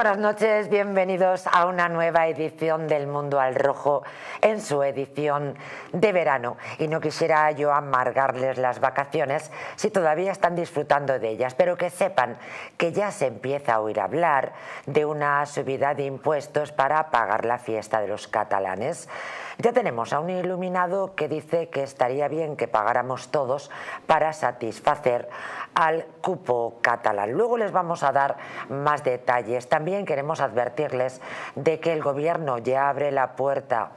Buenas noches, bienvenidos a una nueva edición del Mundo al Rojo en su edición de verano. Y no quisiera yo amargarles las vacaciones si todavía están disfrutando de ellas, pero que sepan que ya se empieza a oír hablar de una subida de impuestos para pagar la fiesta de los catalanes. Ya tenemos a un iluminado que dice que estaría bien que pagáramos todos para satisfacer al cupo catalán. Luego les vamos a dar más detalles. También queremos advertirles de que el gobierno ya abre la puerta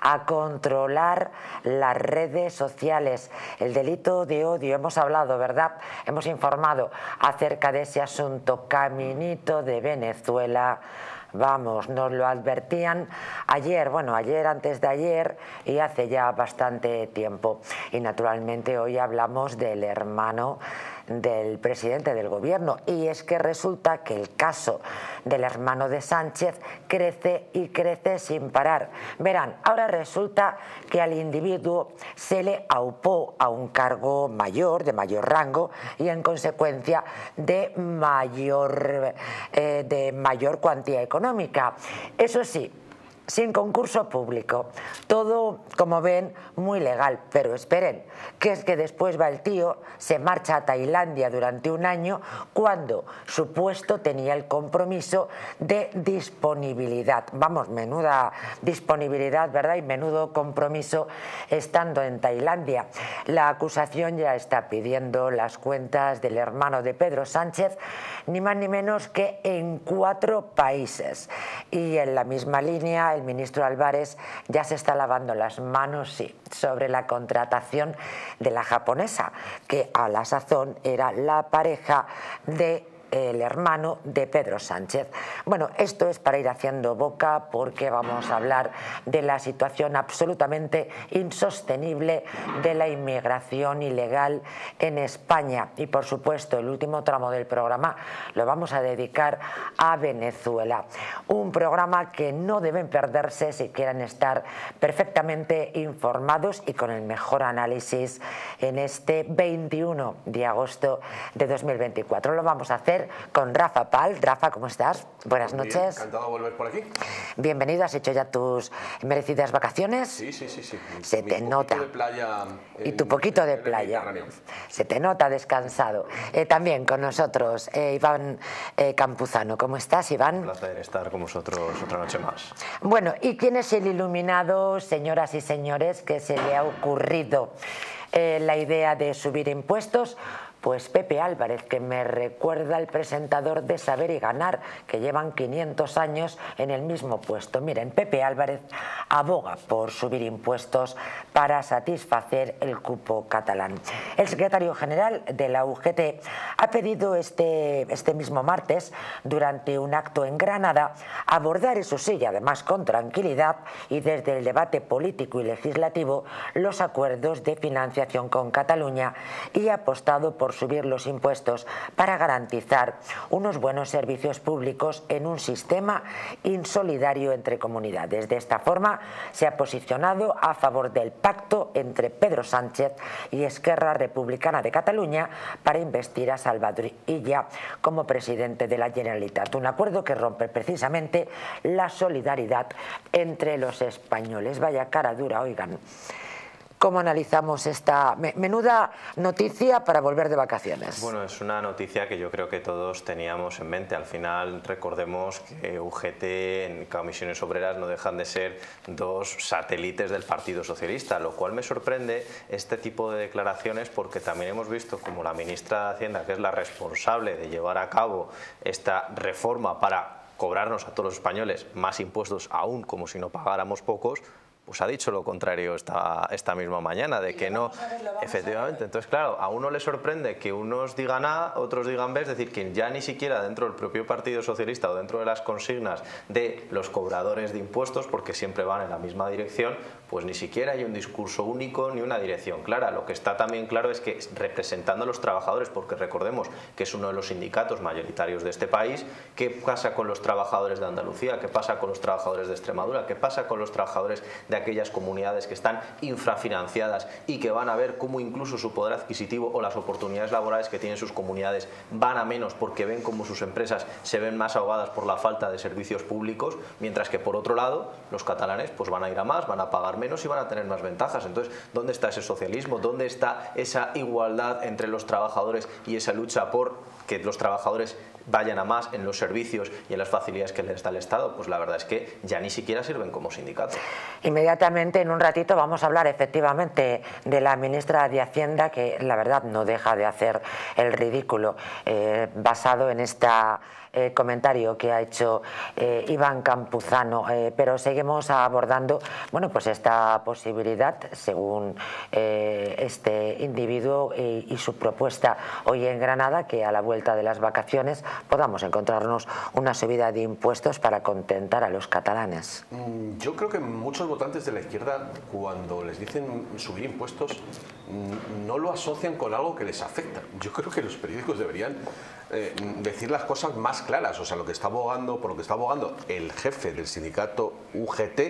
a controlar las redes sociales. El delito de odio, hemos hablado, ¿verdad? Hemos informado acerca de ese asunto. Caminito de Venezuela Vamos, nos lo advertían ayer, bueno, ayer, antes de ayer y hace ya bastante tiempo. Y naturalmente hoy hablamos del hermano del presidente del gobierno y es que resulta que el caso del hermano de Sánchez crece y crece sin parar. Verán, ahora resulta que al individuo se le aupó a un cargo mayor, de mayor rango y en consecuencia de mayor, eh, de mayor cuantía económica. Eso sí, sin concurso público. Todo, como ven, muy legal. Pero esperen, que es que después va el tío, se marcha a Tailandia durante un año cuando su puesto tenía el compromiso de disponibilidad. Vamos, menuda disponibilidad, ¿verdad? Y menudo compromiso estando en Tailandia. La acusación ya está pidiendo las cuentas del hermano de Pedro Sánchez, ni más ni menos que en cuatro países. Y en la misma línea, el ministro Álvarez ya se está lavando las manos sí, sobre la contratación de la japonesa, que a la sazón era la pareja de el hermano de Pedro Sánchez. Bueno, esto es para ir haciendo boca porque vamos a hablar de la situación absolutamente insostenible de la inmigración ilegal en España. Y por supuesto, el último tramo del programa lo vamos a dedicar a Venezuela. Un programa que no deben perderse si quieren estar perfectamente informados y con el mejor análisis en este 21 de agosto de 2024. Lo vamos a hacer con Rafa Pal. Rafa, ¿cómo estás? Buenas noches. encantado de volver por aquí. Bienvenido, ¿has hecho ya tus merecidas vacaciones? Sí, sí, sí. sí. Se te nota. De playa y tu poquito de playa. Se te nota descansado. Eh, también con nosotros eh, Iván eh, Campuzano. ¿Cómo estás, Iván? Un placer estar con vosotros otra noche más. Bueno, ¿y quién es el iluminado, señoras y señores, que se le ha ocurrido la idea de subir impuestos? Pues Pepe Álvarez, que me recuerda al presentador de Saber y Ganar, que llevan 500 años en el mismo puesto. Miren, Pepe Álvarez aboga por subir impuestos para satisfacer el cupo catalán. El secretario general de la UGT ha pedido este, este mismo martes, durante un acto en Granada, abordar, eso sí, además con tranquilidad y desde el debate político y legislativo, los acuerdos de financiación con Cataluña y ha apostado por subir los impuestos para garantizar unos buenos servicios públicos en un sistema insolidario entre comunidades. De esta forma se ha posicionado a favor del pacto entre Pedro Sánchez y Esquerra Republicana de Cataluña para investir a Salvador Illa como presidente de la Generalitat. Un acuerdo que rompe precisamente la solidaridad entre los españoles. Vaya cara dura, oigan. ¿Cómo analizamos esta menuda noticia para volver de vacaciones? Bueno, es una noticia que yo creo que todos teníamos en mente. Al final, recordemos que UGT en Comisiones Obreras no dejan de ser dos satélites del Partido Socialista, lo cual me sorprende este tipo de declaraciones porque también hemos visto como la ministra de Hacienda, que es la responsable de llevar a cabo esta reforma para cobrarnos a todos los españoles más impuestos aún como si no pagáramos pocos, pues ha dicho lo contrario esta, esta misma mañana, de que no, efectivamente. Entonces, claro, a uno le sorprende que unos digan A, otros digan B, es decir, que ya ni siquiera dentro del propio Partido Socialista o dentro de las consignas de los cobradores de impuestos, porque siempre van en la misma dirección, pues ni siquiera hay un discurso único ni una dirección clara. Lo que está también claro es que representando a los trabajadores, porque recordemos que es uno de los sindicatos mayoritarios de este país, ¿qué pasa con los trabajadores de Andalucía? ¿Qué pasa con los trabajadores de Extremadura? ¿Qué pasa con los trabajadores de aquellas comunidades que están infrafinanciadas y que van a ver cómo incluso su poder adquisitivo o las oportunidades laborales que tienen sus comunidades van a menos porque ven cómo sus empresas se ven más ahogadas por la falta de servicios públicos, mientras que por otro lado los catalanes pues van a ir a más, van a pagar menos y van a tener más ventajas. Entonces, ¿dónde está ese socialismo? ¿Dónde está esa igualdad entre los trabajadores y esa lucha por que los trabajadores vayan a más en los servicios y en las facilidades que les da el Estado, pues la verdad es que ya ni siquiera sirven como sindicato. Inmediatamente, en un ratito, vamos a hablar efectivamente de la ministra de Hacienda, que la verdad no deja de hacer el ridículo eh, basado en esta eh, comentario que ha hecho eh, Iván Campuzano, eh, pero seguimos abordando bueno, pues esta posibilidad, según este individuo y, su propuesta hoy en Granada, que a la vuelta de las vacaciones podamos encontrarnos una subida de impuestos para contentar a los catalanes. Mm, yo creo que muchos votantes de la izquierda, cuando les dicen subir impuestos, mm, no lo asocian con algo que les afecta. Yo creo que los periódicos deberían eh, decir las cosas más claras. O sea, lo que está abogando, por lo que está abogando el jefe del sindicato UGT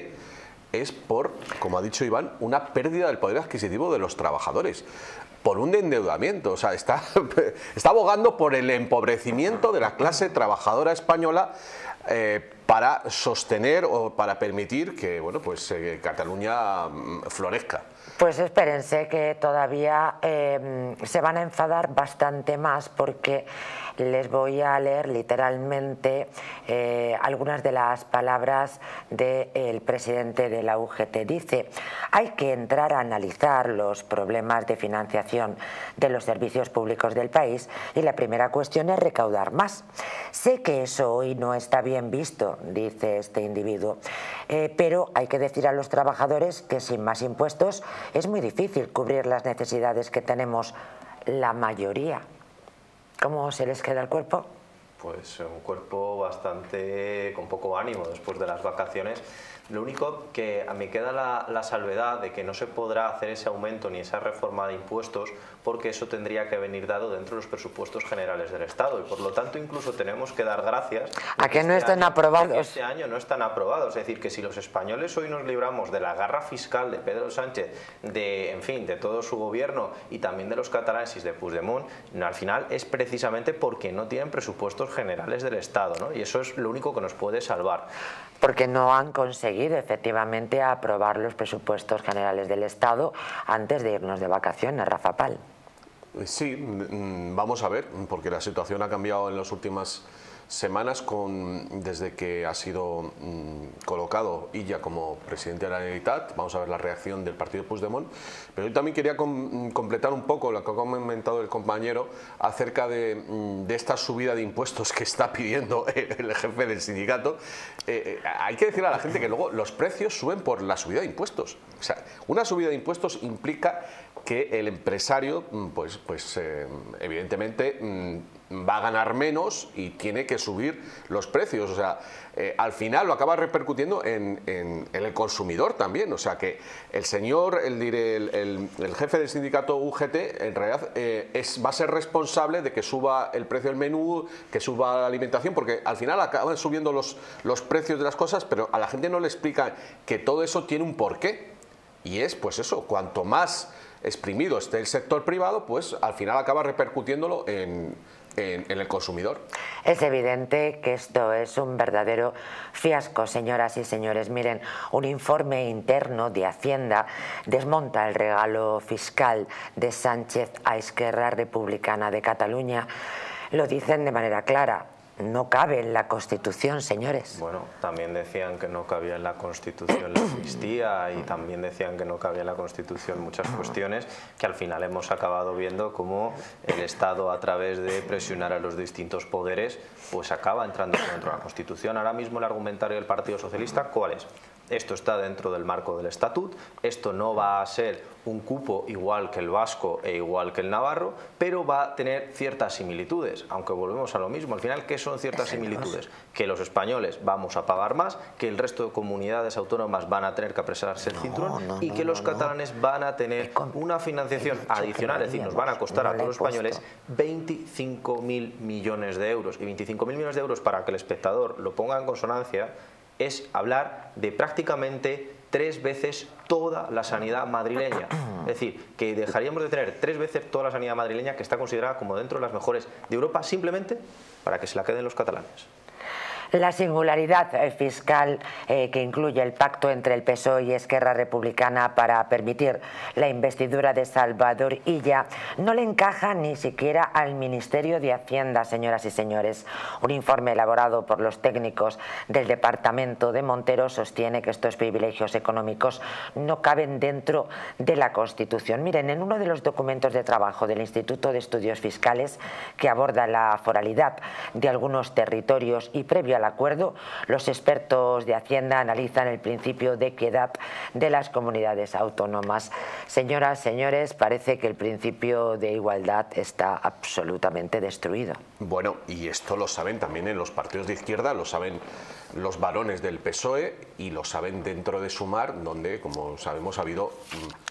es por, como ha dicho Iván, una pérdida del poder adquisitivo de los trabajadores por un endeudamiento, o sea, está, está abogando por el empobrecimiento de la clase trabajadora española eh, para sostener o para permitir que bueno, pues, eh, Cataluña mm, florezca. Pues espérense que todavía se van a enfadar bastante más porque les voy a leer literalmente eh, algunas de las palabras del presidente de la UGT. Dice, hay que entrar a analizar los problemas de financiación de los servicios públicos del país y la primera cuestión es recaudar más. Sé que eso hoy no está bien visto, dice este individuo, eh, pero hay que decir a los trabajadores que sin más impuestos es muy difícil cubrir las necesidades que tenemos la mayoría. ¿Cómo se les queda el cuerpo? Pues un cuerpo bastante con poco ánimo después de las vacaciones lo único que a mí queda la, salvedad de que no se podrá hacer ese aumento ni esa reforma de impuestos porque eso tendría que venir dado dentro de los presupuestos generales del Estado y por lo tanto incluso tenemos que dar gracias a que, no este estén aprobados. este año no están aprobados, es decir, que si los españoles hoy nos libramos de la garra fiscal de Pedro Sánchez, de en fin, de todo su gobierno y también de los catalanes y de Puigdemont, al final es precisamente porque no tienen presupuestos generales del Estado, ¿no? Y eso es lo único que nos puede salvar. Porque no han conseguido efectivamente a aprobar los presupuestos generales del Estado antes de irnos de vacaciones, Rafa Pal. Sí, mm, vamos a ver, porque la situación ha cambiado en las últimas semanas con, desde que ha sido mm, colocado Illa como presidente de la Generalitat. Vamos a ver la reacción del partido Puigdemont. Pero yo también quería mm, completar un poco lo que ha comentado el compañero acerca mm, de, esta subida de impuestos que está pidiendo el, jefe del sindicato. Eh, eh, hay que decir a la gente que luego los precios suben por la subida de impuestos. O sea, una subida de impuestos implica que el empresario, pues, pues eh, evidentemente va a ganar menos y tiene que subir los precios. O sea, eh, al final lo acaba repercutiendo en, el consumidor también. O sea, que el señor, el, el, el jefe del sindicato UGT, en realidad eh, es, va a ser responsable de que suba el precio del menú, que suba la alimentación, porque al final acaban subiendo los, los precios de las cosas, pero a la gente no le explica que todo eso tiene un porqué. Y es, pues eso, cuanto más exprimido esté el sector privado, pues al final acaba repercutiéndolo en en, el consumidor. Es evidente que esto es un verdadero fiasco, señoras y señores. Miren, un informe interno de Hacienda desmonta el regalo fiscal de Sánchez a Esquerra Republicana de Cataluña. Lo dicen de manera clara no cabe en la Constitución, señores. Bueno, también decían que no cabía en la Constitución la amnistía y también decían que no cabía en la Constitución muchas cuestiones que al final hemos acabado viendo cómo el Estado a través de presionar a los distintos poderes pues acaba entrando dentro de la Constitución. Ahora mismo el argumentario del Partido Socialista, ¿cuál es? Esto está dentro del marco del estatut, esto no va a ser un cupo igual que el vasco e igual que el navarro, pero va a tener ciertas similitudes, aunque volvemos a lo mismo. Al final, ¿qué son ciertas similitudes? Que los españoles vamos a pagar más, que el resto de comunidades autónomas van a tener que apresarse el cinturón y que los catalanes van a tener una financiación adicional, es decir, nos van a costar a todos los españoles 25.000 millones de euros. Y 25.000 millones de euros para que el espectador lo ponga en consonancia es hablar de prácticamente tres veces toda la sanidad madrileña. Es decir, que dejaríamos de tener tres veces toda la sanidad madrileña que está considerada como dentro de las mejores de Europa simplemente para que se la queden los catalanes. La singularidad eh, fiscal eh, que incluye el pacto entre el PSOE y Esquerra Republicana para permitir la investidura de Salvador Illa no le encaja ni siquiera al Ministerio de Hacienda, señoras y señores. Un informe elaborado por los técnicos del Departamento de Montero sostiene que estos privilegios económicos no caben dentro de la Constitución. Miren, en uno de los documentos de trabajo del Instituto de Estudios Fiscales que aborda la foralidad de algunos territorios y previo al acuerdo, los expertos de Hacienda analizan el principio de equidad de las comunidades autónomas. Señoras, señores, parece que el principio de igualdad está absolutamente destruido. Bueno, y esto lo saben también en los partidos de izquierda, lo saben los varones del PSOE y lo saben dentro de Sumar, donde, como sabemos, ha habido mm,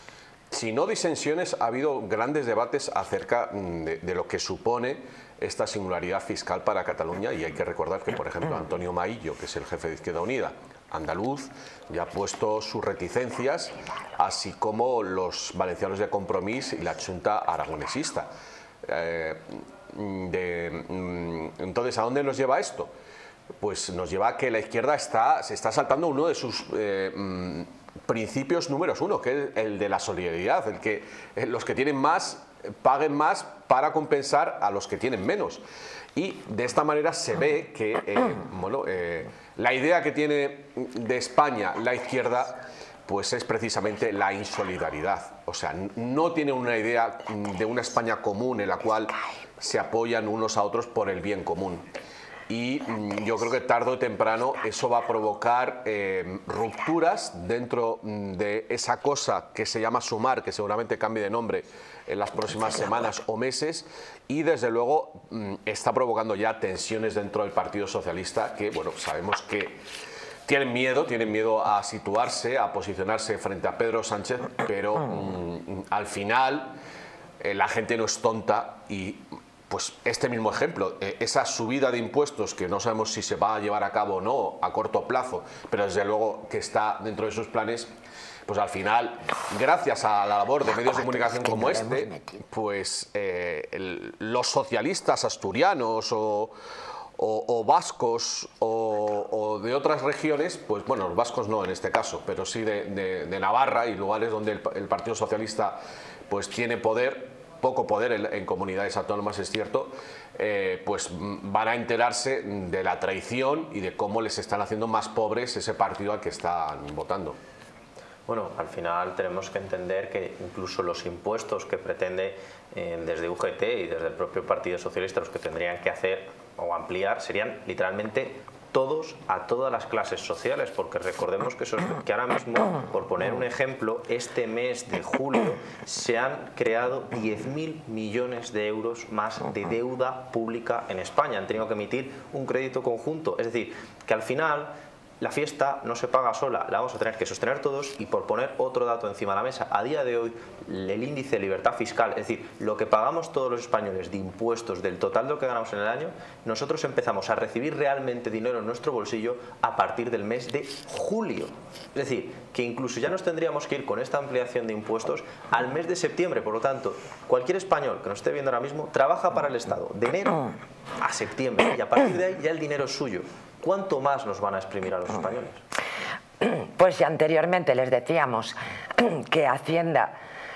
si no disensiones, ha habido grandes debates acerca mm, de, lo que supone esta singularidad fiscal para Cataluña y hay que recordar que, por ejemplo, Antonio Maillo, que es el jefe de Izquierda Unida, andaluz, ya ha puesto sus reticencias, así como los valencianos de Compromís y la Junta aragonesista. Eh, mm, entonces, ¿a dónde nos lleva esto? Pues nos lleva a que la izquierda está, se está saltando uno de sus eh, mm, principios números uno, que es el de la solidaridad, el que eh, los que tienen más paguen más para compensar a los que tienen menos. Y de esta manera se ve que eh, bueno, eh, la idea que tiene de España la izquierda pues es precisamente la insolidaridad. O sea, no tiene una idea de una España común en la cual se apoyan unos a otros por el bien común y mm, yo creo que tarde o temprano eso va a provocar eh, rupturas dentro mm, de esa cosa que se llama sumar, que seguramente cambie de nombre en las próximas semanas o meses. Y desde luego mm, está provocando ya tensiones dentro del Partido Socialista que, bueno, sabemos que tienen miedo, tienen miedo a situarse, a posicionarse frente a Pedro Sánchez, pero al final eh, la gente no es tonta y pues este mismo ejemplo, eh, esa subida de impuestos que no sabemos si se va a llevar a cabo o no a corto plazo, pero desde luego que está dentro de sus planes, pues al final, gracias a la labor de medios de comunicación como este, pues eh, los socialistas asturianos o, vascos o, de otras regiones, pues bueno, los vascos no en este caso, pero sí de, Navarra y lugares donde el, el Partido Socialista pues tiene poder, poco poder en, comunidades autónomas, es cierto, eh, pues van a enterarse de la traición y de cómo les están haciendo más pobres ese partido al que están votando. Bueno, al final tenemos que entender que incluso los impuestos que pretende eh, desde UGT y desde el propio Partido Socialista los que tendrían que hacer o ampliar serían literalmente todos a todas las clases sociales, porque recordemos que, ahora mismo, por poner un ejemplo, este mes de julio se han creado 10.000 millones de euros más de deuda pública en España. Han tenido que emitir un crédito conjunto. Es decir, que al final la fiesta no se paga sola, la vamos a tener que sostener todos y por poner otro dato encima de la mesa, a día de hoy el índice de libertad fiscal, es decir, lo que pagamos todos los españoles de impuestos del total de lo que ganamos en el año, nosotros empezamos a recibir realmente dinero en nuestro bolsillo a partir del mes de julio. Es decir, que incluso ya nos tendríamos que ir con esta ampliación de impuestos al mes de septiembre, por lo tanto, cualquier español que nos esté viendo ahora mismo trabaja para el Estado de enero a septiembre y a partir de ahí ya el dinero es suyo. ¿Cuánto más nos van a exprimir a los españoles? Pues si anteriormente les decíamos que Hacienda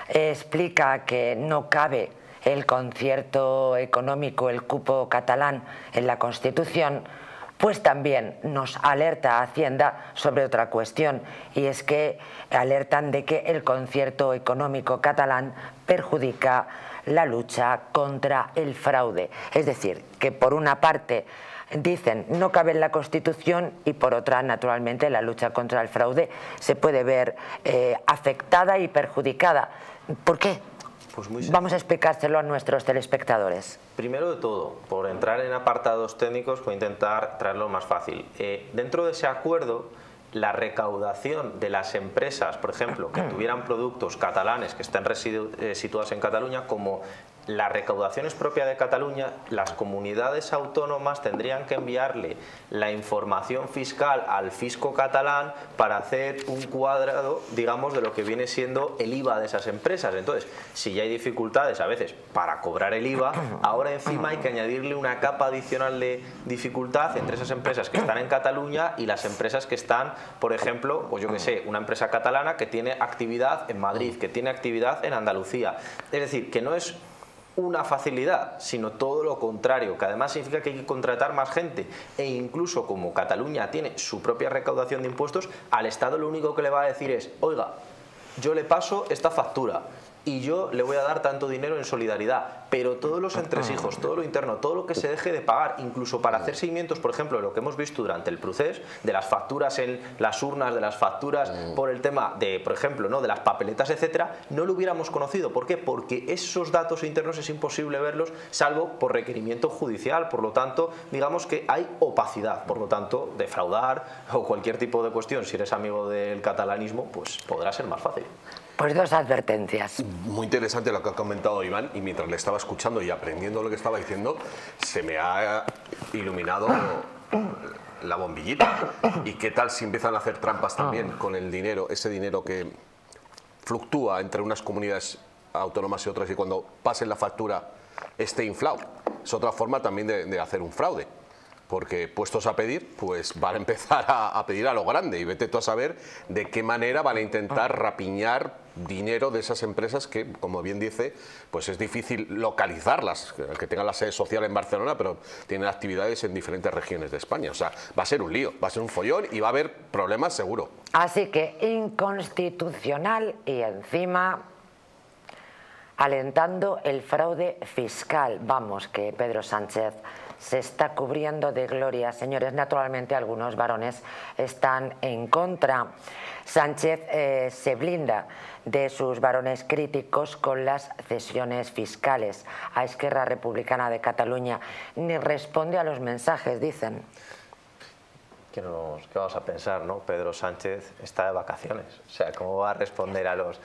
explica que no cabe el concierto económico, el cupo catalán en la Constitución, pues también nos alerta Hacienda sobre otra cuestión y es que alertan de que el concierto económico catalán perjudica la lucha contra el fraude. Es decir, que por una parte dicen no cabe en la Constitución y por otra, naturalmente, la lucha contra el fraude se puede ver eh, afectada y perjudicada. ¿Por qué? Pues Vamos a explicárselo a nuestros telespectadores. Primero de todo, por entrar en apartados técnicos, voy a intentar traerlo más fácil. Eh, dentro de ese acuerdo, la recaudación de las empresas, por ejemplo, que tuvieran productos catalanes que estén eh, situados en Cataluña, como la recaudación es propia de Cataluña, las comunidades autónomas tendrían que enviarle la información fiscal al fisco catalán para hacer un cuadrado, digamos, de lo que viene siendo el IVA de esas empresas. Entonces, si ya hay dificultades a veces para cobrar el IVA, ahora encima hay que añadirle una capa adicional de dificultad entre esas empresas que están en Cataluña y las empresas que están, por ejemplo, pues yo que sé, una empresa catalana que tiene actividad en Madrid, que tiene actividad en Andalucía. Es decir, que no es una facilidad, sino todo lo contrario, que además significa que hay que contratar más gente. E incluso como Cataluña tiene su propia recaudación de impuestos, al Estado lo único que le va a decir es, oiga, yo le paso esta factura y yo le voy a dar tanto dinero en solidaridad, pero todos los entresijos, todo lo interno, todo lo que se deje de pagar, incluso para hacer seguimientos, por ejemplo, lo que hemos visto durante el proceso, de las facturas en las urnas, de las facturas por el tema de, por ejemplo, ¿no? de las papeletas, etcétera, no lo hubiéramos conocido. ¿Por qué? Porque esos datos internos es imposible verlos salvo por requerimiento judicial, por lo tanto, digamos que hay opacidad, por lo tanto, defraudar o cualquier tipo de cuestión, si eres amigo del catalanismo, pues podrá ser más fácil. Pues dos advertencias. Muy interesante lo que ha comentado Iván y mientras le estaba escuchando y aprendiendo lo que estaba diciendo, se me ha iluminado la bombillita. ¿Y qué tal si empiezan a hacer trampas también ah. con el dinero, ese dinero que fluctúa entre unas comunidades autónomas y otras y cuando pasen la factura esté inflado? Es otra forma también de, hacer un fraude porque puestos a pedir, pues van a empezar a, a, pedir a lo grande y vete tú a saber de qué manera van a intentar ah. rapiñar dinero de esas empresas que, como bien dice, pues es difícil localizarlas, que tengan la sede social en Barcelona, pero tienen actividades en diferentes regiones de España. O sea, va a ser un lío, va a ser un follón y va a haber problemas seguro. Así que inconstitucional y encima alentando el fraude fiscal. Vamos, que Pedro Sánchez se está cubriendo de gloria. Señores, naturalmente algunos varones están en contra. Sánchez eh, se blinda de sus varones críticos con las cesiones fiscales a Esquerra Republicana de Cataluña, ni responde a los mensajes, dicen. ¿Qué, ¿Qué vamos a pensar, no? Pedro Sánchez está de vacaciones. O sea, ¿cómo va a responder a los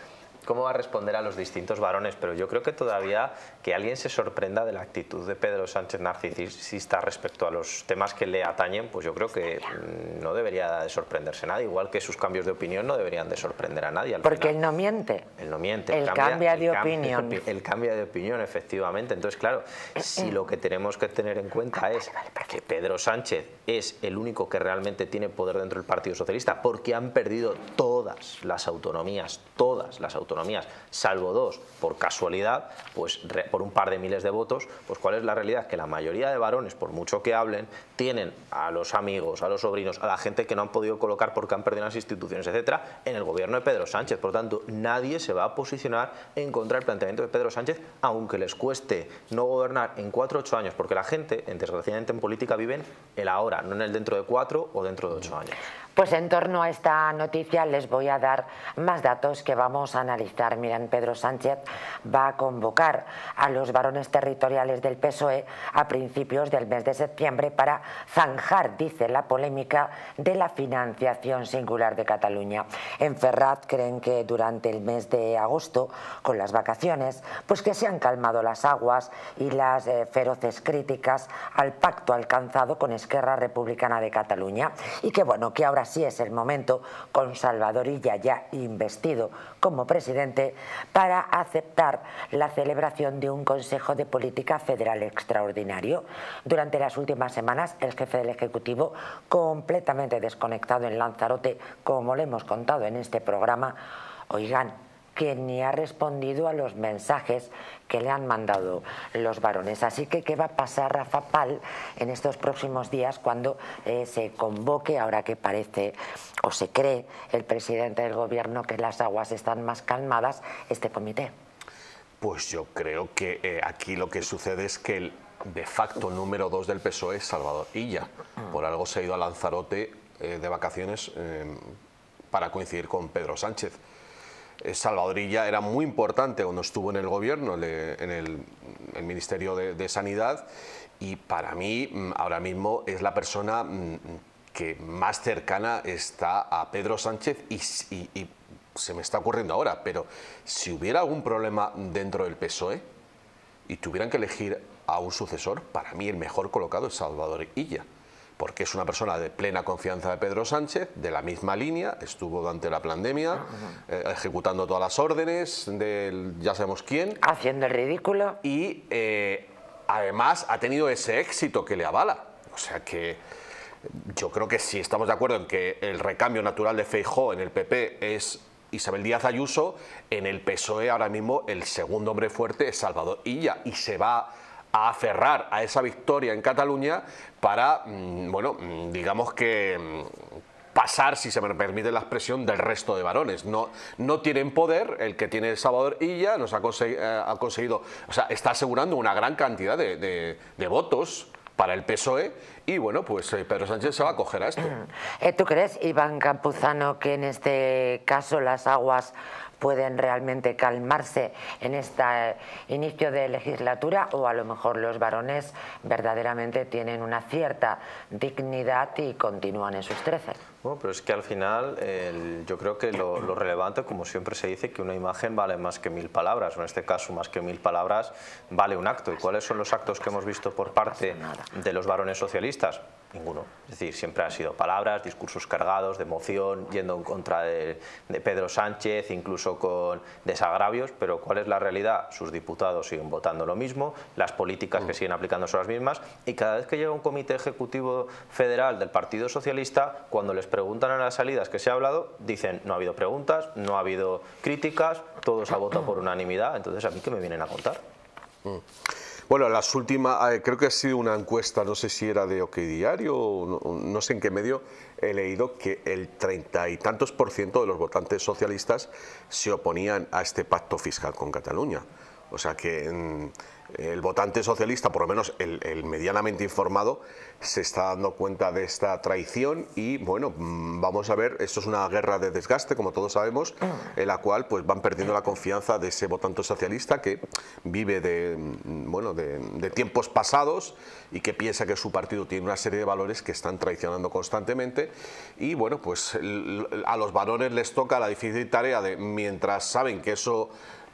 cómo va a responder a los distintos varones, pero yo creo que todavía que alguien se sorprenda de la actitud de Pedro Sánchez narcisista respecto a los temas que le atañen, pues yo creo que mm, no debería de sorprenderse nadie, igual que sus cambios de opinión no deberían de sorprender a nadie. Porque él no miente. Él no miente. Él cambia, de opinión. Él cambia de opinión, efectivamente. Entonces, claro, si lo que tenemos que tener en cuenta es que Pedro Sánchez es el único que realmente tiene poder dentro del Partido Socialista, porque han perdido todas las autonomías, todas las autonomías, salvo dos por casualidad, pues por un par de miles de votos, pues cuál es la realidad? Que la mayoría de varones, por mucho que hablen, tienen a los amigos, a los sobrinos, a la gente que no han podido colocar porque han perdido las instituciones, etcétera, en el gobierno de Pedro Sánchez. Por lo tanto, nadie se va a posicionar en contra del planteamiento de Pedro Sánchez, aunque les cueste no gobernar en cuatro o ocho años, porque la gente, desgraciadamente en política, viven el ahora, no en el dentro de cuatro o dentro de ocho años. Pues en torno a esta noticia les voy a dar más datos que vamos a analizar. Miren, Pedro Sánchez va a convocar a los varones territoriales del PSOE a principios del mes de septiembre para zanjar, dice, la polémica de la financiación singular de Cataluña. En Ferrat creen que durante el mes de agosto, con las vacaciones, pues que se han calmado las aguas y las eh, feroces críticas al pacto alcanzado con Esquerra Republicana de Cataluña y que bueno, que ahora Así es el momento, con Salvador Illa ya investido como presidente, para aceptar la celebración de un Consejo de Política Federal extraordinario. Durante las últimas semanas, el jefe del Ejecutivo, completamente desconectado en Lanzarote, como le hemos contado en este programa, oigan, que ni ha respondido a los mensajes que le han mandado los varones. Así que, ¿qué va a pasar, Rafa Pal, en estos próximos días cuando eh, se convoque, ahora que parece o se cree el presidente del gobierno que las aguas están más calmadas, este comité? Pues yo creo que eh, aquí lo que sucede es que el de facto número dos del PSOE es Salvador Illa. Por algo se ha ido a Lanzarote eh, de vacaciones para coincidir con Pedro Sánchez. Salvadorilla era muy importante cuando estuvo en el gobierno, en el, Ministerio de, Sanidad, y para mí mm, ahora mismo es la persona mm, que más cercana está a Pedro Sánchez y, se me está ocurriendo ahora, pero si hubiera algún problema dentro del PSOE, y tuvieran que elegir a un sucesor, para mí el mejor colocado es Salvador Illa porque es una persona de plena confianza de Pedro Sánchez, de la misma línea, estuvo durante la pandemia eh, ejecutando todas las órdenes del ya sabemos quién. Haciendo el ridículo. Y eh, además ha tenido ese éxito que le avala. O sea que yo creo que si estamos de acuerdo en que el recambio natural de Feijó en el PP es Isabel Díaz Ayuso, en el PSOE ahora mismo el segundo hombre fuerte es Salvador Illa y se va a aferrar a esa victoria en Cataluña para, mm, bueno, mm, digamos que mm, pasar, si se me permite la expresión, del resto de varones. No, no tienen poder, el que tiene Salvador Illa nos ha, eh, ha conseguido, o sea, está asegurando una gran cantidad de, votos para el PSOE y bueno, pues eh, Pedro Sánchez se va a coger a esto. Eh, ¿Tú crees, Iván Campuzano, que en este caso las aguas pueden realmente calmarse en este inicio de legislatura o a lo mejor los varones verdaderamente tienen una cierta dignidad y continúan en sus trece. Bueno, pero es que al final yo creo que lo, lo, relevante, como siempre se dice, que una imagen vale más que mil palabras, o en este caso más que mil palabras vale un acto. ¿Y cuáles son los actos que hemos visto por parte de los varones socialistas? Ninguno. Es decir, siempre han sido palabras, discursos cargados de emoción, yendo en contra de, Pedro Sánchez, incluso con desagravios, pero ¿cuál es la realidad? Sus diputados siguen votando lo mismo, las políticas que mm. siguen aplicando son las mismas, y cada vez que llega un comité ejecutivo federal del Partido Socialista, cuando les preguntan a las salidas que se ha hablado, dicen no ha habido preguntas, no ha habido críticas, todos ha votado por unanimidad, entonces a mí qué me vienen a contar. Mm. Bueno, las últimas, eh, creo que ha sido una encuesta, no sé si era de OK Diario no, sé en qué medio, he leído que el treinta y tantos por ciento de los votantes socialistas se oponían a este pacto fiscal con Cataluña. O sea que mm, el votante socialista, por lo menos el, medianamente informado, se está dando cuenta de esta traición y bueno, mm, vamos a ver, esto es una guerra de desgaste, como todos sabemos, en la cual pues van perdiendo la confianza de ese votante socialista que vive de, mm, bueno, de, tiempos pasados y que piensa que su partido tiene una serie de valores que están traicionando constantemente. Y bueno, pues a los varones les toca la difícil tarea de, mientras saben que eso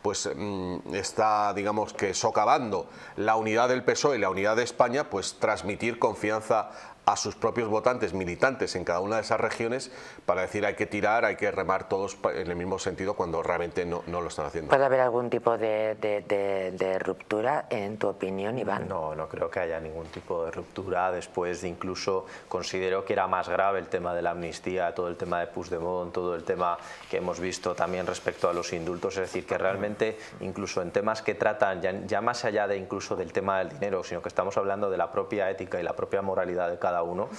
pues mm, está, digamos que socavando la unidad del PSOE y la unidad de España, pues transmitir confianza a sus propios votantes, militantes en cada una de esas regiones, para decir hay que tirar, hay que remar todos en el mismo sentido cuando realmente no, no lo están haciendo. ¿Puede haber algún tipo de, de, ruptura en tu opinión, Iván? No, no creo que haya ningún tipo de ruptura. Después de incluso considero que era más grave el tema de la amnistía, todo el tema de Puigdemont, todo el tema que hemos visto también respecto a los indultos. Es decir, que realmente incluso en temas que tratan ya, ya más allá de incluso del tema del dinero, sino que estamos hablando de la propia ética y la propia moralidad de cada uno.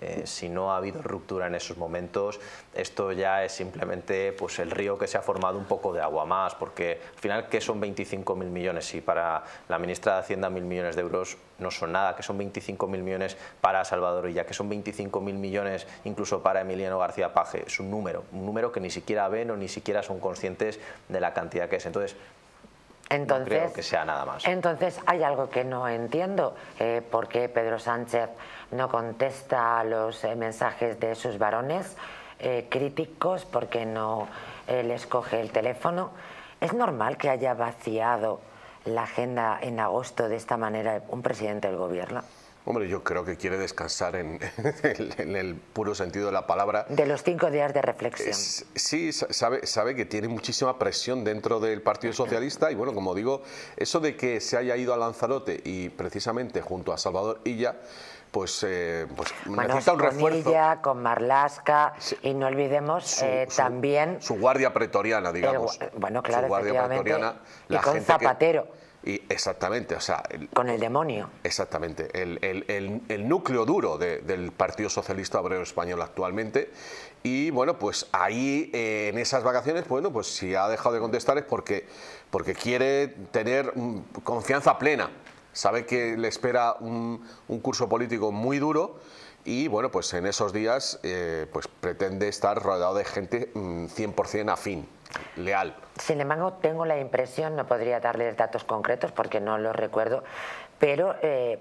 Eh, si no ha habido ruptura en esos momentos, esto ya es simplemente pues, el río que se ha formado un poco de agua más, porque al final, ¿qué son 25.000 millones? Si para la ministra de Hacienda mil millones de euros no son nada, que son 25.000 millones para Salvador Illa, que son 25.000 millones incluso para Emiliano García Paje, es un número, un número que ni siquiera ven o ni siquiera son conscientes de la cantidad que es. Entonces, entonces, no creo que sea nada más. Entonces hay algo que no entiendo, eh, por qué Pedro Sánchez no contesta a los eh, mensajes de sus varones eh, críticos, porque no les coge el teléfono. ¿Es normal que haya vaciado la agenda en agosto de esta manera un presidente del gobierno? Hombre, yo creo que quiere descansar en, el puro sentido de la palabra. De los cinco días de reflexión. sí, sabe, sabe que tiene muchísima presión dentro del Partido Socialista y bueno, como digo, eso de que se haya ido a Lanzarote y precisamente junto a Salvador Illa, pues, eh, pues necesita un refuerzo. Illa, con Marlasca y no olvidemos eh, también... Su guardia pretoriana, digamos. bueno, claro, su guardia pretoriana. y con Zapatero. Y exactamente, o sea... Con el demonio. Exactamente, el, núcleo duro del Partido Socialista Obrero Español actualmente. Y bueno, pues ahí eh, en esas vacaciones, bueno, pues si ha dejado de contestar es porque, porque quiere tener confianza plena. Sabe que le espera un, curso político muy duro y bueno, pues en esos días eh, pues pretende estar rodeado de gente 100% mm, afín leal. Sin embargo, tengo la impresión, no podría darles datos concretos porque no los recuerdo, pero eh,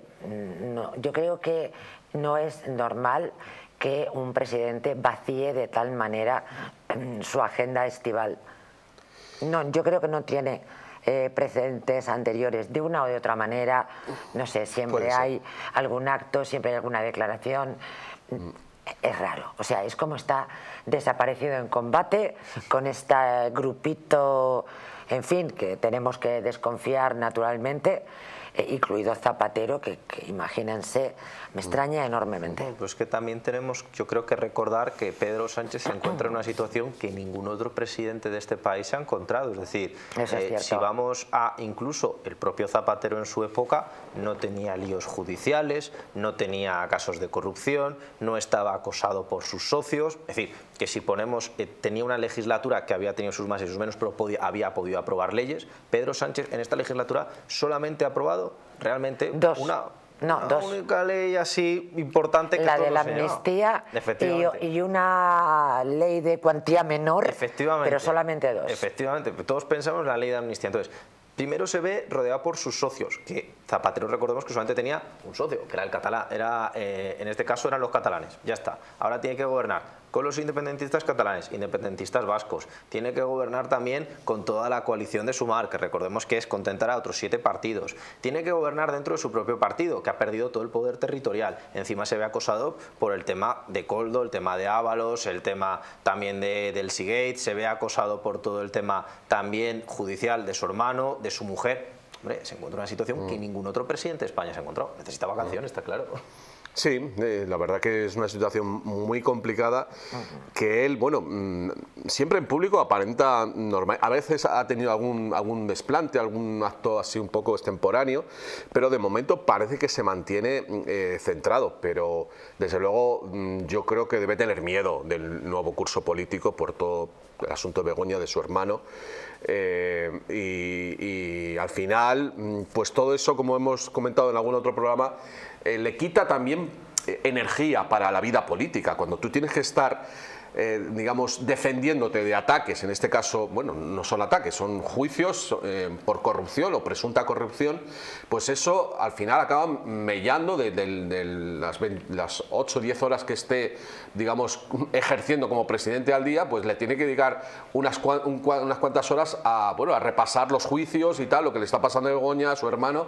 yo creo que no es normal que un presidente vacíe de tal manera mm, su agenda estival. No, yo creo que no tiene eh, precedentes anteriores de una o de otra manera. No sé, siempre hay algún acto, siempre hay alguna declaración. Es raro, o sea, es como está desaparecido en combate con este grupito, en fin, que tenemos que desconfiar naturalmente eh, incluido Zapatero, que, imagínense, me extraña enormemente. pues que también tenemos, yo creo que recordar que Pedro Sánchez se encuentra en una situación que ningún otro presidente de este país se ha encontrado. Es decir, eh, si vamos a incluso el propio Zapatero en su época no tenía líos judiciales, no tenía casos de corrupción, no estaba acosado por sus socios. Es decir, que si ponemos, eh, tenía una legislatura que había tenido sus más y sus menos, pero había podido aprobar leyes. Pedro Sánchez en esta legislatura solamente ha aprobado realmente una, única ley así importante que la de la amnistía y, y, una ley de cuantía menor efectivamente. pero solamente dos. Efectivamente. Todos pensamos en la ley de amnistía. Entonces primero se ve rodeado por sus socios que Zapatero recordemos que solamente tenía un socio que era el catalán era eh, en este caso eran los catalanes. Ya está. Ahora tiene que gobernar con los independentistas catalanes, independentistas vascos. Tiene que gobernar también con toda la coalición de Sumar, que recordemos que es contentar a otros siete partidos. Tiene que gobernar dentro de su propio partido, que ha perdido todo el poder territorial. Encima se ve acosado por el tema de Coldo, el tema de Ábalos, el tema también de, del Seagate, se ve acosado por todo el tema también judicial de su hermano, de su mujer. Hombre, se encuentra en una situación que mm. ningún otro presidente de España se ha encontrado. Necesita vacaciones, está claro. Sí, eh, la verdad que es una situación muy complicada que él, bueno, mm, siempre en público aparenta normal. A veces ha tenido algún, algún desplante, algún acto así un poco extemporáneo, pero de momento parece que se mantiene eh, centrado. Pero desde luego mm, yo creo que debe tener miedo del nuevo curso político por todo el asunto de Begoña, de su hermano. Eh, y, al final, mm, pues todo eso, como hemos comentado en algún otro programa, eh, le quita también eh, energía para la vida política. Cuando tú tienes que estar eh, digamos, defendiéndote de ataques, en este caso, bueno, no son ataques, son juicios eh, por corrupción o presunta corrupción, pues eso al final acaba mellando de, las, las 8 o 10 horas que esté, digamos, ejerciendo como presidente al día, pues le tiene que dedicar unas, unas cuantas horas a, bueno, a repasar los juicios y tal, lo que le está pasando a Begoña, a su hermano,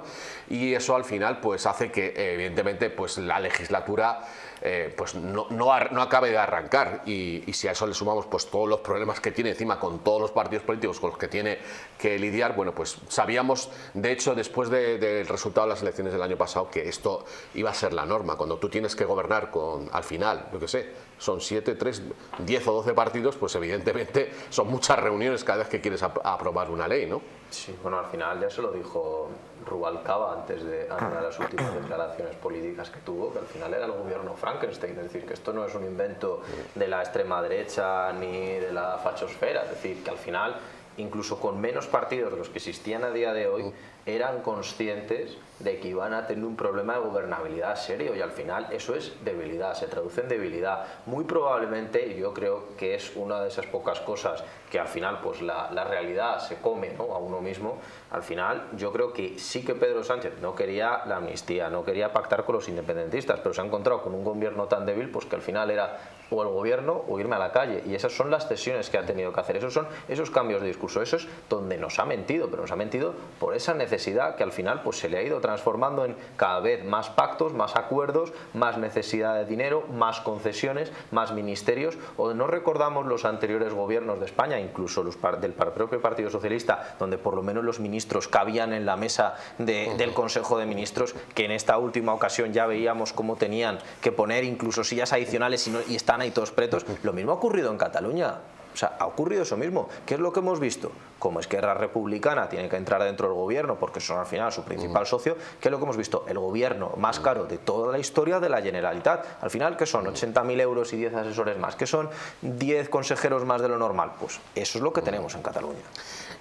y eso al final pues hace que, evidentemente, pues la legislatura eh, pues no, no, acabe de arrancar. Y, si a eso le sumamos pues todos los problemas que tiene encima con todos los partidos políticos con los que tiene que lidiar, bueno, pues sabíamos, de hecho, después del resultado de las elecciones del año pasado, que esto iba a ser la norma. Cuando tú tienes que gobernar con, al final, yo qué sé, son 7, 3, 10 o 12 partidos, pues evidentemente son muchas reuniones cada vez que quieres aprobar una ley, ¿no? Sí, bueno, al final ya se lo dijo Rubalcaba antes de, antes de las últimas declaraciones políticas que tuvo, que al final era el gobierno Frankenstein, es decir, que esto no es un invento de la extrema derecha ni de la fachosfera, es decir, que al final, incluso con menos partidos de los que existían a día de hoy, eran conscientes de que iban a tener un problema de gobernabilidad serio y al final eso es debilidad, se traduce en debilidad. Muy probablemente, y yo creo que es una de esas pocas cosas que al final pues la, realidad se come ¿no? a uno mismo, al final yo creo que sí que Pedro Sánchez no quería la amnistía, no quería pactar con los independentistas, pero se ha encontrado con un gobierno tan débil pues que al final era o el gobierno o irme a la calle. Y esas son las cesiones que ha tenido que hacer, esos son esos cambios de discurso, eso es donde nos ha mentido, pero nos ha mentido por esa necesidad que al final pues se le ha ido transformando en cada vez más pactos, más acuerdos, más necesidad de dinero, más concesiones, más ministerios. O no recordamos los anteriores gobiernos de España, incluso los del propio Partido Socialista, donde por lo menos los ministros cabían en la mesa del Consejo de Ministros, que en esta última ocasión ya veíamos cómo tenían que poner incluso sillas adicionales y, no, y están ahí todos pretos. Lo mismo ha ocurrido en Cataluña. O sea, ha ocurrido eso mismo. ¿Qué es lo que hemos visto? Como Esquerra Republicana tiene que entrar dentro del gobierno porque son al final su principal socio, ¿qué es lo que hemos visto? El gobierno más caro de toda la historia de la Generalitat. Al final, ¿qué son? 80.000 euros y 10 asesores más. ¿Qué son 10 consejeros más de lo normal? Pues eso es lo que tenemos en Cataluña.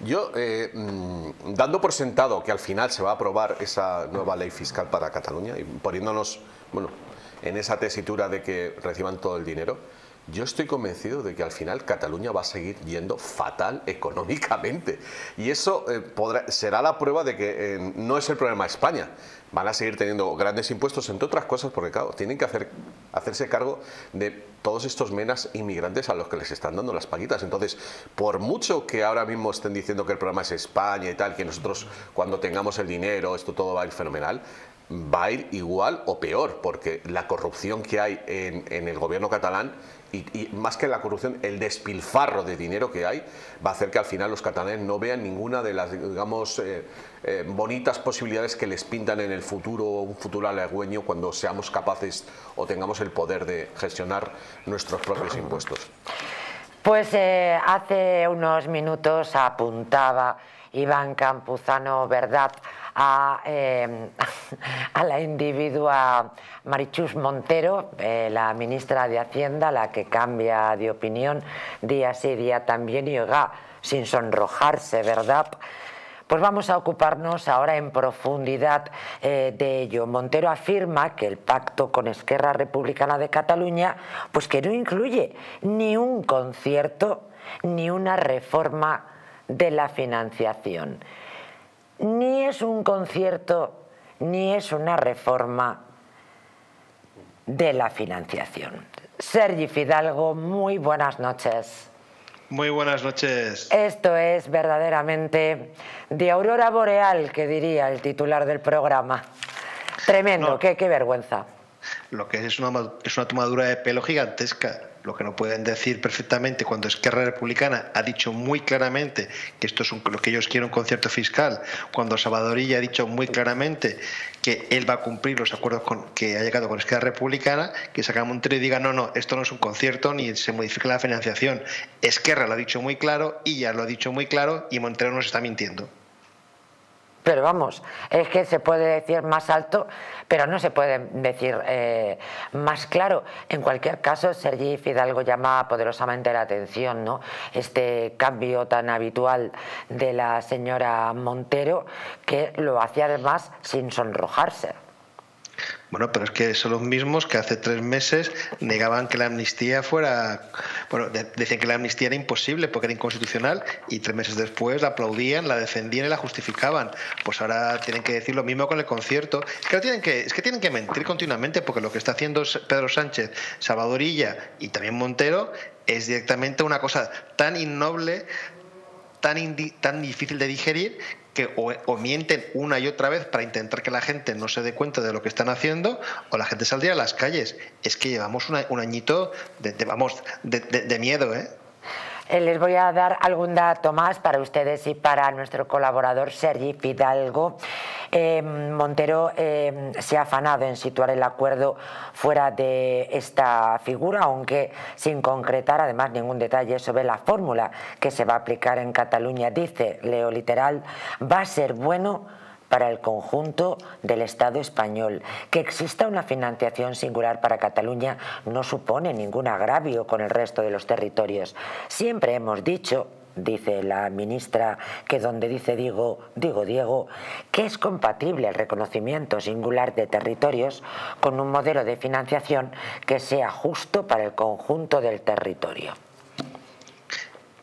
Yo, eh, mm, dando por sentado que al final se va a aprobar esa nueva ley fiscal para Cataluña y poniéndonos, bueno, en esa tesitura de que reciban todo el dinero, yo estoy convencido de que al final Cataluña va a seguir yendo fatal económicamente. Y eso eh, será la prueba de que eh, no es el problema España. Van a seguir teniendo grandes impuestos, entre otras cosas, porque claro, tienen que hacer, hacerse cargo de todos estos menas inmigrantes a los que les están dando las paquitas. Entonces, por mucho que ahora mismo estén diciendo que el problema es España y tal, que nosotros cuando tengamos el dinero, esto todo va a ir fenomenal, va a ir igual o peor, porque la corrupción que hay en, el gobierno catalán y, más que la corrupción, el despilfarro de dinero que hay va a hacer que al final los catalanes no vean ninguna de las, digamos, eh, eh, bonitas posibilidades que les pintan en el futuro, un futuro halagüeño cuando seamos capaces o tengamos el poder de gestionar nuestros propios impuestos. Pues eh, hace unos minutos apuntaba Iván Campuzano, ¿verdad?, a, eh, a la individua Marichus Montero, eh, la ministra de Hacienda, la que cambia de opinión día sí, día también y oiga, sin sonrojarse, ¿verdad? Pues vamos a ocuparnos ahora en profundidad eh, de ello. Montero afirma que el pacto con Esquerra Republicana de Cataluña, pues que no incluye ni un concierto ni una reforma de la financiación. Ni es un concierto ni es una reforma de la financiación. Sergi Fidalgo, muy buenas noches. Muy buenas noches. Esto es verdaderamente de aurora boreal, que diría el titular del programa. Tremendo, qué, qué vergüenza. Lo que es una, es una tomadura de pelo gigantesca lo que no pueden decir perfectamente cuando Esquerra Republicana ha dicho muy claramente que esto es lo que ellos quieren un concierto fiscal, cuando Salvadorilla ha dicho muy claramente que él va a cumplir los acuerdos con, que ha llegado con Esquerra Republicana, que saca Montero y diga no, no, esto no es un concierto ni se modifica la financiación. Esquerra lo ha dicho muy claro, ya lo ha dicho muy claro y Montero nos está mintiendo. Pero vamos, es que se puede decir más alto, pero no se puede decir eh, más claro. En cualquier caso, Sergi Fidalgo llama poderosamente la atención, ¿no? Este cambio tan habitual de la señora Montero, que lo hacía además sin sonrojarse. Bueno, pero es que son los mismos que hace tres meses negaban que la amnistía fuera. Bueno, decían que la amnistía era imposible porque era inconstitucional y tres meses después la aplaudían, la defendían y la justificaban. Pues ahora tienen que decir lo mismo con el concierto. Es que, tienen que, es que tienen que mentir continuamente porque lo que está haciendo Pedro Sánchez, Salvadorilla y también Montero es directamente una cosa tan innoble, tan, tan difícil de digerir que o, mienten una y otra vez para intentar que la gente no se dé cuenta de lo que están haciendo o la gente saldría a las calles. Es que llevamos un añito de, vamos, de, de miedo, ¿eh? Eh, les voy a dar algún dato más para ustedes y para nuestro colaborador Sergi Fidalgo. Eh, Montero eh, se ha afanado en situar el acuerdo fuera de esta figura, aunque sin concretar además ningún detalle sobre la fórmula que se va a aplicar en Cataluña. Dice, leo literal, va a ser bueno para el conjunto del Estado español. Que exista una financiación singular para Cataluña no supone ningún agravio con el resto de los territorios. Siempre hemos dicho dice la ministra, que donde dice digo, digo Diego, que es compatible el reconocimiento singular de territorios con un modelo de financiación que sea justo para el conjunto del territorio.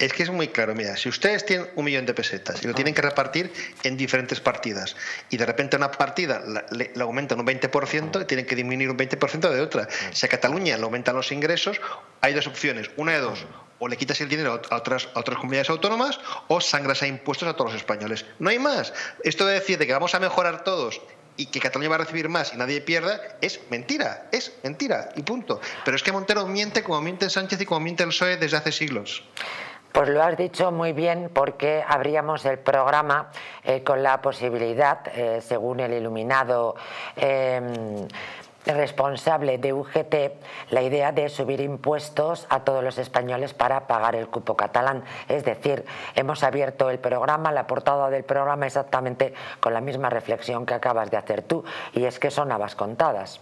Es que es muy claro, mira, si ustedes tienen un millón de pesetas y lo tienen que repartir en diferentes partidas y de repente una partida le, aumentan un 20% y tienen que disminuir un 20% de otra. Si a Cataluña le aumentan los ingresos, hay dos opciones, una de dos, o le quitas el dinero a otras, a otras comunidades autónomas o sangras a impuestos a todos los españoles. No hay más. Esto de decir de que vamos a mejorar todos y que Cataluña va a recibir más y nadie pierda, es mentira, es mentira y punto. Pero es que Montero miente como miente Sánchez y como miente el PSOE desde hace siglos. Pues lo has dicho muy bien porque abríamos el programa eh, con la posibilidad, eh, según el iluminado em, responsable de UGT, la idea de subir impuestos a todos los españoles para pagar el cupo catalán. Es decir, hemos abierto el programa, la portada del programa exactamente con la misma reflexión que acabas de hacer tú, y es que son habas contadas.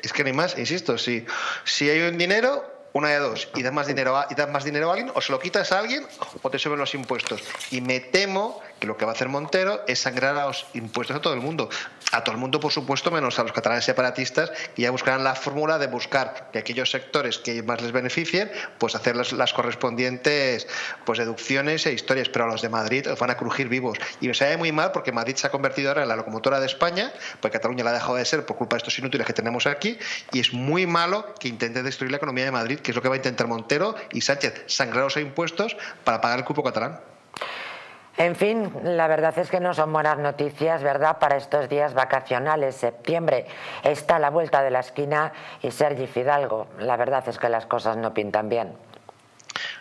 Es que ni más, insisto, si, si hay un dinero, una de dos, y das más dinero a, y das más dinero a alguien, o se lo quitas a alguien o te suben los impuestos. Y me temo que lo que va a hacer Montero es sangrar a los impuestos a todo el mundo. A todo el mundo, por supuesto, menos a los catalanes separatistas, que ya buscarán la fórmula de buscar que aquellos sectores que más les beneficien, pues hacer las, correspondientes pues deducciones e historias. Pero a los de Madrid los van a crujir vivos. Y me sabe muy mal porque Madrid se ha convertido ahora en la locomotora de España, porque Cataluña la ha dejado de ser por culpa de estos inútiles que tenemos aquí. Y es muy malo que intente destruir la economía de Madrid, que es lo que va a intentar Montero y Sánchez, sangraros a impuestos para pagar el cupo catalán. En fin, la verdad es que no son buenas noticias, ¿verdad? Para estos días vacacionales, septiembre está a la vuelta de la esquina y Sergi Fidalgo, la verdad es que las cosas no pintan bien.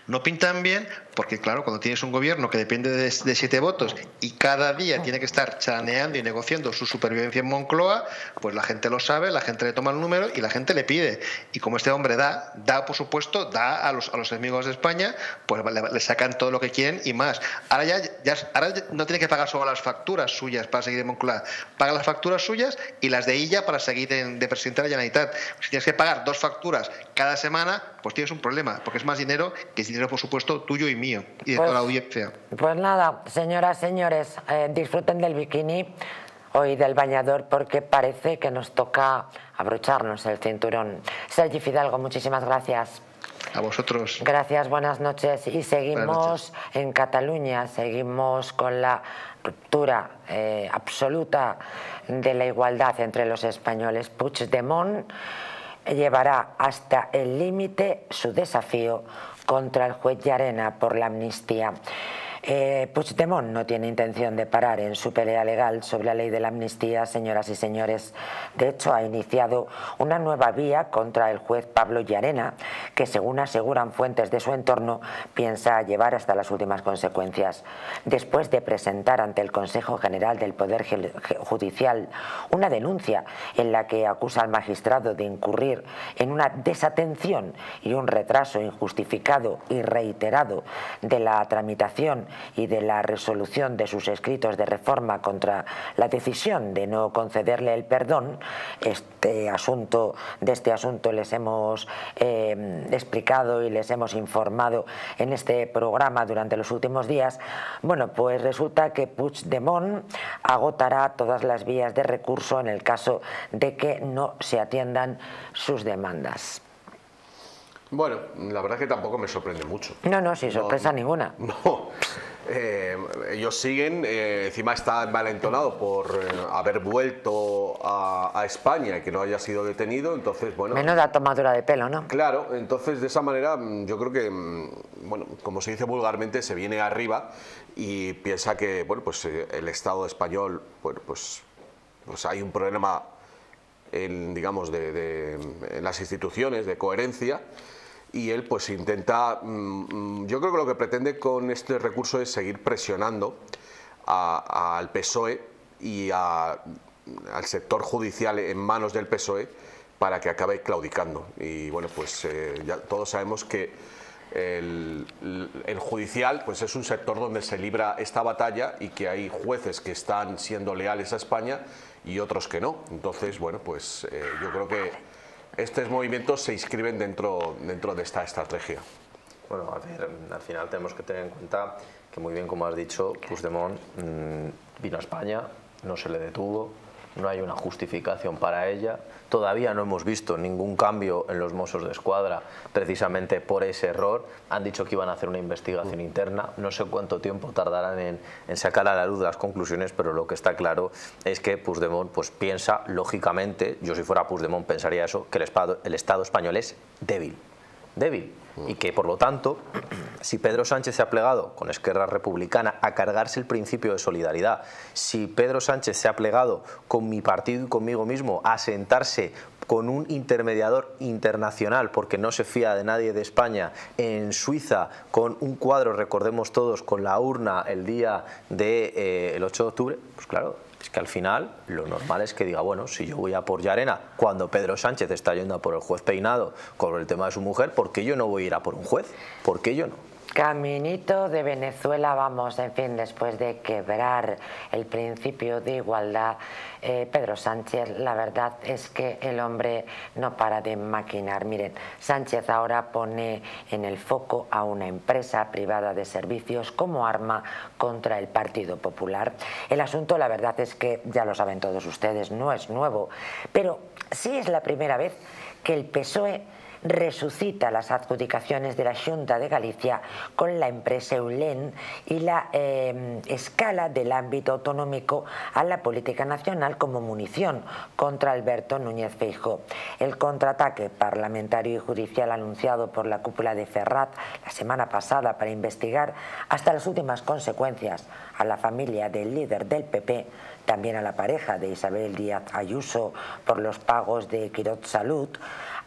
No pintan bien porque claro, cuando tienes un gobierno que depende de, siete votos y cada día tiene que estar chaneando y negociando su supervivencia en Moncloa, pues la gente lo sabe, la gente le toma el número y la gente le pide. Y como este hombre da, da por supuesto, da a los, a los enemigos de España, pues le, sacan todo lo que quieren y más. Ahora ya, ya ahora no tiene que pagar solo las facturas suyas para seguir en Moncloa, paga las facturas suyas y las de ella para seguir de presidente de la Generalitat. Si tienes que pagar dos facturas cada semana, pues tienes un problema, porque es más dinero que es dinero, por supuesto, tuyo y mío y de toda la pues, audiencia. Pues nada, señoras, señores, eh, disfruten del bikini hoy del bañador porque parece que nos toca abrocharnos el cinturón. Sergi Fidalgo, muchísimas gracias. A vosotros. Gracias, buenas noches. Y seguimos en Cataluña, seguimos con la ruptura eh, absoluta de la igualdad entre los españoles. Puigdemont llevará hasta el límite su desafío contra el juez Llarena por la amnistía. Eh, Puigdemont no tiene intención de parar en su pelea legal sobre la ley de la amnistía, señoras y señores. De hecho, ha iniciado una nueva vía contra el juez Pablo Llarena, que según aseguran fuentes de su entorno, piensa llevar hasta las últimas consecuencias. Después de presentar ante el Consejo General del Poder Judicial una denuncia en la que acusa al magistrado de incurrir en una desatención y un retraso injustificado y reiterado de la tramitación y de la resolución de sus escritos de reforma contra la decisión de no concederle el perdón, este asunto, de este asunto les hemos eh, explicado y les hemos informado en este programa durante los últimos días. Bueno, pues resulta que Puigdemont agotará todas las vías de recurso en el caso de que no se atiendan sus demandas. Bueno, la verdad es que tampoco me sorprende mucho. No, no, sin sorpresa ninguna. No. Eh, ellos siguen, eh, encima está valentonado por eh, haber vuelto a, España y que no haya sido detenido, entonces bueno... Menos la tomadura de pelo, ¿no? Claro, entonces de esa manera mm, yo creo que, mm, bueno, como se dice vulgarmente, se viene arriba y piensa que, bueno, pues el Estado español, bueno, pues, pues hay un problema en, digamos, de, las instituciones de coherencia y él pues intenta, mm, mm, yo creo que lo que pretende con este recurso es seguir presionando al PSOE y al sector judicial en manos del PSOE para que acabe claudicando. Y bueno, pues eh, ya todos sabemos que el, el, judicial pues es un sector donde se libra esta batalla y que hay jueces que están siendo leales a España y otros que no. Entonces, bueno, pues eh, yo creo que estos movimientos se inscriben dentro, dentro de esta estrategia. Bueno, a ver, al final tenemos que tener en cuenta que muy bien como has dicho, Puigdemont mmm, vino a España, no se le detuvo, no hay una justificación para ella. Todavía no hemos visto ningún cambio en los Mossos de Escuadra precisamente por ese error. Han dicho que iban a hacer una investigación interna. No sé cuánto tiempo tardarán en, sacar a la luz las conclusiones, pero lo que está claro es que Puigdemont pues, piensa, lógicamente, yo si fuera Puigdemont pensaría eso, que el el Estado español es débil. Débil y que por lo tanto, si Pedro Sánchez se ha plegado con Esquerra Republicana a cargarse el principio de solidaridad, si Pedro Sánchez se ha plegado con mi partido y conmigo mismo a sentarse con un intermediador internacional, porque no se fía de nadie de España, en Suiza, con un cuadro, recordemos todos, con la urna el día del de, eh, 8 de octubre, pues claro, es que al final lo normal es que diga, bueno, si yo voy a por Yarena cuando Pedro Sánchez está yendo a por el juez peinado con el tema de su mujer, ¿por qué yo no voy a ir a por un juez? ¿Por qué yo no? Caminito de Venezuela, vamos, en fin, después de quebrar el principio de igualdad, eh, Pedro Sánchez, la verdad es que el hombre no para de maquinar. Miren, Sánchez ahora pone en el foco a una empresa privada de servicios como arma contra el Partido Popular. El asunto, la verdad es que, ya lo saben todos ustedes, no es nuevo, pero sí es la primera vez que el PSOE resucita las adjudicaciones de la Junta de Galicia con la empresa Eulen y la eh, escala del ámbito autonómico a la política nacional como munición contra Alberto Núñez Feijóo. El contraataque parlamentario y judicial anunciado por la cúpula de Ferrat la semana pasada para investigar hasta las últimas consecuencias a la familia del líder del PP también a la pareja de Isabel Díaz Ayuso por los pagos de Quirot Salud,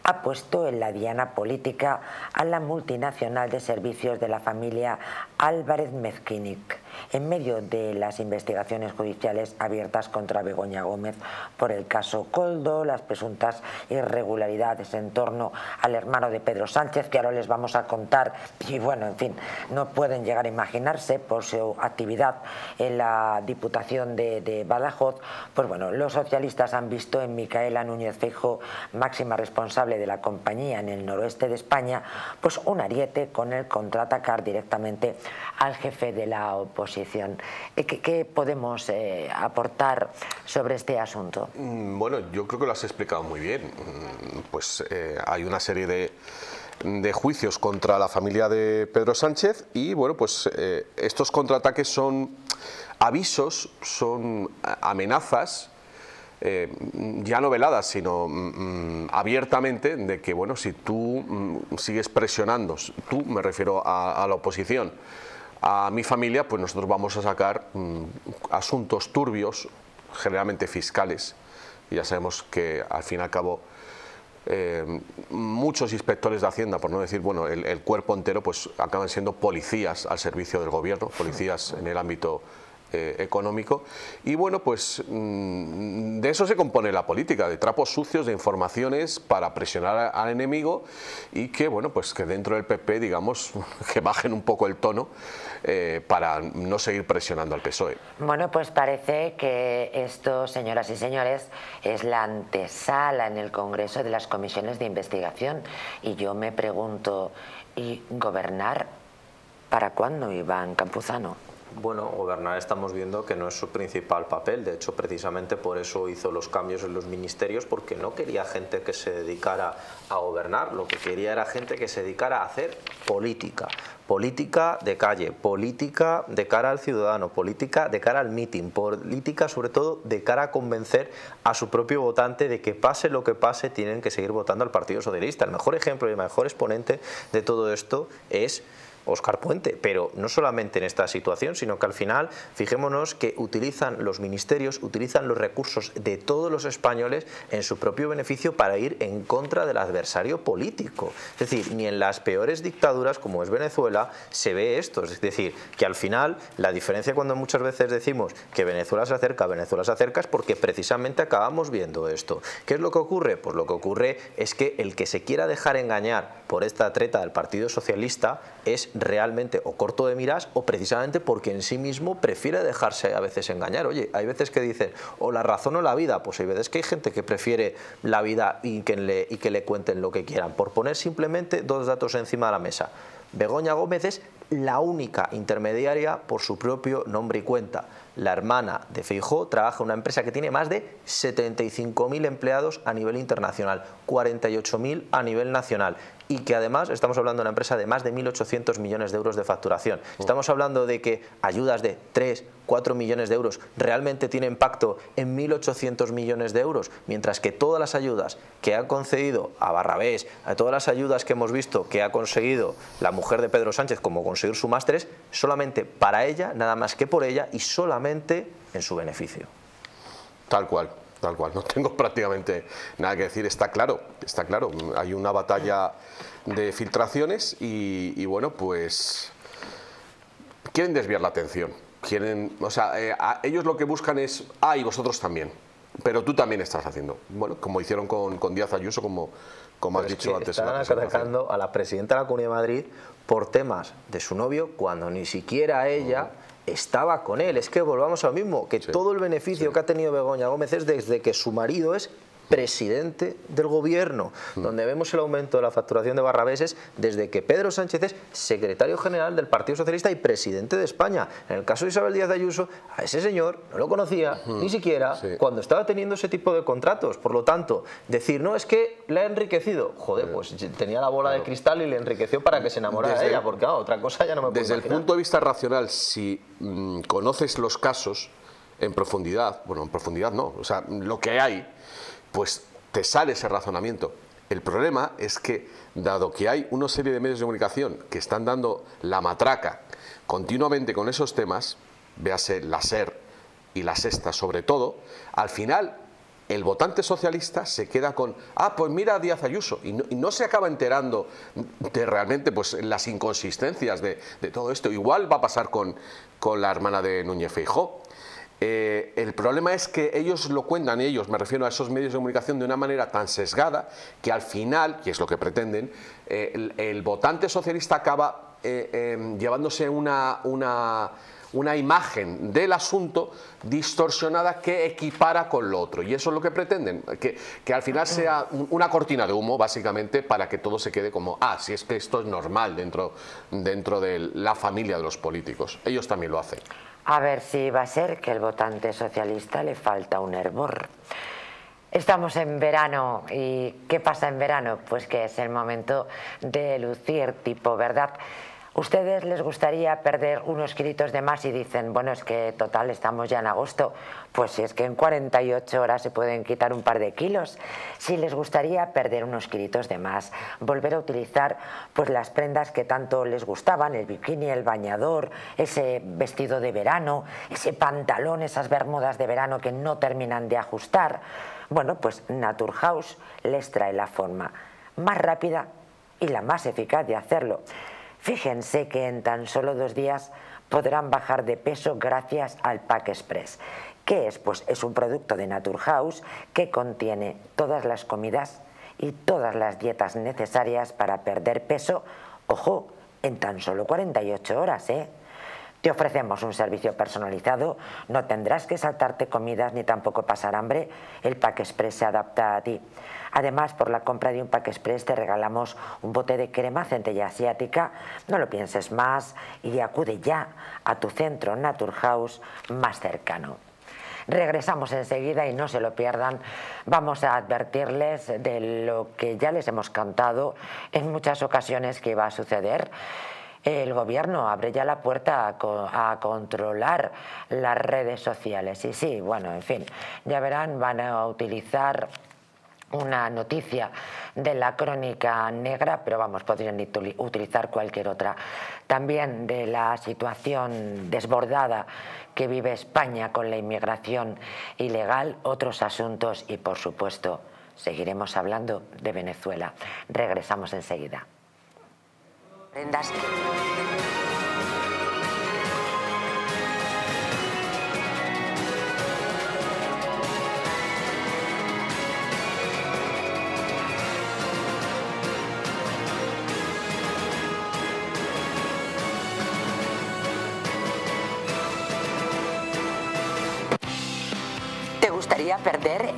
ha puesto en la diana política a la multinacional de servicios de la familia Álvarez Mezquinic en medio de las investigaciones judiciales abiertas contra Begoña Gómez por el caso Coldo, las presuntas irregularidades en torno al hermano de Pedro Sánchez, que ahora les vamos a contar, y bueno, en fin, no pueden llegar a imaginarse por su actividad en la Diputación de, de Badajoz, pues bueno, los socialistas han visto en Micaela Núñez Feijo, máxima responsable de la compañía en el noroeste de España, pues un ariete con el contraatacar directamente al jefe de la oposición eh, ¿Qué, podemos eh, aportar sobre este asunto? Mm, bueno, yo creo que lo has explicado muy bien. Mm, pues eh, hay una serie de, de juicios contra la familia de Pedro Sánchez y bueno, pues estos contraataques son avisos, son amenazas ya no veladas, sino mm, abiertamente, de que, bueno, si tú sigues presionando, tú me refiero a la oposición, a mi familia, pues nosotros vamos a sacar mm, asuntos turbios, generalmente fiscales. Ya sabemos que al fin y al cabo eh, muchos inspectores de Hacienda, por no decir bueno, el, cuerpo entero, pues acaban siendo policías al servicio del gobierno, policías en el ámbito eh, económico. Y bueno, pues mm, de eso se compone la política, de trapos sucios, de informaciones para presionar al enemigo y que, bueno, pues que dentro del PP, digamos, que bajen un poco el tono eh, para no seguir presionando al PSOE. Bueno, pues parece que esto, señoras y señores, es la antesala en el Congreso de las comisiones de investigación. Y yo me pregunto, ¿y gobernar para cuándo, Iván Campuzano? Bueno, gobernar estamos viendo que no es su principal papel, de hecho precisamente por eso hizo los cambios en los ministerios, porque no quería gente que se dedicara a gobernar, lo que quería era gente que se dedicara a hacer política, política de calle, política de cara al ciudadano, política de cara al meeting, política sobre todo de cara a convencer a su propio votante de que pase lo que pase tienen que seguir votando al Partido Socialista. El mejor ejemplo y el mejor exponente de todo esto es Oscar Puente, pero no solamente en esta situación, sino que al final, fijémonos que utilizan los ministerios, utilizan los recursos de todos los españoles en su propio beneficio para ir en contra del adversario político. Es decir, ni en las peores dictaduras como es Venezuela se ve esto. Es decir, que al final la diferencia cuando muchas veces decimos que Venezuela se acerca, Venezuela se acerca es porque precisamente acabamos viendo esto. ¿Qué es lo que ocurre? Pues lo que ocurre es que el que se quiera dejar engañar por esta treta del Partido Socialista es realmente o corto de miras o precisamente porque en sí mismo prefiere dejarse a veces engañar. Oye, hay veces que dicen o la razón o la vida, pues hay veces que hay gente que prefiere la vida y que le, y que le cuenten lo que quieran. Por poner simplemente dos datos encima de la mesa. Begoña Gómez es la única intermediaria por su propio nombre y cuenta. La hermana de Feijó trabaja en una empresa que tiene más de 75.000 empleados a nivel internacional, 48.000 a nivel nacional y que además estamos hablando de una empresa de más de 1.800 millones de euros de facturación. Estamos hablando de que ayudas de 3, 4 millones de euros realmente tienen impacto en 1.800 millones de euros, mientras que todas las ayudas que ha concedido a Barrabés, a todas las ayudas que hemos visto que ha conseguido la mujer de Pedro Sánchez, como conseguir su máster, solamente para ella, nada más que por ella y solamente en su beneficio. Tal cual. Tal cual, no tengo prácticamente nada que decir, está claro, está claro, hay una batalla de filtraciones y, bueno, pues quieren desviar la atención, quieren, o sea, eh, ellos lo que buscan es, ah, y vosotros también, pero tú también estás haciendo. Bueno, como hicieron con, con Díaz Ayuso, como, como has dicho antes. Están atacando a la presidenta de la Comunidad de Madrid por temas de su novio cuando ni siquiera ella estaba con él. Es que volvamos a lo mismo, que todo el beneficio que ha tenido Begoña Gómez es desde que su marido es presidente del gobierno, mm. donde vemos el aumento de la facturación de barrabeses desde que Pedro Sánchez es secretario general del Partido Socialista y presidente de España. En el caso de Isabel Díaz de Ayuso, a ese señor no lo conocía ni siquiera cuando estaba teniendo ese tipo de contratos. Por lo tanto, decir, no, es que le ha enriquecido. Joder, pues tenía la bola de cristal y le enriqueció para que se enamorara de ella, porque otra cosa ya no me puedo Desde el punto de vista racional, si mm, conoces los casos en profundidad, bueno, en profundidad no, o sea, lo que hay, pues te sale ese razonamiento. El problema es que, dado que hay una serie de medios de comunicación que están dando la matraca continuamente con esos temas, véase la SER y la Sexta sobre todo, al final el votante socialista se queda con, ah, pues mira a Díaz Ayuso, y no, se acaba enterando de realmente pues, las inconsistencias de, todo esto. Igual va a pasar con, con la hermana de Núñez Feijó. Eh, el problema es que ellos lo cuentan, ellos, me refiero a esos medios de comunicación, de una manera tan sesgada que al final, que es lo que pretenden, eh, el, votante socialista acaba eh, em, llevándose una, imagen del asunto distorsionada que equipara con lo otro. Y eso es lo que pretenden, que, que al final sea una cortina de humo, básicamente, para que todo se quede como, ah, si es que esto es normal dentro, dentro de la familia de los políticos. Ellos también lo hacen. A ver si va a ser que el votante socialista le falta un hervor. Estamos en verano y ¿qué pasa en verano? Pues que es el momento de lucir tipo, ¿verdad? ¿Ustedes les gustaría perder unos kilitos de más y dicen, bueno, es que total estamos ya en agosto? Pues si es que en 48 horas se pueden quitar un par de kilos. Si les gustaría perder unos kilitos de más, volver a utilizar pues las prendas que tanto les gustaban, el bikini, el bañador, ese vestido de verano, ese pantalón, esas bermudas de verano que no terminan de ajustar, bueno, pues Naturhaus les trae la forma más rápida y la más eficaz de hacerlo. Fíjense que en tan solo dos días podrán bajar de peso gracias al Pack Express. ¿Qué es? Pues es un producto de Naturhaus que contiene todas las comidas y todas las dietas necesarias para perder peso, ojo, en tan solo 48 horas, ¿eh? Te ofrecemos un servicio personalizado, no tendrás que saltarte comidas ni tampoco pasar hambre, el Pack Express se adapta a ti. Además, por la compra de un Pack Express te regalamos un bote de crema centella asiática, no lo pienses más y acude ya a tu centro Naturhaus más cercano. Regresamos enseguida y no se lo pierdan. Vamos a advertirles de lo que ya les hemos cantado en muchas ocasiones que va a suceder el gobierno abre ya la puerta a, controlar las redes sociales. Y sí, bueno, en fin, ya verán, van a utilizar una noticia de la crónica negra, pero vamos, podrían utilizar cualquier otra. También de la situación desbordada que vive España con la inmigración ilegal, otros asuntos y, por supuesto, seguiremos hablando de Venezuela. Regresamos enseguida. ¿Te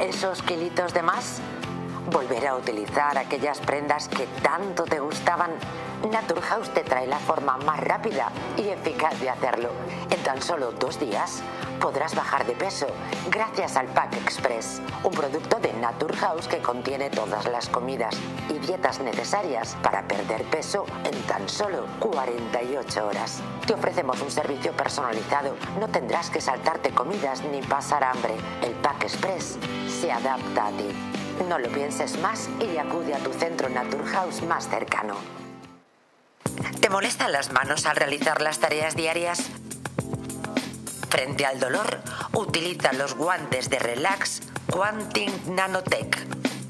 esos kilitos de más? ¿Volver a utilizar aquellas prendas que tanto te gustaban? Naturhaus te trae la forma más rápida y eficaz de hacerlo. En tan solo dos días podrás bajar de peso gracias al Pack Express, un producto de Naturhaus que contiene todas las comidas y dietas necesarias para perder peso en tan solo 48 horas. Te ofrecemos un servicio personalizado, no tendrás que saltarte comidas ni pasar hambre. El Pack Express se adapta a ti. No lo pienses más y acude a tu centro Naturhaus más cercano. ¿Te molestan las manos al realizar las tareas diarias? Frente al dolor, utiliza los guantes de Relax Quanting Nanotech.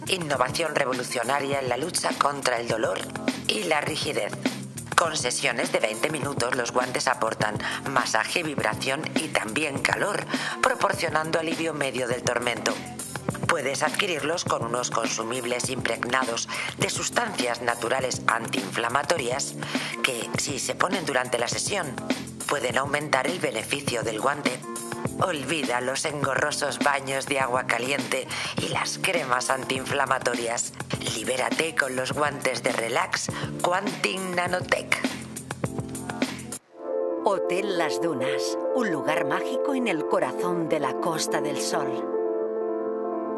Innovación revolucionaria en la lucha contra el dolor y la rigidez Con sesiones de 20 minutos los guantes aportan masaje, vibración y también calor, proporcionando alivio medio del tormento. Puedes adquirirlos con unos consumibles impregnados de sustancias naturales antiinflamatorias que, si se ponen durante la sesión, pueden aumentar el beneficio del guante. Olvida los engorrosos baños de agua caliente y las cremas antiinflamatorias. Libérate con los guantes de relax Quantin Nanotech. Hotel Las Dunas, un lugar mágico en el corazón de la Costa del Sol.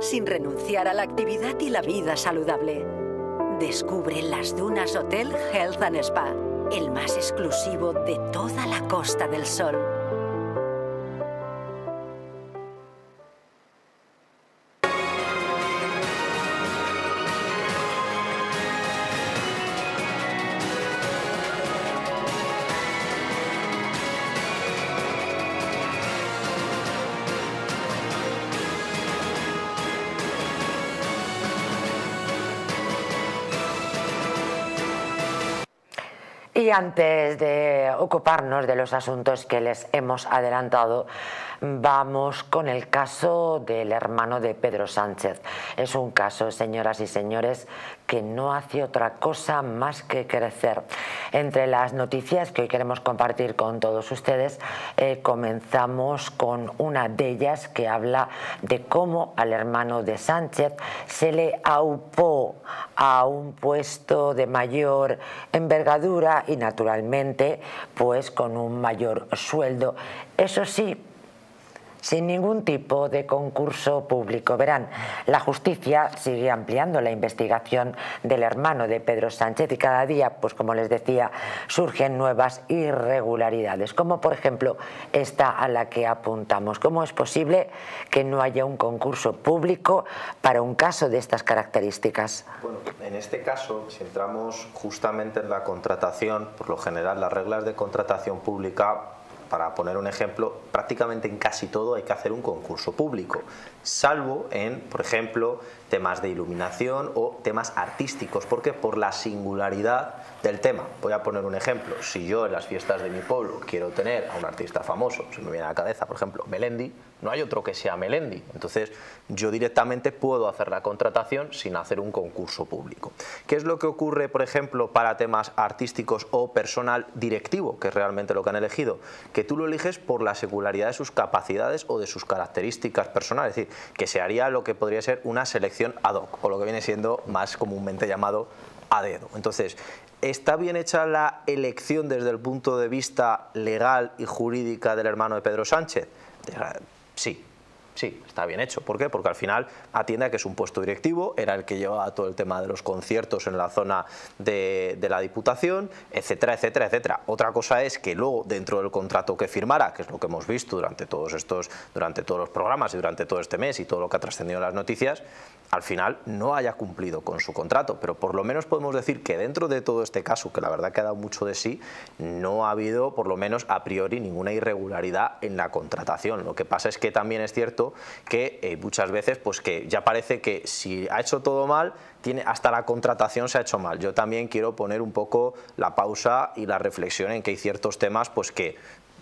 sin renunciar a la actividad y la vida saludable. Descubre las Dunas Hotel Health and Spa, el más exclusivo de toda la Costa del Sol. Antes de ocuparnos de los asuntos que les hemos adelantado, vamos con el caso del hermano de Pedro Sánchez. Es un caso, señoras y señores, que no hace otra cosa más que crecer. Entre las noticias que hoy queremos compartir con todos ustedes, eh, comenzamos con una de ellas que habla de cómo al hermano de Sánchez se le aupó a un puesto de mayor envergadura y naturalmente pues con un mayor sueldo. Eso sí, sin ningún tipo de concurso público. Verán, la justicia sigue ampliando la investigación del hermano de Pedro Sánchez y cada día, pues como les decía, surgen nuevas irregularidades, como por ejemplo esta a la que apuntamos. ¿Cómo es posible que no haya un concurso público para un caso de estas características? Bueno, en este caso, si entramos justamente en la contratación, por lo general las reglas de contratación pública para poner un ejemplo, prácticamente en casi todo hay que hacer un concurso público, salvo en, por ejemplo, temas de iluminación o temas artísticos, porque por la singularidad del tema. Voy a poner un ejemplo. Si yo en las fiestas de mi pueblo quiero tener a un artista famoso, se me viene a la cabeza, por ejemplo, Melendi, no hay otro que sea Melendi. Entonces, yo directamente puedo hacer la contratación sin hacer un concurso público. ¿Qué es lo que ocurre, por ejemplo, para temas artísticos o personal directivo, que es realmente lo que han elegido? Que tú lo eliges por la singularidad de sus capacidades o de sus características personales, que se haría lo que podría ser una selección ad hoc, o lo que viene siendo más comúnmente llamado a dedo. Entonces, ¿está bien hecha la elección desde el punto de vista legal y jurídica del hermano de Pedro Sánchez? Sí, Sí, está bien hecho. ¿Por qué? Porque al final atiende a que es un puesto directivo, era el que llevaba todo el tema de los conciertos en la zona de, la Diputación, etcétera, etcétera, etcétera. Otra cosa es que luego, dentro del contrato que firmara, que es lo que hemos visto durante todos estos, durante todos los programas y durante todo este mes y todo lo que ha trascendido en las noticias, al final no haya cumplido con su contrato. Pero por lo menos podemos decir que dentro de todo este caso, que la verdad que ha dado mucho de sí, no ha habido, por lo menos a priori, ninguna irregularidad en la contratación. Lo que pasa es que también es cierto que eh, muchas veces pues que ya parece que si ha hecho todo mal, tiene, hasta la contratación se ha hecho mal. Yo también quiero poner un poco la pausa y la reflexión en que hay ciertos temas pues que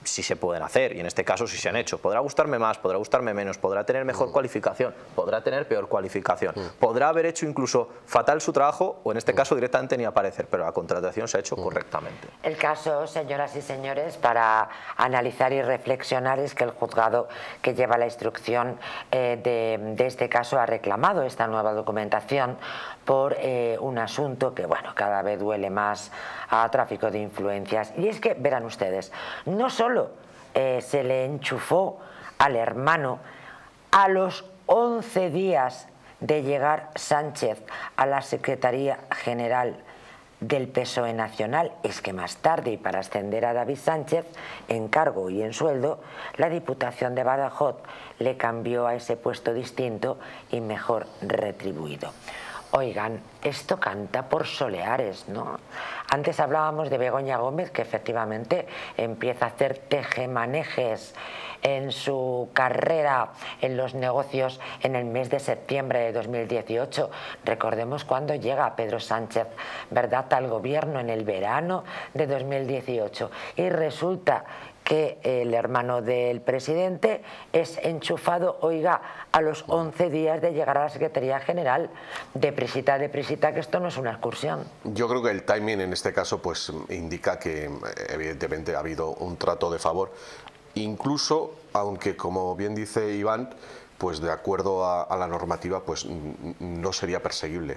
si se pueden hacer y en este caso si se han hecho. Podrá gustarme más, podrá gustarme menos, podrá tener mejor mm. cualificación, podrá tener peor cualificación, mm. podrá haber hecho incluso fatal su trabajo o en este mm. caso directamente ni aparecer, pero la contratación se ha hecho correctamente. El caso, señoras y señores, para analizar y reflexionar es que el juzgado que lleva la instrucción eh, de, de este caso ha reclamado esta nueva documentación por eh, un asunto que, bueno, cada vez duele más a tráfico de influencias. Y es que, verán ustedes, no solo eh, se le enchufó al hermano a los 11 días de llegar Sánchez a la Secretaría General del PSOE nacional es que más tarde y para ascender a David Sánchez en cargo y en sueldo, la Diputación de Badajoz le cambió a ese puesto distinto y mejor retribuido. Oigan, esto canta por soleares, ¿no? Antes hablábamos de Begoña Gómez, que efectivamente empieza a hacer tejemanejes en su carrera en los negocios en el mes de septiembre de 2018. Recordemos cuando llega Pedro Sánchez, ¿verdad?, al gobierno en el verano de 2018. Y resulta que el hermano del presidente es enchufado, oiga, a los 11 días de llegar a la Secretaría General. de Deprisita, deprisita, que esto no es una excursión. Yo creo que el timing en este caso pues indica que evidentemente ha habido un trato de favor incluso aunque como bien dice Iván, pues de acuerdo a, la normativa pues no sería perseguible.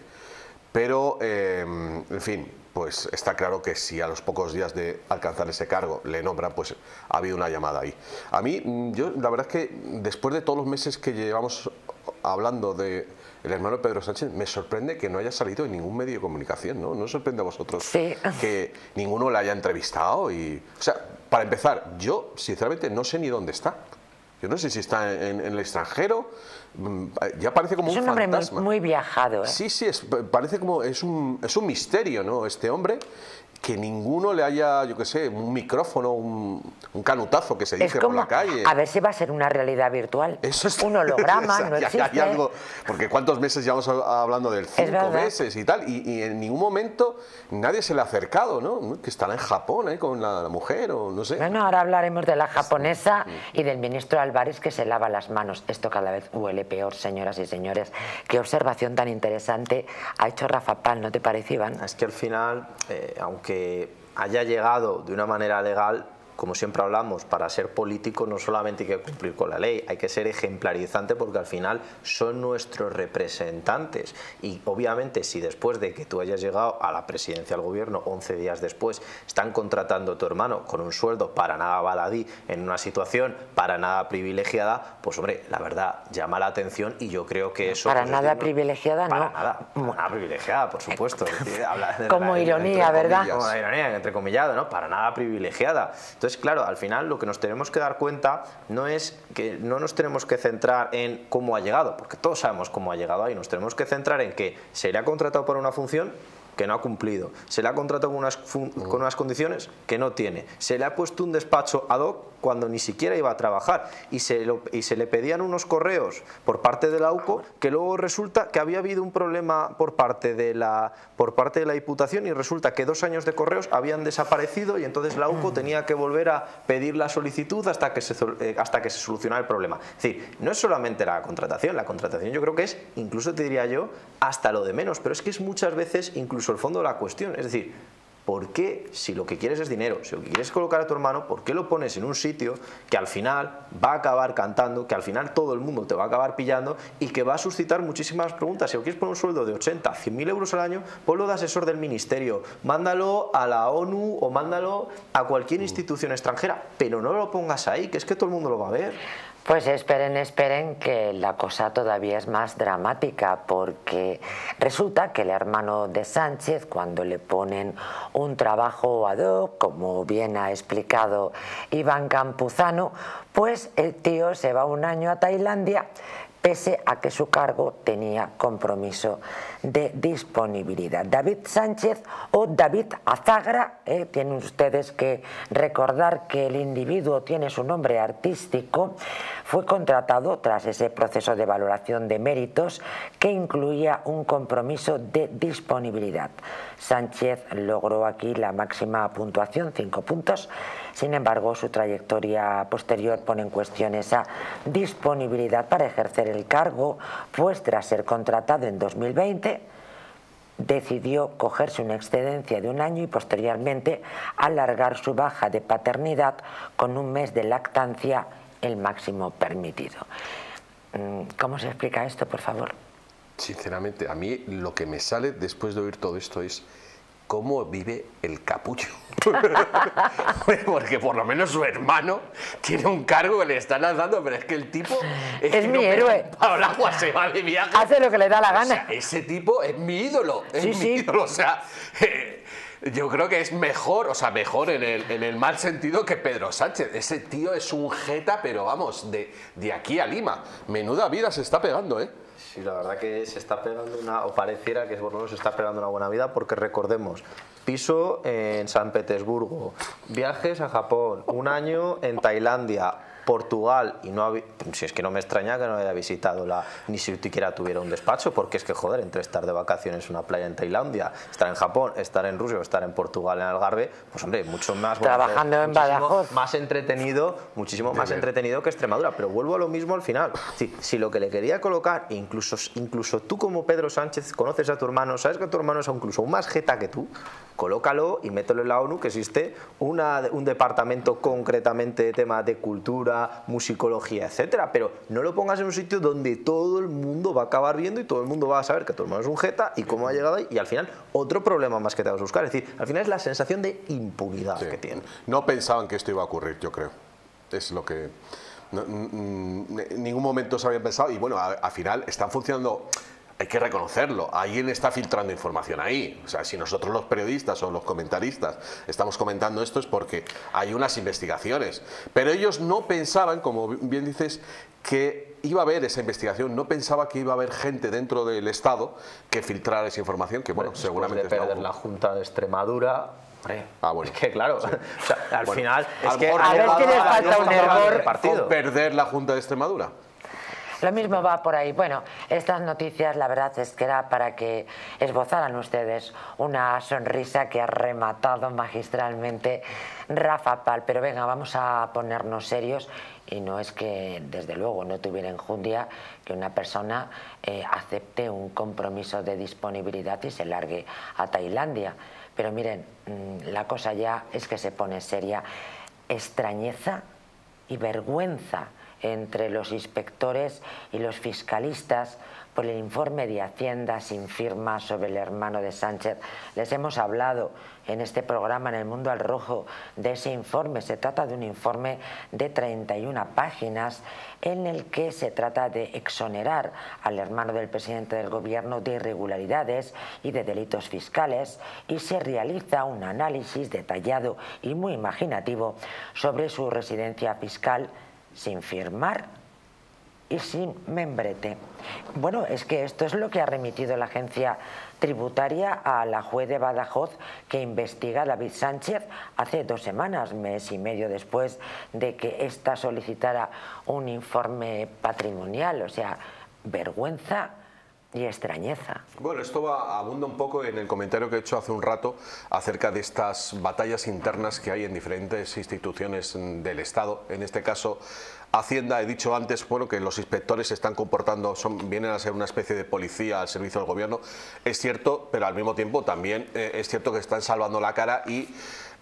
Pero, em, en fin, pues está claro que si a los pocos días de alcanzar ese cargo le nombran, pues ha habido una llamada ahí. A mí, yo la verdad es que después de todos los meses que llevamos hablando de el hermano Pedro Sánchez, me sorprende que no haya salido en ningún medio de comunicación, ¿no? ¿No sorprende a vosotros que ninguno le haya entrevistado? Y, o sea, para empezar, yo sinceramente no sé ni dónde está. Yo no sé si está en, el extranjero, mm, ya parece como un, un hombre muy, viajado. ¿eh? Sí, sí, parece como, es un, es un misterio, ¿no? Este hombre, que ninguno le haya, yo qué sé, un micrófono, un, canutazo que se dice por la calle. A ver si va a ser una realidad virtual. Eso es, un holograma, no existe. algo, porque cuántos meses llevamos hablando del cinco meses y tal, y, en ningún momento nadie se le ha acercado, ¿no? Que estará en Japón ¿eh? con la, mujer o no sé. Bueno, ahora hablaremos de la japonesa y del ministro Álvarez que se lava las manos. Esto cada vez huele peor, señoras y señores. Qué observación tan interesante ha hecho Rafa Pal, ¿no te parece, Iván? Es que al final, eh, aunque haya llegado de una manera legal como siempre hablamos, para ser político no solamente hay que cumplir con la ley, hay que ser ejemplarizante porque al final son nuestros representantes. Y obviamente si después de que tú hayas llegado a la presidencia del gobierno, 11 días después, están contratando a tu hermano con un sueldo para nada baladí, en una situación para nada privilegiada, pues hombre, la verdad llama la atención y yo creo que eso... Para nada privilegiada, para no. Nada, para nada privilegiada, por supuesto. como ironía, ¿verdad? Como ironía, entrecomillado, ¿no? Para nada privilegiada. Entonces, claro, al final lo que nos tenemos que dar cuenta no es que no nos tenemos que centrar en cómo ha llegado, porque todos sabemos cómo ha llegado ahí, nos tenemos que centrar en que se le ha contratado para una función que no ha cumplido, se le ha contratado con unas, con unas condiciones que no tiene, se le ha puesto un despacho ad hoc cuando ni siquiera iba a trabajar y se, y se le pedían unos correos por parte de la UCO que luego resulta que había habido un problema por parte de la, por parte de la Diputación y resulta que dos años de correos habían desaparecido y entonces la UCO tenía que volver a pedir la solicitud hasta que se, eh, hasta que se solucionara el problema. Es decir, no es solamente la contratación, la contratación yo creo que es, incluso te diría yo, hasta lo de menos, pero es que es muchas veces incluso el fondo de la cuestión. Es decir, ¿por qué, si lo que quieres es dinero, si lo que quieres es colocar a tu hermano, ¿por qué lo pones en un sitio que al final va a acabar cantando, que al final todo el mundo te va a acabar pillando y que va a suscitar muchísimas preguntas? Si lo quieres poner un sueldo de 80, 100 mil euros al año, ponlo de asesor del ministerio, mándalo a la ONU o mándalo a cualquier institución extranjera, pero no lo pongas ahí, que es que todo el mundo lo va a ver. Pues esperen, esperen que la cosa todavía es más dramática porque resulta que el hermano de Sánchez cuando le ponen un trabajo ad hoc, como bien ha explicado Iván Campuzano, pues el tío se va un año a Tailandia pese a que su cargo tenía compromiso de disponibilidad. David Sánchez o David Azagra, eh, tienen ustedes que recordar que el individuo tiene su nombre artístico, fue contratado tras ese proceso de valoración de méritos que incluía un compromiso de disponibilidad. Sánchez logró aquí la máxima puntuación, cinco puntos, sin embargo su trayectoria posterior pone en cuestión esa disponibilidad para ejercer el cargo, pues tras ser contratado en 2020, decidió cogerse una excedencia de un año y posteriormente alargar su baja de paternidad con un mes de lactancia el máximo permitido. Mm, ¿Cómo se explica esto, por favor? Sinceramente, a mí lo que me sale después de oír todo esto es cómo vive el capullo. Porque por lo menos su hermano tiene un cargo que le están dando, pero es que el tipo es, mi héroe. el agua se va de viaje. Hace lo que le da la gana. ese tipo es mi ídolo. Es sí, mi sí. ídolo. O sea, eh, yo creo que es mejor, o sea, mejor en el, en el mal sentido que Pedro Sánchez. Ese tío es un jeta, pero vamos, de, de aquí a Lima. Menuda vida se está pegando, ¿eh? Sí, la verdad que se está pegando una, o pareciera que menos se está pegando una buena vida, porque recordemos, piso en San Petersburgo, viajes a Japón, un año en Tailandia, Portugal y no ha, si es que no me extraña que no haya visitado la ni siquiera tuviera un despacho porque es que joder entre estar de vacaciones en una playa en Tailandia estar en Japón estar en Rusia o estar en Portugal en Algarve pues hombre mucho más trabajando en Badajoz. más entretenido muchísimo más entretenido que Extremadura. Pero vuelvo a lo mismo al final. Si, si lo que le quería colocar incluso incluso tú como Pedro Sánchez conoces a tu hermano sabes que tu hermano es incluso un más jeta que tú colócalo y mételo en la ONU que existe una, un departamento concretamente de temas de cultura, musicología, etcétera, pero no lo pongas en un sitio donde todo el mundo va a acabar viendo y todo el mundo va a saber que tu hermano es un jeta y cómo ha llegado ahí y al final otro problema más que te vas a buscar, es decir, al final es la sensación de impunidad que tiene. No pensaban que esto iba a ocurrir, yo creo. Es lo que en ningún momento se había pensado y bueno, al final están funcionando hay que reconocerlo, alguien está filtrando información ahí. O sea, si nosotros los periodistas o los comentaristas estamos comentando esto es porque hay unas investigaciones. Pero ellos no pensaban, como bien dices, que iba a haber esa investigación, no pensaba que iba a haber gente dentro del Estado que filtrara esa información, que bueno, Después seguramente... de perder la Junta de Extremadura, Ah, bueno. Es que claro, sí. o sea, al bueno, final a es que a ver que les falta un error partido. perder la Junta de Extremadura. Lo mismo va por ahí. Bueno, estas noticias la verdad es que era para que esbozaran ustedes una sonrisa que ha rematado magistralmente Rafa Pal. Pero venga, vamos a ponernos serios y no es que desde luego no tuviera enjundia que una persona eh, acepte un compromiso de disponibilidad y se largue a Tailandia. Pero miren, mmm, la cosa ya es que se pone seria. Extrañeza y vergüenza entre los inspectores y los fiscalistas por el informe de Hacienda sin firma sobre el hermano de Sánchez. Les hemos hablado en este programa, en El Mundo al Rojo, de ese informe. Se trata de un informe de 31 páginas en el que se trata de exonerar al hermano del presidente del gobierno de irregularidades y de delitos fiscales y se realiza un análisis detallado y muy imaginativo sobre su residencia fiscal sin firmar y sin membrete. Bueno, es que esto es lo que ha remitido la agencia tributaria a la juez de Badajoz que investiga a David Sánchez hace dos semanas, mes y medio después de que ésta solicitara un informe patrimonial, o sea, vergüenza extrañeza. Bueno, esto va, abunda un poco en el comentario que he hecho hace un rato acerca de estas batallas internas que hay en diferentes instituciones del Estado. En este caso, Hacienda, he dicho antes, bueno, que los inspectores se están comportando, son, vienen a ser una especie de policía al servicio del gobierno. Es cierto, pero al mismo tiempo también eh, es cierto que están salvando la cara y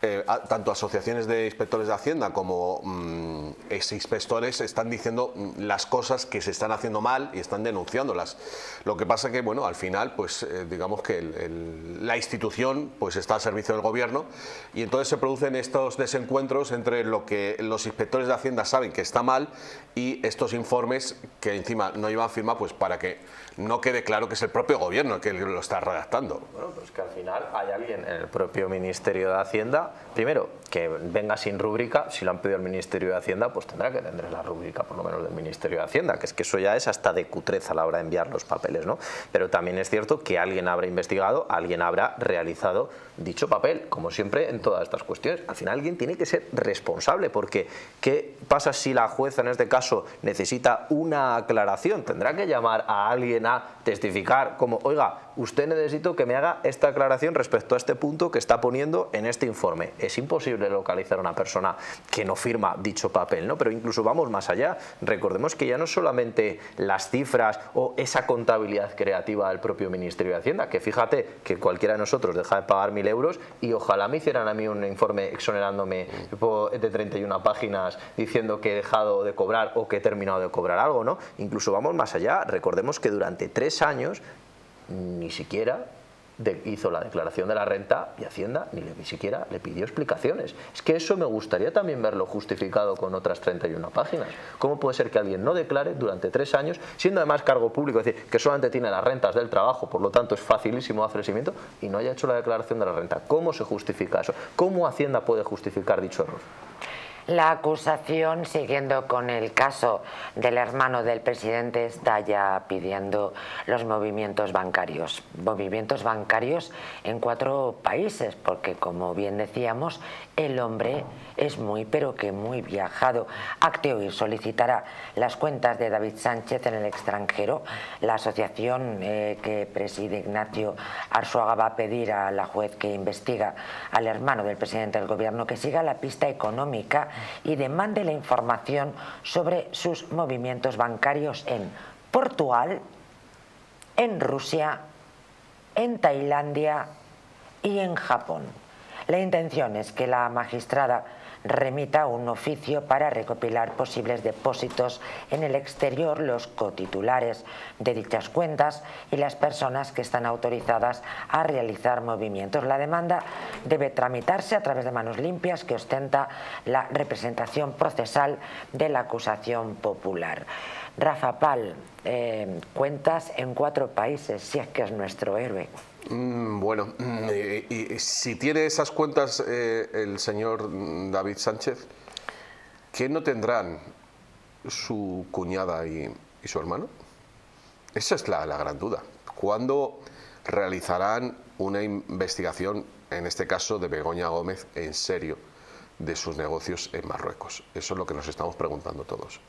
eh, a, tanto asociaciones de inspectores de Hacienda como mmm, ex inspectores están diciendo mmm, las cosas que se están haciendo mal y están denunciándolas. Lo que pasa que, bueno, al final, pues eh, digamos que el, el, la institución pues está al servicio del gobierno y entonces se producen estos desencuentros entre lo que los inspectores de Hacienda saben que está mal y estos informes que encima no llevan firma pues para que no quede claro que es el propio gobierno el que lo está redactando. Bueno, pues que al final hay alguien en el propio Ministerio de Hacienda, primero, que venga sin rúbrica, si lo han pedido el Ministerio de Hacienda, pues tendrá que tener la rúbrica por lo menos del Ministerio de Hacienda, que es que eso ya es hasta de cutreza a la hora de enviar los papeles, ¿no? Pero también es cierto que alguien habrá investigado, alguien habrá realizado dicho papel, como siempre en todas estas cuestiones. Al final alguien tiene que ser responsable, porque ¿qué pasa si la jueza en este caso necesita una aclaración? Tendrá que llamar a alguien a testificar como, oiga, usted necesito que me haga esta aclaración respecto a este punto que está poniendo en este informe. Es imposible localizar a una persona que no firma dicho papel, ¿no? Pero incluso vamos más allá. Recordemos que ya no solamente las cifras o esa contabilidad creativa del propio Ministerio de Hacienda, que fíjate que cualquiera de nosotros deja de pagar mil euros y ojalá me hicieran a mí un informe exonerándome de 31 páginas diciendo que he dejado de cobrar o que he terminado de cobrar algo, ¿no? Incluso vamos más allá. Recordemos que durante tres años ni siquiera hizo la declaración de la renta y Hacienda ni, ni siquiera le pidió explicaciones. Es que eso me gustaría también verlo justificado con otras 31 páginas. ¿Cómo puede ser que alguien no declare durante tres años, siendo además cargo público, es decir, que solamente tiene las rentas del trabajo, por lo tanto es facilísimo hacer el seguimiento, y no haya hecho la declaración de la renta? ¿Cómo se justifica eso? ¿Cómo Hacienda puede justificar dicho error? La acusación, siguiendo con el caso del hermano del presidente, está ya pidiendo los movimientos bancarios. Movimientos bancarios en cuatro países, porque como bien decíamos, el hombre es muy, pero que muy viajado. Acteo y solicitará las cuentas de David Sánchez en el extranjero. La asociación eh, que preside Ignacio Arzuaga va a pedir a la juez que investiga al hermano del presidente del gobierno que siga la pista económica y demande la información sobre sus movimientos bancarios en Portugal, en Rusia, en Tailandia y en Japón. La intención es que la magistrada remita un oficio para recopilar posibles depósitos en el exterior, los cotitulares de dichas cuentas y las personas que están autorizadas a realizar movimientos. La demanda debe tramitarse a través de manos limpias que ostenta la representación procesal de la acusación popular. Rafa Pal, eh, cuentas en cuatro países, si es que es nuestro héroe. Mm, bueno, mm, y, si tiene esas cuentas eh, el señor David Sánchez, ¿qué no tendrán su cuñada y, su hermano? Esa es la, la gran duda. ¿Cuándo realizarán una investigación, en este caso de Begoña Gómez, en serio, de sus negocios en Marruecos? Eso es lo que nos estamos preguntando todos.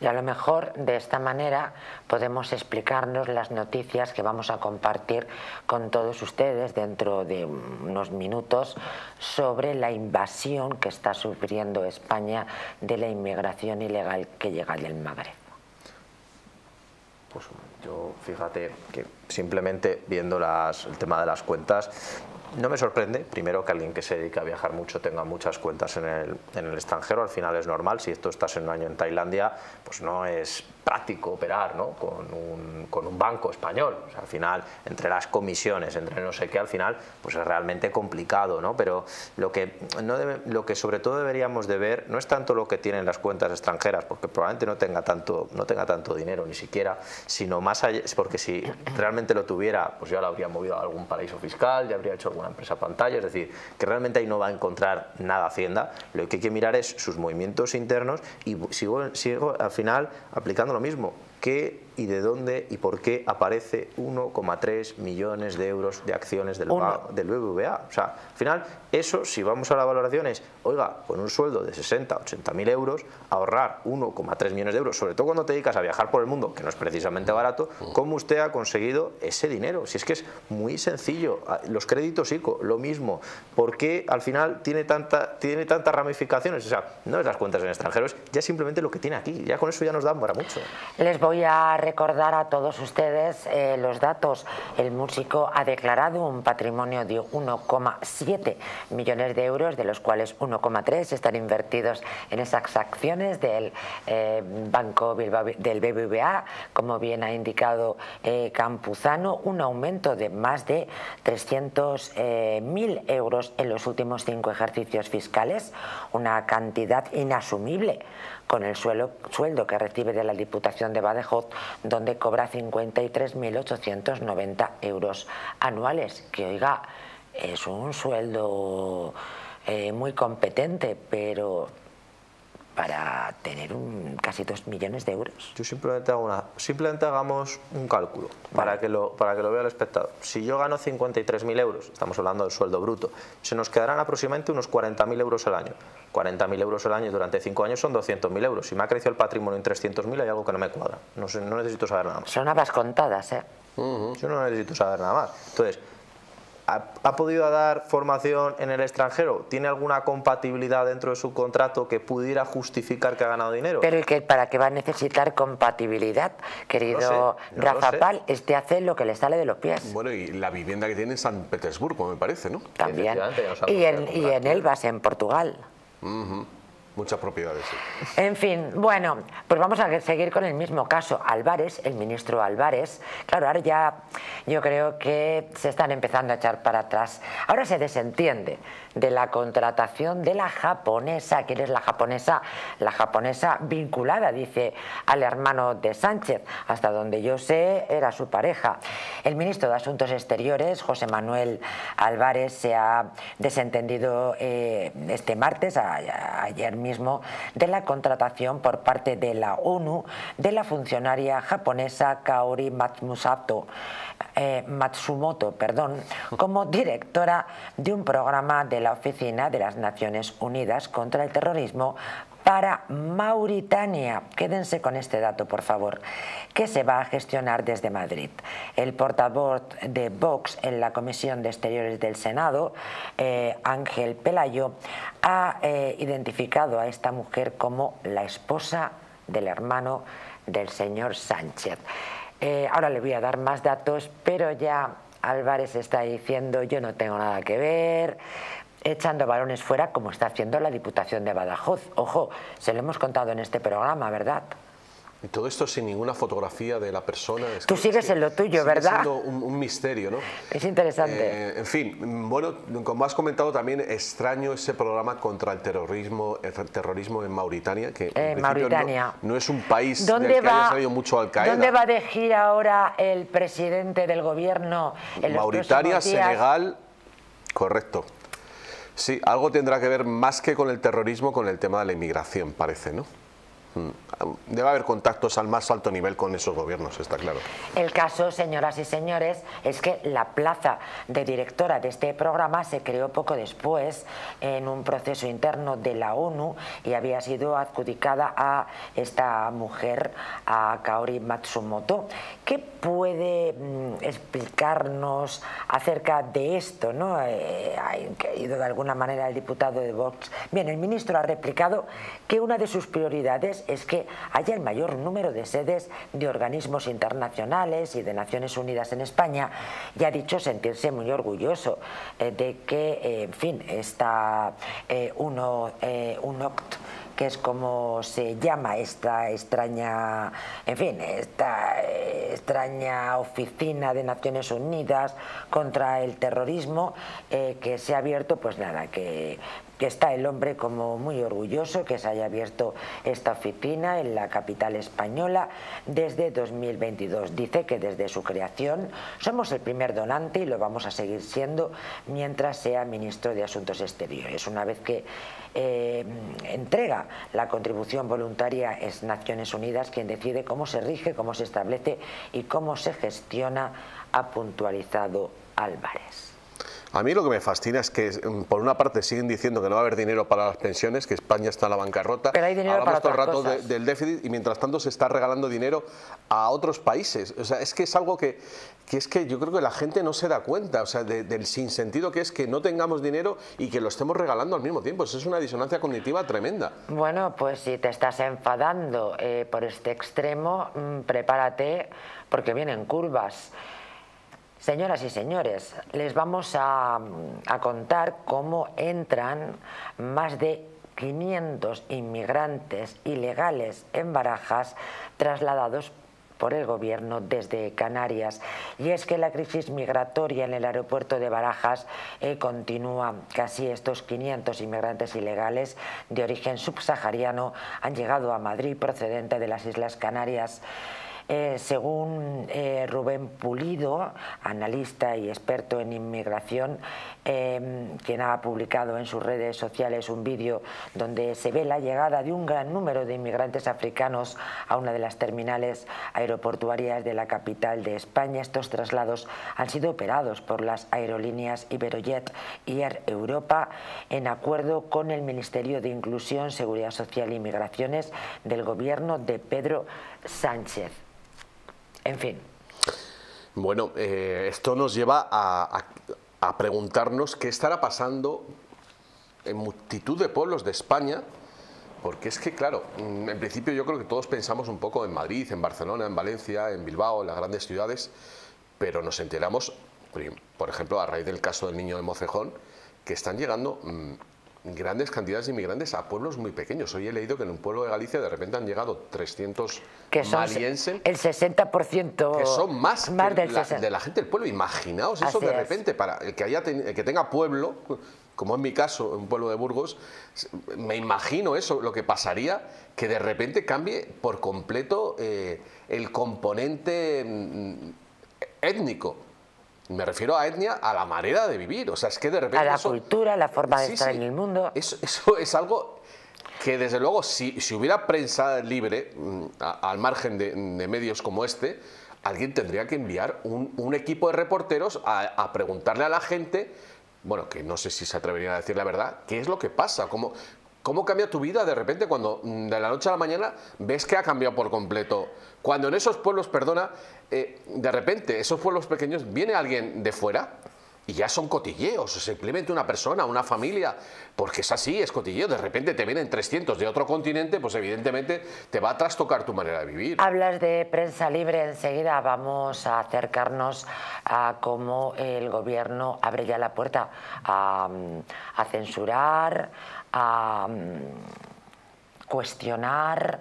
Y a lo mejor de esta manera podemos explicarnos las noticias que vamos a compartir con todos ustedes dentro de unos minutos sobre la invasión que está sufriendo España de la inmigración ilegal que llega del Magreb. Pues yo fíjate que simplemente viendo el tema de las cuentas no me sorprende, primero, que alguien que se dedica a viajar mucho tenga muchas cuentas en el, en el extranjero, al final es normal, si esto estás en un año en Tailandia, pues no es práctico operar ¿no? con, un, con, un, banco español. O sea, al final, entre las comisiones, entre no sé qué, al final, pues es realmente complicado. ¿no? Pero lo que, no debe, lo que sobre todo deberíamos de ver no es tanto lo que tienen las cuentas extranjeras, porque probablemente no tenga tanto, no tenga tanto dinero ni siquiera, sino más allá, porque si realmente lo tuviera, pues ya lo habría movido a algún paraíso fiscal, ya habría hecho alguna empresa pantalla, es decir, que realmente ahí no va a encontrar nada Hacienda. Lo que hay que mirar es sus movimientos internos y sigo, sigo al final aplicando lo mismo, qué y de dónde y por qué aparece 1,3 millones de euros de acciones del, del BBVA. O sea, al final, eso, si vamos a las valoraciones, oiga, con un sueldo de 60, 80 mil euros, ahorrar 1,3 millones de euros, sobre todo cuando te dedicas a viajar por el mundo, que no es precisamente barato, ¿cómo usted ha conseguido ese dinero? Si es que es muy sencillo. Ah, los créditos ICO, lo mismo. ¿Por qué al final tiene, tanta, tiene tantas ramificaciones? O sea, no es las cuentas en extranjeros, ya simplemente lo que tiene aquí. Ya con eso ya nos dan para mucho. Les voy a recordar a todos ustedes eh, los datos. El músico ha declarado un patrimonio de 1,7 millones de euros, de los cuales 1,3 están invertidos en esas acciones del eh, Banco del BBVA, como bien ha indicado eh, Campuzano, un aumento de más de 300.000 euros en los últimos cinco ejercicios fiscales, una cantidad inasumible con el sueldo que recibe de la Diputación de Badajoz, donde cobra 53.890 euros anuales, que oiga, es un sueldo eh, muy competente, pero para tener un, casi 2 millones de euros. Yo simplemente hago una, simplemente hagamos un cálculo para, que lo, para que lo vea el espectador. Si yo gano 53.000 euros, estamos hablando del sueldo bruto, se nos quedarán aproximadamente unos 40.000 euros al año. 40.000 euros al año durante 5 años son 200.000 euros. Si me ha crecido el patrimonio en 300.000 hay algo que no me cuadra. No, no necesito saber nada más. Son habas contadas, ¿eh? Yo no necesito saber nada más. Entonces, ¿Ha, podido dar formación en el extranjero? ¿Tiene alguna compatibilidad dentro de su contrato que pudiera justificar que ha ganado dinero? Pero ¿y que, para qué va a necesitar compatibilidad, querido Rafa Pal? Este hace lo que le sale de los pies. Bueno, y la vivienda que tiene en San Petersburgo, me parece, ¿no? También. Y en, y en Elbas, en Portugal. Muchas propiedades. En fin, bueno, pues vamos a seguir con el mismo caso. Álvarez, el ministro Álvarez, claro, ahora ya yo creo que se están empezando a echar para atrás. Ahora se desentiende de la contratación de la japonesa. ¿Quién es la japonesa? La japonesa vinculada, dice, al hermano de Sánchez. Hasta donde yo sé, era su pareja. El ministro de Asuntos Exteriores, José Manuel Álvarez, se ha desentendido eh, este martes, ayer mismo, de la contratación por parte de la ONU de la funcionaria japonesa Kaori Matsumoto, eh, Matsumoto perdón, como directora de un programa de la Oficina de las Naciones Unidas contra el Terrorismo para Mauritania. Quédense con este dato, por favor, que se va a gestionar desde Madrid. El portavoz de Vox en la Comisión de Exteriores del Senado, eh, Ángel Pelayo, ha eh, identificado a esta mujer como la esposa del hermano del señor Sánchez. Eh, ahora le voy a dar más datos, pero ya Álvarez está diciendo yo no tengo nada que ver, echando balones fuera como está haciendo la Diputación de Badajoz. Ojo, se lo hemos contado en este programa, ¿verdad? Y todo esto sin ninguna fotografía de la persona. Tú sigues en lo tuyo, ¿verdad? Siendo un, misterio, ¿no? Es interesante. Eh, en fin, bueno, como has comentado también, extraño ese programa contra el terrorismo, el terrorismo en Mauritania, que en Mauritania. No, es un país del que haya salido mucho Al Qaeda. ¿Dónde va de gira ahora el presidente del gobierno? En Mauritania, Senegal, correcto. Sí, algo tendrá que ver más que con el terrorismo, con el tema de la inmigración, parece, ¿no? Mm. Debe haber contactos al más alto nivel con esos gobiernos, está claro. El caso, señoras y señores, es que la plaza de directora de este programa se creó poco después en un proceso interno de la ONU y había sido adjudicada a esta mujer, a Kaori Matsumoto. ¿Qué puede mm, explicarnos acerca de esto? ¿no? Eh, ha ido de alguna manera el diputado de Vox. Bien, el ministro ha replicado que una de sus prioridades es que haya el mayor número de sedes de organismos internacionales y de Naciones Unidas en España y ha dicho sentirse muy orgulloso eh, de que, eh, en fin, está eh, uno, UNOCT que es como se llama esta extraña, en fin, esta extraña oficina de Naciones Unidas contra el terrorismo que se ha abierto, pues nada, que que está el hombre como muy orgulloso que se haya abierto esta oficina en la capital española desde 2022. Dice que desde su creación somos el primer donante y lo vamos a seguir siendo mientras sea ministro de Asuntos Exteriores. Una vez que eh, entrega la contribución voluntaria es Naciones Unidas quien decide cómo se rige, cómo se establece y cómo se gestiona, ha puntualizado Álvarez. A mí lo que me fascina es que, mm, por una parte, siguen diciendo que no va a haber dinero para las pensiones, que España está en la bancarrota. Pero hay dinero Hablamos todo el rato del déficit y mientras tanto se está regalando dinero a otros países. O sea, es que es algo que, que es que yo creo que la gente no se da cuenta, o sea, del sinsentido que es que no tengamos dinero y que lo estemos regalando al mismo tiempo. Eso es una disonancia cognitiva tremenda. Bueno, pues si te estás enfadando eh, por este extremo, mm, prepárate porque vienen curvas. Señoras y señores, les vamos a, contar cómo entran más de 500 inmigrantes ilegales en Barajas trasladados por el gobierno desde Canarias. Y es que la crisis migratoria en el aeropuerto de Barajas eh, continúa. Casi estos 500 inmigrantes ilegales de origen subsahariano han llegado a Madrid procedente de las Islas Canarias. Eh, según eh, Rubén Pulido, analista y experto en inmigración, em, quien ha publicado en sus redes sociales un vídeo donde se ve la llegada de un gran número de inmigrantes africanos a una de las terminales aeroportuarias de la capital de España. Estos traslados han sido operados por las aerolíneas Iberojet y Air Europa en acuerdo con el Ministerio de Inclusión, Seguridad Social y Migraciones del gobierno de Pedro Sánchez. En fin. Bueno, eh, esto nos lleva a, preguntarnos qué estará pasando en multitud de pueblos de España, porque es que, claro, mm, en principio yo creo que todos pensamos un poco en Madrid, en Barcelona, en Valencia, en Bilbao, en las grandes ciudades, pero nos enteramos, por ejemplo, a raíz del caso del niño de Mocejón, que están llegando mm, grandes cantidades de inmigrantes a pueblos muy pequeños. Hoy he leído que en un pueblo de Galicia de repente han llegado 300 que son malienses. El 60%. Que son más, más del la, de la gente del pueblo. Imaginaos eso de repente, para el que, haya el que tenga pueblo, como en mi caso, un pueblo de Burgos, me imagino eso, lo que pasaría, que de repente cambie por completo eh, el componente mm, étnico. Me refiero a etnia, a la manera de vivir. O sea, es que de repente. A la cultura, la forma de estar en el mundo. Eso, eso, es algo que, desde luego, si, si hubiera prensa libre, mm, al margen de, medios como este, alguien tendría que enviar un, equipo de reporteros a, preguntarle a la gente bueno, que no sé si se atrevería a decir la verdad, ¿qué es lo que pasa? ¿Cómo, ¿Cómo cambia tu vida de repente cuando mm, de la noche a la mañana ves que ha cambiado por completo? Cuando en esos pueblos, perdona, eh, de repente esos pueblos pequeños viene alguien de fuera y ya son cotilleos, simplemente una persona, una familia, porque es así, es cotilleo, de repente te vienen 300 de otro continente, pues evidentemente te va a trastocar tu manera de vivir. Hablas de prensa libre, enseguida vamos a acercarnos a cómo el gobierno abre ya la puerta a, censurar, a mm, cuestionar,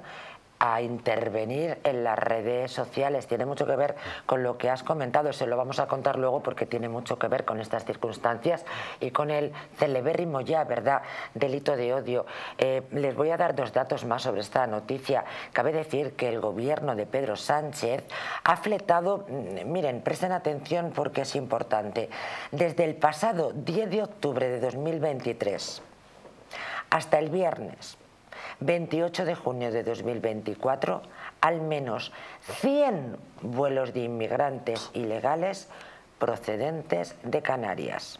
a intervenir en las redes sociales. Tiene mucho que ver con lo que has comentado, se lo vamos a contar luego porque tiene mucho que ver con estas circunstancias y con el celebérrimo ya, ¿verdad?, delito de odio. Eh, les voy a dar dos datos más sobre esta noticia. Cabe decir que el gobierno de Pedro Sánchez ha fletado, mm, miren, presten atención porque es importante, desde el pasado 10 de octubre de 2023 hasta el viernes 28 de junio de 2024, al menos 100 vuelos de inmigrantes ilegales procedentes de Canarias.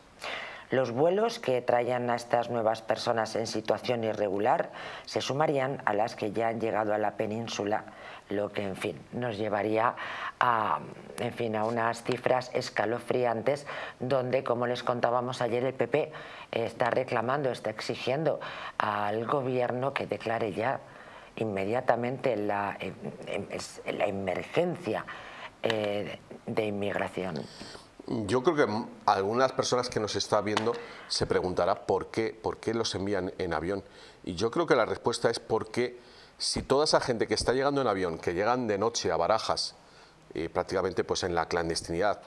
Los vuelos que traían a estas nuevas personas en situación irregular se sumarían a las que ya han llegado a la península lo que en fin nos llevaría a, en fin, a unas cifras escalofriantes donde, como les contábamos ayer, el PP está reclamando, está exigiendo al gobierno que declare ya inmediatamente la, em, em, la emergencia eh, de inmigración. Yo creo que algunas personas que nos están viendo se preguntará por qué, por qué los envían en avión. Y yo creo que la respuesta es porque si toda esa gente que está llegando en avión, que llegan de noche a Barajas, y prácticamente pues en la clandestinidad,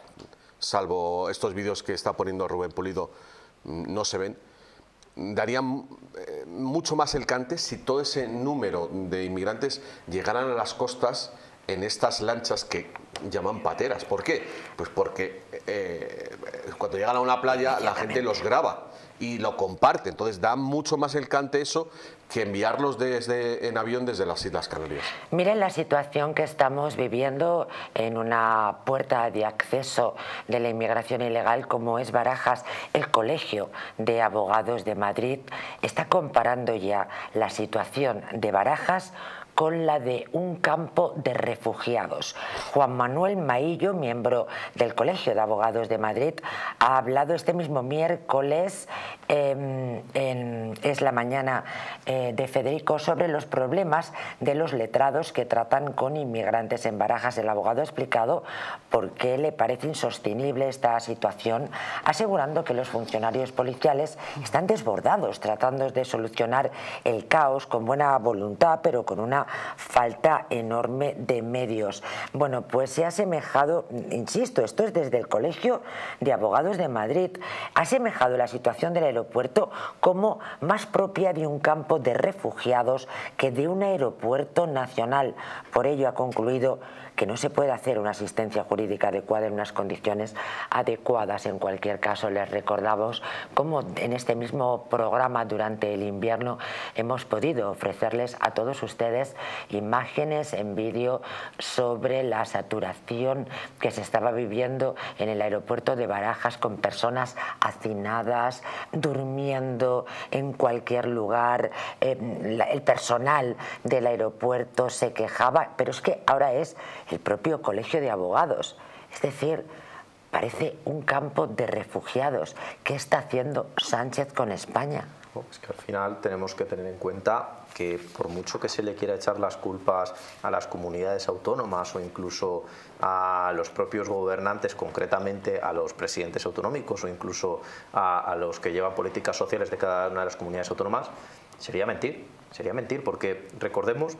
salvo estos vídeos que está poniendo Rubén Pulido, no se ven, darían eh, mucho más el cante si todo ese número de inmigrantes llegaran a las costas en estas lanchas que llaman pateras. ¿Por qué? Pues porque eh, cuando llegan a una playa la gente los graba y lo comparte. Entonces da mucho más el cante eso que enviarlos desde, en avión desde las Islas Canarias. Miren la situación que estamos viviendo en una puerta de acceso de la inmigración ilegal como es Barajas. El Colegio de Abogados de Madrid está comparando ya la situación de Barajas con la de un campo de refugiados. Juan Manuel Maillo, miembro del Colegio de Abogados de Madrid, ha hablado este mismo miércoles, em, Es la Mañana eh, de Federico, sobre los problemas de los letrados que tratan con inmigrantes en barajas. El abogado ha explicado por qué le parece insostenible esta situación, asegurando que los funcionarios policiales están desbordados tratando de solucionar el caos con buena voluntad, pero con una falta enorme de medios. Bueno, pues se ha asemejado, insisto, esto es desde el Colegio de Abogados de Madrid, ha asemejado la situación del aeropuerto como más propia de un campo de refugiados que de un aeropuerto nacional. Por ello ha concluido que no se puede hacer una asistencia jurídica adecuada en unas condiciones adecuadas. En cualquier caso, les recordamos cómo en este mismo programa durante el invierno hemos podido ofrecerles a todos ustedes imágenes en vídeo sobre la saturación que se estaba viviendo en el aeropuerto de Barajas con personas hacinadas, durmiendo en cualquier lugar. Eh, el personal del aeropuerto se quejaba, pero es que ahora es el propio Colegio de Abogados. Es decir, parece un campo de refugiados. ¿Qué está haciendo Sánchez con España? Es que al final tenemos que tener en cuenta que por mucho que se le quiera echar las culpas a las comunidades autónomas o incluso a los propios gobernantes, concretamente a los presidentes autonómicos o incluso a, los que llevan políticas sociales de cada una de las comunidades autónomas, sería mentir, sería mentir, porque recordemos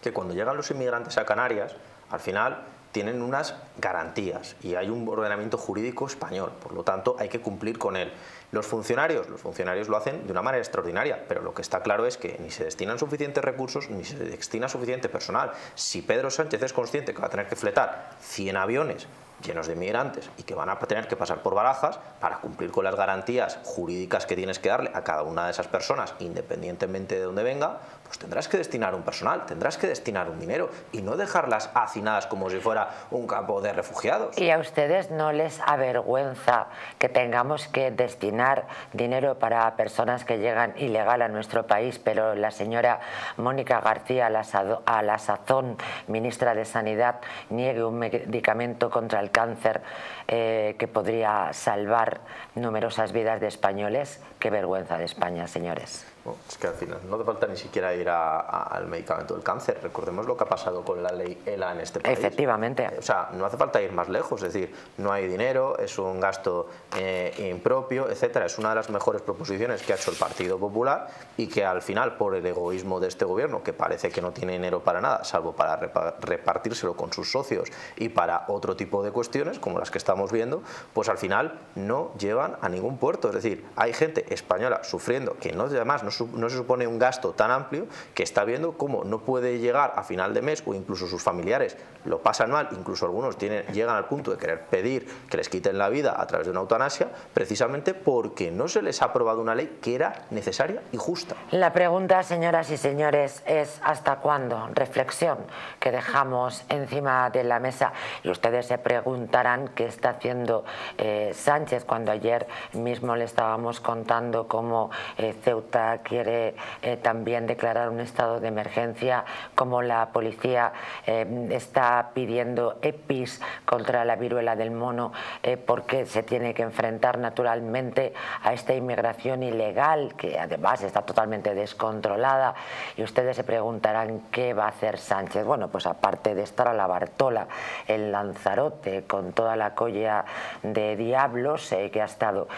que cuando llegan los inmigrantes a Canarias, al final tienen unas garantías y hay un ordenamiento jurídico español, por lo tanto hay que cumplir con él. Los funcionarios, los funcionarios lo hacen de una manera extraordinaria, pero lo que está claro es que ni se destinan suficientes recursos ni se destina suficiente personal. Si Pedro Sánchez es consciente que va a tener que fletar 100 aviones llenos de migrantes y que van a tener que pasar por barajas para cumplir con las garantías jurídicas que tienes que darle a cada una de esas personas, independientemente de dónde venga, pues tendrás que destinar un personal, tendrás que destinar un dinero y no dejarlas hacinadas como si fuera un campo de refugiados. ¿Y a ustedes no les avergüenza que tengamos que destinar dinero para personas que llegan ilegal a nuestro país, pero la señora Mónica García, a la sazón ministra de Sanidad, niegue un medicamento contra el cáncer eh, que podría salvar numerosas vidas de españoles? Qué vergüenza de España, señores es que al final no hace falta ni siquiera ir al medicamento del cáncer. Recordemos lo que ha pasado con la ley ELA en este país. Efectivamente. O sea, no hace falta ir más lejos. Es decir, no hay dinero, es un gasto eh, impropio, etcétera. Es una de las mejores proposiciones que ha hecho el Partido Popular y que al final, por el egoísmo de este gobierno, que parece que no tiene dinero para nada, salvo para repartírselo con sus socios y para otro tipo de cuestiones, como las que estamos viendo, pues al final no llevan a ningún puerto. Es decir, hay gente española sufriendo que no además no no, se supone un gasto tan amplio que está viendo cómo no puede llegar a final de mes o incluso sus familiares lo pasan mal, incluso algunos llegan al punto de querer pedir que les quiten la vida a través de una eutanasia, precisamente porque no se les ha aprobado una ley que era necesaria y justa. La pregunta, señoras y señores, es ¿hasta cuándo? Reflexión que dejamos encima de la mesa y ustedes se preguntarán qué está haciendo eh, Sánchez cuando ayer mismo le estábamos contando cómo eh, Ceuta quiere eh, también declarar un estado de emergencia, como la policía eh, está pidiendo EPIs contra la viruela del mono, eh, porque se tiene que enfrentar naturalmente a esta inmigración ilegal, que además está totalmente descontrolada. Y ustedes se preguntarán qué va a hacer Sánchez. Bueno, pues aparte de estar a la Bartola, el Lanzarote, con toda la colla de diablos que ha estado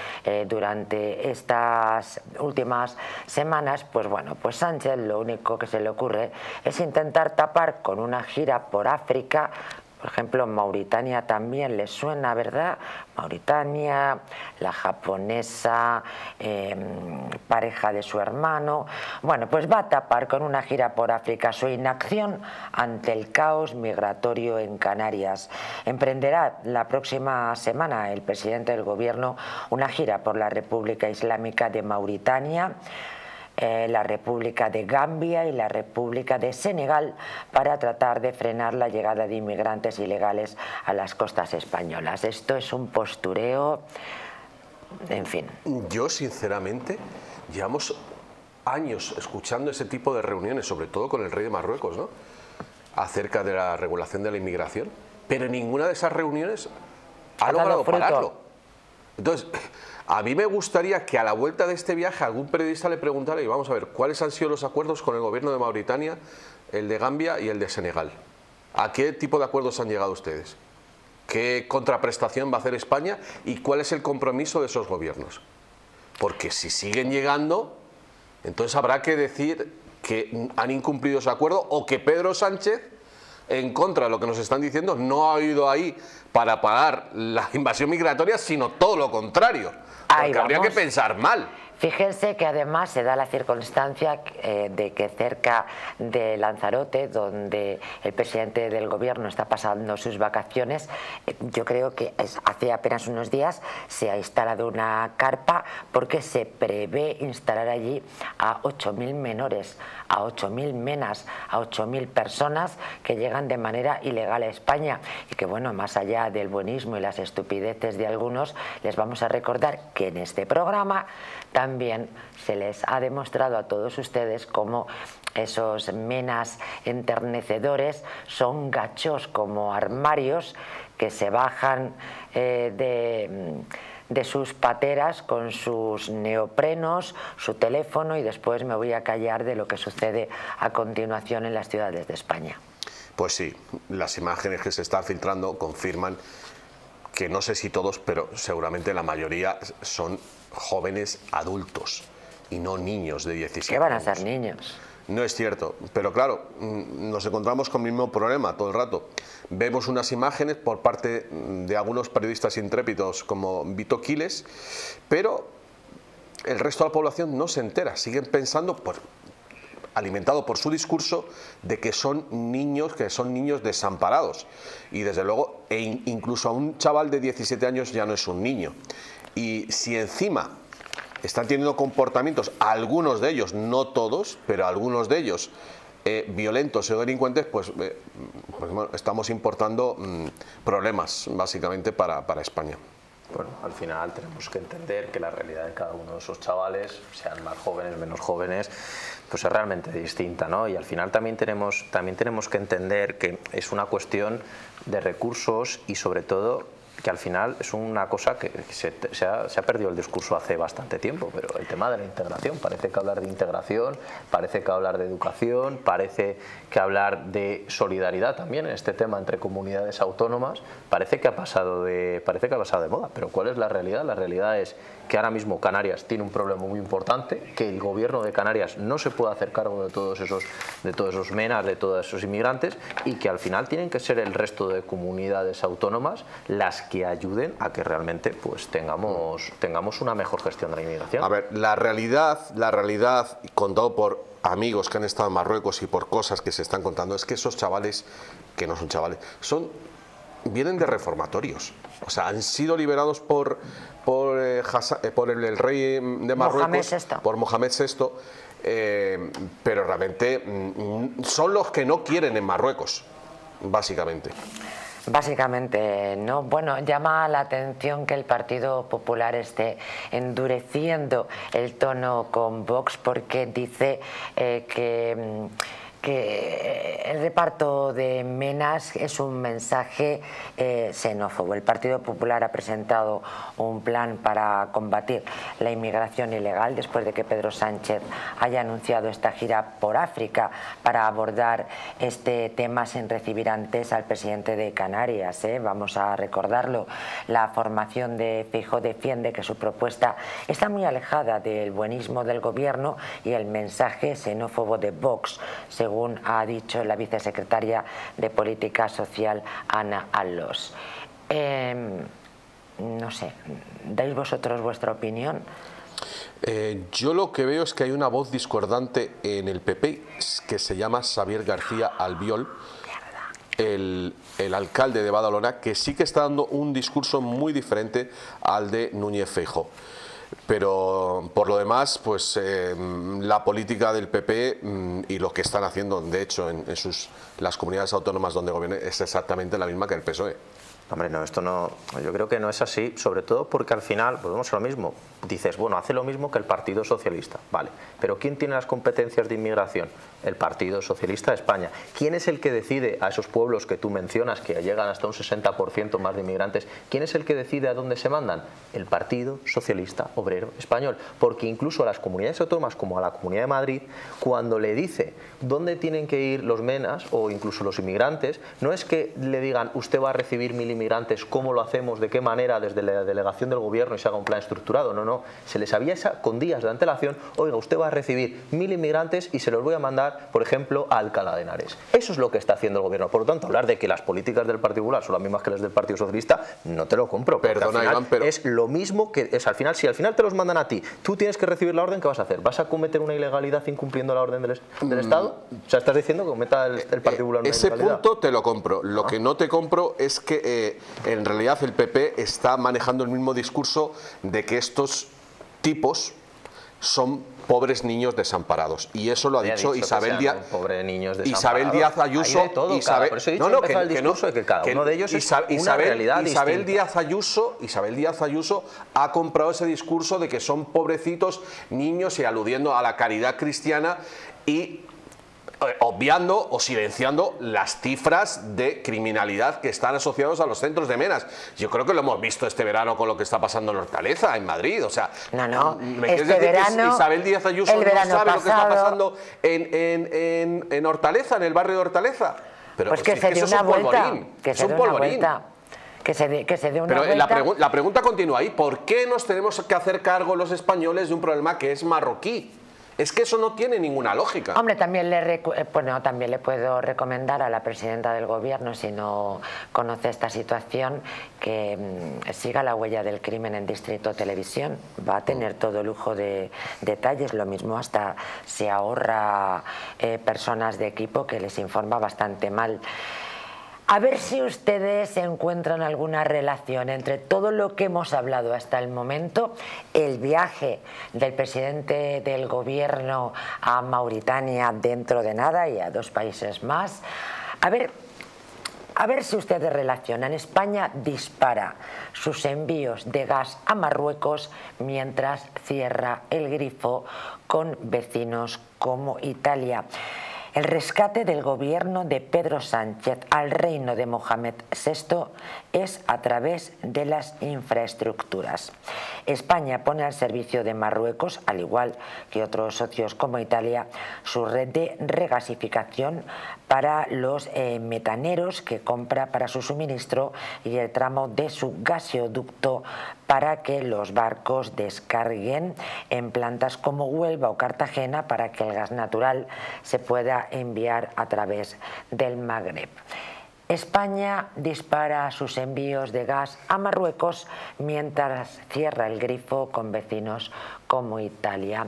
durante estas últimas semanas, pues bueno, pues Sánchez lo único que se le ocurre es intentar tapar con una gira por África por ejemplo, Mauritania también le suena, ¿verdad? Mauritania, la japonesa, em, pareja de su hermano. Bueno, pues va a tapar con una gira por África su inacción ante el caos migratorio en Canarias. Emprenderá la próxima semana el presidente del gobierno una gira por la República Islámica de Mauritania eh, la República de Gambia y la República de Senegal para tratar de frenar la llegada de inmigrantes ilegales a las costas españolas. Esto es un postureo, en fin. Yo, sinceramente, llevamos años escuchando ese tipo de reuniones, sobre todo con el rey de Marruecos, ¿no? acerca de la regulación de la inmigración, pero ninguna de esas reuniones ha, logrado pararlo. Entonces, a mí me gustaría que a la vuelta de este viaje algún periodista le preguntara, y vamos a ver, ¿cuáles han sido los acuerdos con el gobierno de Mauritania, el de Gambia y el de Senegal? ¿A qué tipo de acuerdos han llegado ustedes? ¿Qué contraprestación va a hacer España y cuál es el compromiso de esos gobiernos? Porque si siguen llegando, entonces habrá que decir que han incumplido ese acuerdo o que Pedro Sánchez, en contra de lo que nos están diciendo, no ha ido ahí para parar la invasión migratoria, sino todo lo contrario. Porque habría que pensar mal. Fíjense que además se da la circunstancia eh, de que cerca de Lanzarote, donde el presidente del gobierno está pasando sus vacaciones, eh, yo creo que hace apenas unos días se ha instalado una carpa porque se prevé instalar allí a 8.000 menores, a 8.000 menas, a 8.000 personas que llegan de manera ilegal a España. Y que bueno, más allá del buenismo y las estupideces de algunos, les vamos a recordar que en este programa también se les ha demostrado a todos ustedes cómo esos menas enternecedores son gachos como armarios que se bajan eh, de de sus pateras con sus neoprenos, su teléfono y después me voy a callar de lo que sucede a continuación en las ciudades de España. Pues sí, las imágenes que se están filtrando confirman que no sé si todos, pero seguramente la mayoría son jóvenes adultos y no niños de 17 años. ¿Qué van a ser niños? No es cierto, pero claro, mm, nos encontramos con el mismo problema todo el rato. Vemos unas imágenes por parte de algunos periodistas intrépidos como Vito Quiles, pero el resto de la población no se entera, siguen pensando, por, alimentado por su discurso, de que son niños, que son niños desamparados. Y desde luego, e incluso a un chaval de 17 años ya no es un niño. Y si encima están teniendo comportamientos, algunos de ellos, no todos, pero algunos de ellos, eh, violentos o delincuentes, pues, eh, estamos importando mm, problemas básicamente para, para España. Bueno, al final tenemos que entender que la realidad de cada uno de esos chavales, sean más jóvenes, menos jóvenes, pues es realmente distinta, ¿no? Y al final también tenemos, también tenemos que entender que es una cuestión de recursos y sobre todo que al final es una cosa que se, ha, perdido el discurso hace bastante tiempo, pero el tema de la integración, parece que hablar de integración, parece que hablar de educación, parece que hablar de solidaridad también en este tema entre comunidades autónomas, parece que ha pasado de, parece que ha pasado de moda, pero ¿cuál es la realidad? La realidad es que ahora mismo Canarias tiene un problema muy importante, que el gobierno de Canarias no se puede hacer cargo de todos esos, de todos esos menas, de todos esos inmigrantes y que al final tienen que ser el resto de comunidades autónomas las que ayuden a que realmente pues tengamos, tengamos una mejor gestión de la inmigración. A ver, la realidad, la realidad, contado por amigos que han estado en Marruecos y por cosas que se están contando, es que esos chavales, que no son chavales, son vienen de reformatorios. O sea, han sido liberados por, por, eh, eh, por el, rey de Marruecos, por Mohamed VI, eh, pero realmente mm, son los que no quieren en Marruecos, básicamente. Básicamente, no. Bueno, llama la atención que el Partido Popular esté endureciendo el tono con Vox porque dice que mm, que el reparto de menas es un mensaje eh, xenófobo. El Partido Popular ha presentado un plan para combatir la inmigración ilegal después de que Pedro Sánchez haya anunciado esta gira por África para abordar este tema sin recibir antes al presidente de Canarias. ¿eh? Vamos a recordarlo. La formación de Fijo defiende que su propuesta está muy alejada del buenismo del gobierno y el mensaje xenófobo de Vox, ha dicho la vicesecretaria de Política Social, Ana Allos. Em, no sé, ¿dais vosotros vuestra opinión? Eh, yo lo que veo es que hay una voz discordante en el PP que se llama Xavier García Albiol, el, el, alcalde de Badalona, que sí que está dando un discurso muy diferente al de Núñez Feijo pero por lo demás, pues eh, la política del PP mm, y lo que están haciendo, de hecho, en, sus, las comunidades autónomas donde gobiernan es exactamente la misma que el PSOE. Hombre, no, esto no, yo creo que no es así, sobre todo porque al final, volvemos a lo mismo, dices, bueno, hace lo mismo que el Partido Socialista, vale, pero ¿quién tiene las competencias de inmigración? El Partido Socialista de España. ¿Quién es el que decide a esos pueblos que tú mencionas, que llegan hasta un 60% más de inmigrantes, quién es el que decide a dónde se mandan? El Partido Socialista Obrero Español, porque incluso a las comunidades autónomas como a la Comunidad de Madrid, cuando le dice dónde tienen que ir los menas o incluso los inmigrantes, no es que le digan, usted va a recibir mil inmigrantes, ¿cómo lo hacemos? ¿De qué manera? Desde la delegación del gobierno y se haga un plan estructurado. No, no se les avisa con días de antelación, oiga, usted va a recibir mil inmigrantes y se los voy a mandar, por ejemplo, a Alcalá de Henares. Eso es lo que está haciendo el gobierno. Por lo tanto, hablar de que las políticas del particular son las mismas que las del Partido Socialista, no te lo compro. Perdona, Iván, pero... Es lo mismo que, es al final, si al final te los mandan a ti, tú tienes que recibir la orden, ¿qué vas a hacer? ¿Vas a cometer una ilegalidad incumpliendo la orden del, mm. Estado? O sea, estás diciendo que cometa el, el particular una Ese punto te lo compro. Lo ah. que no te compro es que eh, en realidad el PP está manejando el mismo discurso de que estos tipos son pobres niños desamparados. Y eso lo ha dicho, Isabel Díaz Isabel Díaz Ayuso Isabel, no, no, que, que cada uno de ellos es Isabel, una realidad Isabel Díaz Ayuso Isabel Díaz Ayuso ha comprado ese discurso de que son pobrecitos niños y aludiendo a la caridad cristiana y obviando o silenciando las cifras de criminalidad que están asociados a los centros de menas. Yo creo que lo hemos visto este verano con lo que está pasando en Hortaleza, en Madrid. O sea, no, no. ¿me este decir que Isabel Díaz Ayuso no sabe lo que está pasando en, en, Hortaleza, en el barrio de Hortaleza? Pero pues que se una vuelta. Que se dé una vuelta. Que se, dé, que se dé una Pero La, la pregunta continúa ahí. ¿Por qué nos tenemos que hacer cargo los españoles de un problema que es marroquí? Es que eso no tiene ninguna lógica. Hombre, también le, eh, bueno, también le puedo recomendar a la presidenta del gobierno, si no conoce esta situación, que mm, siga la huella del crimen en Distrito Televisión. Va a tener todo lujo de detalles, lo mismo hasta se ahorra eh, personas de equipo que les informa bastante mal. A ver si ustedes encuentran alguna relación entre todo lo que hemos hablado hasta el momento, el viaje del presidente del gobierno a Mauritania dentro de nada y a dos países más. A ver, a ver si ustedes relacionan. España dispara sus envíos de gas a Marruecos mientras cierra el grifo con vecinos como Italia. El rescate del gobierno de Pedro Sánchez al reino de Mohamed VI es a través de las infraestructuras. España pone al servicio de Marruecos, al igual que otros socios como Italia, su red de regasificación para los eh, metaneros que compra para su suministro y el tramo de su gasoducto para que los barcos descarguen en plantas como Huelva o Cartagena para que el gas natural se pueda enviar a través del Magreb. España dispara sus envíos de gas a Marruecos mientras cierra el grifo con vecinos como Italia.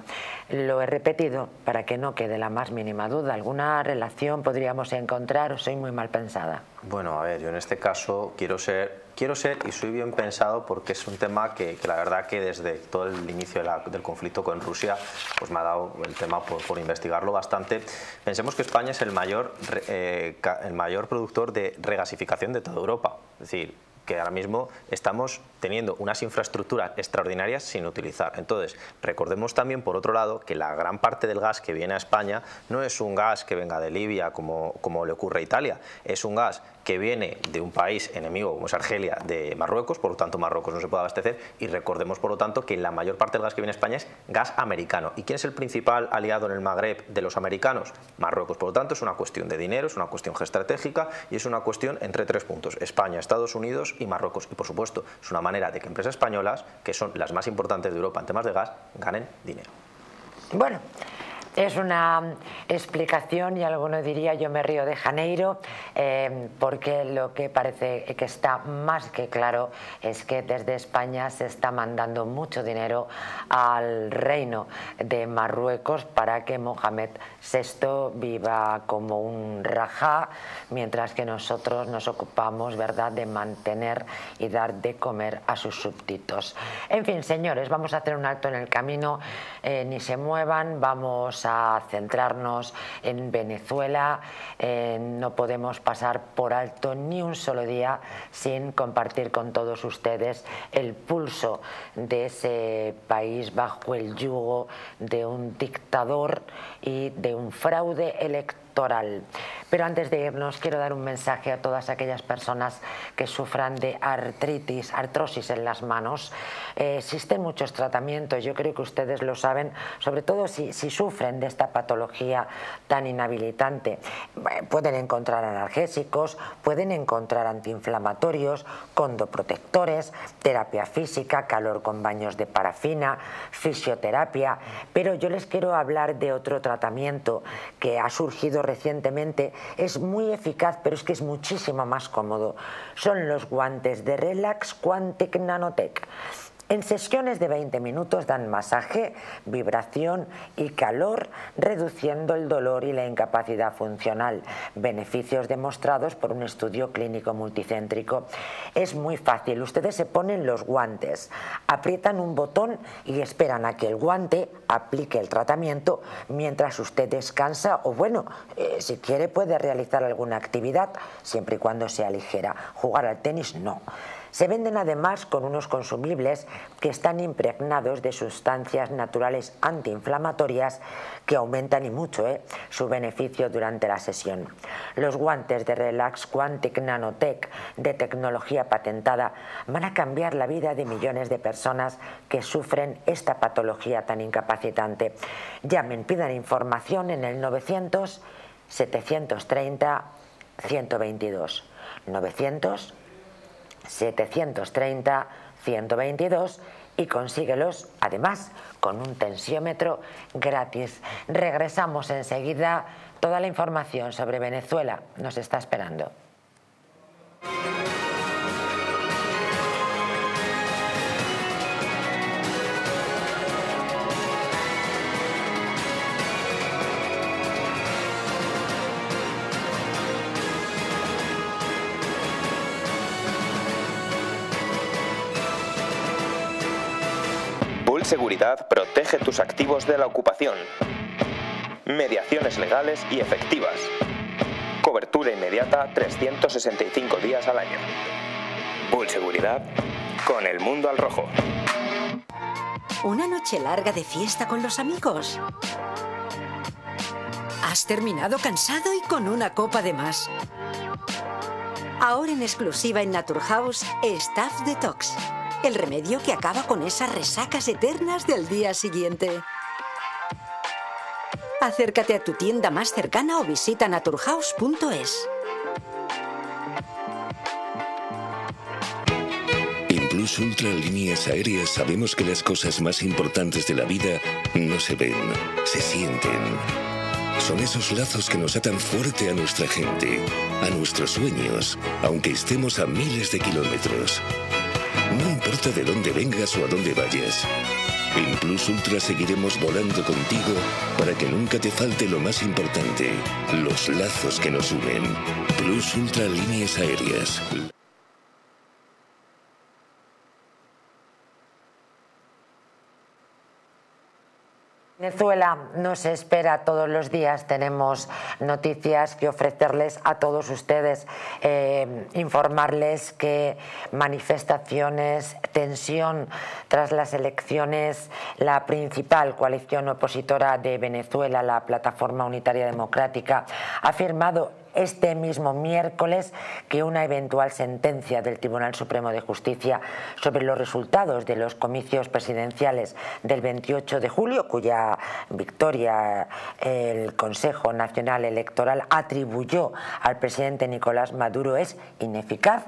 Lo he repetido para que no quede la más mínima duda. ¿Alguna relación podríamos encontrar o soy muy mal pensada? Bueno, a ver, yo en este caso quiero ser quiero ser y soy bien pensado porque es un tema que, la verdad que desde todo el inicio del conflicto con Rusia pues me ha dado el tema por, investigarlo bastante. Pensemos que España es el mayor, eh, el mayor productor de regasificación de toda Europa. Es decir, que ahora mismo estamos teniendo unas infraestructuras extraordinarias sin utilizar. Entonces, recordemos también, por otro lado, que la gran parte del gas que viene a España no es un gas que venga de Libia, como, como le ocurre a Italia, es un gas que viene de un país enemigo como es Argelia, de Marruecos, por lo tanto Marruecos no se puede abastecer y recordemos por lo tanto que la mayor parte del gas que viene a España es gas americano. ¿Y quién es el principal aliado en el Magreb de los americanos? Marruecos, por lo tanto es una cuestión de dinero, es una cuestión geoestratégica y es una cuestión entre tres puntos, España, Estados Unidos y Marruecos. Y por supuesto es una manera de que empresas españolas, que son las más importantes de Europa en temas de gas, ganen dinero. Bueno, es una explicación y alguno diría yo me río de Janeiro eh, porque lo que parece que está más que claro es que desde España se está mandando mucho dinero al reino de Marruecos para que Mohamed VI viva como un rajá mientras que nosotros nos ocupamos verdad de mantener y dar de comer a sus súbditos. En fin, señores, vamos a hacer un alto en el camino, eh, ni se muevan, vamos a centrarnos en Venezuela. Eh, no podemos pasar por alto ni un solo día sin compartir con todos ustedes el pulso de ese país bajo el yugo de un dictador y de un fraude electoral. Pero antes de irnos, quiero dar un mensaje a todas aquellas personas que sufran de artritis, artrosis en las manos. Eh, existen muchos tratamientos, yo creo que ustedes lo saben, sobre todo si, sufren de esta patología tan inhabilitante. pueden encontrar analgésicos, pueden encontrar antiinflamatorios, condoprotectores, terapia física, calor con baños de parafina, fisioterapia, pero yo les quiero hablar de otro tratamiento que ha surgido recientemente es muy eficaz, pero es que es muchísimo más cómodo. Son los guantes de Relax Quantic Nanotech. En sesiones de 20 minutos dan masaje, vibración y calor, reduciendo el dolor y la incapacidad funcional, beneficios demostrados por un estudio clínico multicéntrico. Es muy fácil, ustedes se ponen los guantes, aprietan un botón y esperan a que el guante aplique el tratamiento mientras usted descansa o bueno, eh, si quiere puede realizar alguna actividad siempre y cuando sea ligera. Jugar al tenis no. Se venden además con unos consumibles que están impregnados de sustancias naturales antiinflamatorias que aumentan y mucho ¿eh? su beneficio durante la sesión. Los guantes de Relax Quantic Nanotech de tecnología patentada van a cambiar la vida de millones de personas que sufren esta patología tan incapacitante. Llamen, pidan información en el 900 730 122. 900 730 122 y consíguelos además con un tensiómetro gratis. Regresamos enseguida. Toda la información sobre Venezuela nos está esperando. Seguridad protege tus activos de la ocupación. Mediaciones legales y efectivas. Cobertura inmediata 365 días al año. Bull Seguridad con el mundo al rojo. Una noche larga de fiesta con los amigos. Has terminado cansado y con una copa de más. Ahora en exclusiva en Naturhaus, Staff Detox el remedio que acaba con esas resacas eternas del día siguiente. Acércate a tu tienda más cercana o visita naturhaus.es. En Plus Ultra Líneas Aéreas sabemos que las cosas más importantes de la vida no se ven, se sienten. Son esos lazos que nos atan fuerte a nuestra gente, a nuestros sueños, aunque estemos a miles de kilómetros. No importa de dónde vengas o a dónde vayas. En Plus Ultra seguiremos volando contigo para que nunca te falte lo más importante, los lazos que nos unen. Plus Ultra Líneas Aéreas. Venezuela nos espera todos los días, tenemos noticias que ofrecerles a todos ustedes, eh, informarles que manifestaciones, tensión tras las elecciones, la principal coalición opositora de Venezuela, la Plataforma Unitaria Democrática, ha firmado este mismo miércoles que una eventual sentencia del Tribunal Supremo de Justicia sobre los resultados de los comicios presidenciales del 28 de julio, cuya victoria el Consejo Nacional Electoral atribuyó al presidente Nicolás Maduro es ineficaz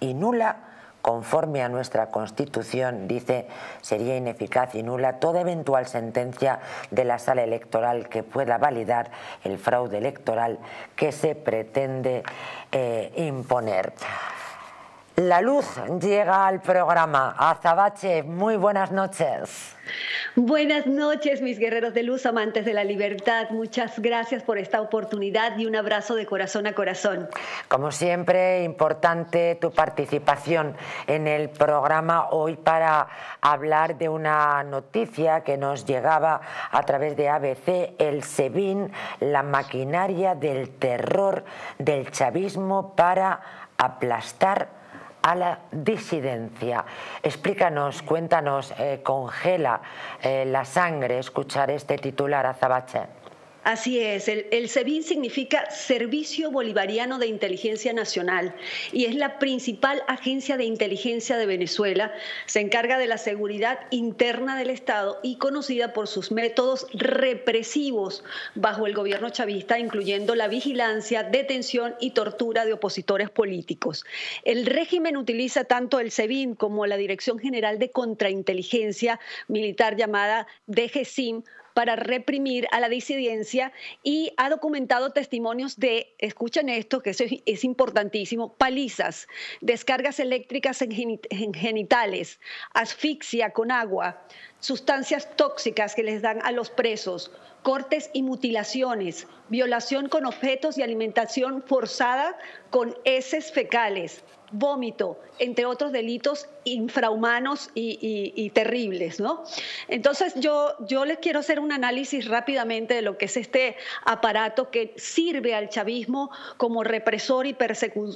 y nula conforme a nuestra Constitución, dice, sería ineficaz y nula toda eventual sentencia de la sala electoral que pueda validar el fraude electoral que se pretende eh, imponer. La luz llega al programa. Azabache, muy buenas noches. Buenas noches, mis guerreros de luz, amantes de la libertad. Muchas gracias por esta oportunidad y un abrazo de corazón a corazón. Como siempre, importante tu participación en el programa hoy para hablar de una noticia que nos llegaba a través de ABC, el SEBIN, la maquinaria del terror del chavismo para aplastar a la disidencia. Explícanos, cuéntanos, eh, congela eh, la sangre escuchar este titular, Azabache. Así es, el, el significa Servicio Bolivariano de Inteligencia Nacional y es la principal agencia de inteligencia de Venezuela. Se encarga de la seguridad interna del Estado y conocida por sus métodos represivos bajo el gobierno chavista, incluyendo la vigilancia, detención y tortura de opositores políticos. El régimen utiliza tanto el SEBIN como la Dirección General de Contrainteligencia Militar llamada DGSIM para reprimir a la disidencia y ha documentado testimonios de, escuchen esto, que eso es, importantísimo, palizas, descargas eléctricas en genitales, asfixia con agua, sustancias tóxicas que les dan a los presos, cortes y mutilaciones, violación con objetos y alimentación forzada con heces fecales, vómito, entre otros delitos infrahumanos y, terribles. ¿no? Entonces yo, yo les quiero hacer un análisis rápidamente de lo que es este aparato que sirve al chavismo como represor y,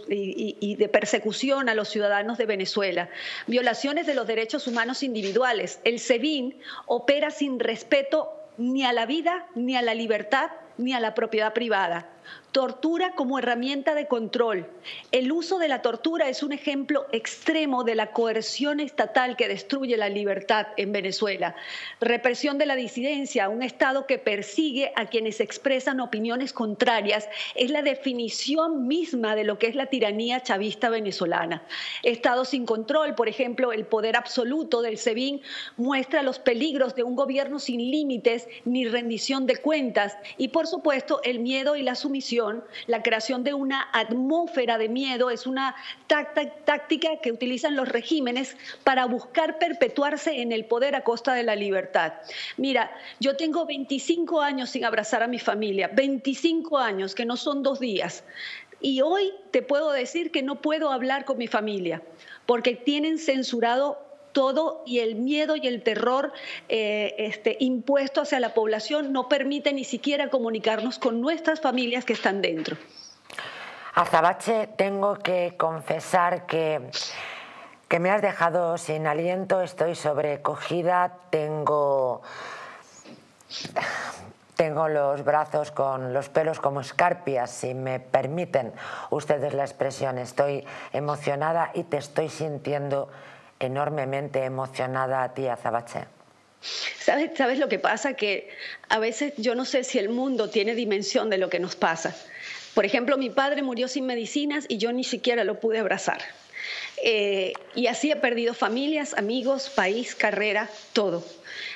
y de persecución a los ciudadanos de Venezuela. Violaciones de los derechos humanos individuales. El SEBIN opera sin respeto ni a la vida, ni a la libertad, ni a la propiedad privada Tortura como herramienta de control. El uso de la tortura es un ejemplo extremo de la coerción estatal que destruye la libertad en Venezuela. Represión de la disidencia, un Estado que persigue a quienes expresan opiniones contrarias, es la definición misma de lo que es la tiranía chavista venezolana. Estado sin control, por ejemplo, el poder absoluto del SEBIN muestra los peligros de un gobierno sin límites ni rendición de cuentas y, por supuesto, el miedo y la sumisión la creación de una atmósfera de miedo es una táctica que utilizan los regímenes para buscar perpetuarse en el poder a costa de la libertad. Mira, yo tengo 25 años sin abrazar a mi familia, 25 años, que no son dos días. Y hoy te puedo decir que no puedo hablar con mi familia porque tienen censurado todo y el miedo y el terror eh, este, impuesto hacia la población no permite ni siquiera comunicarnos con nuestras familias que están dentro. Azabache, tengo que confesar que, que me has dejado sin aliento, estoy sobrecogida, tengo tengo los brazos con los pelos como escarpias, si me permiten ustedes la expresión. Estoy emocionada y te estoy sintiendo enormemente emocionada a ti, Azabache. ¿Sabes, ¿Sabes lo que pasa? Que a veces yo no sé si el mundo tiene dimensión de lo que nos pasa. Por ejemplo, mi padre murió sin medicinas y yo ni siquiera lo pude abrazar. Eh, y así he perdido familias, amigos, país, carrera, todo.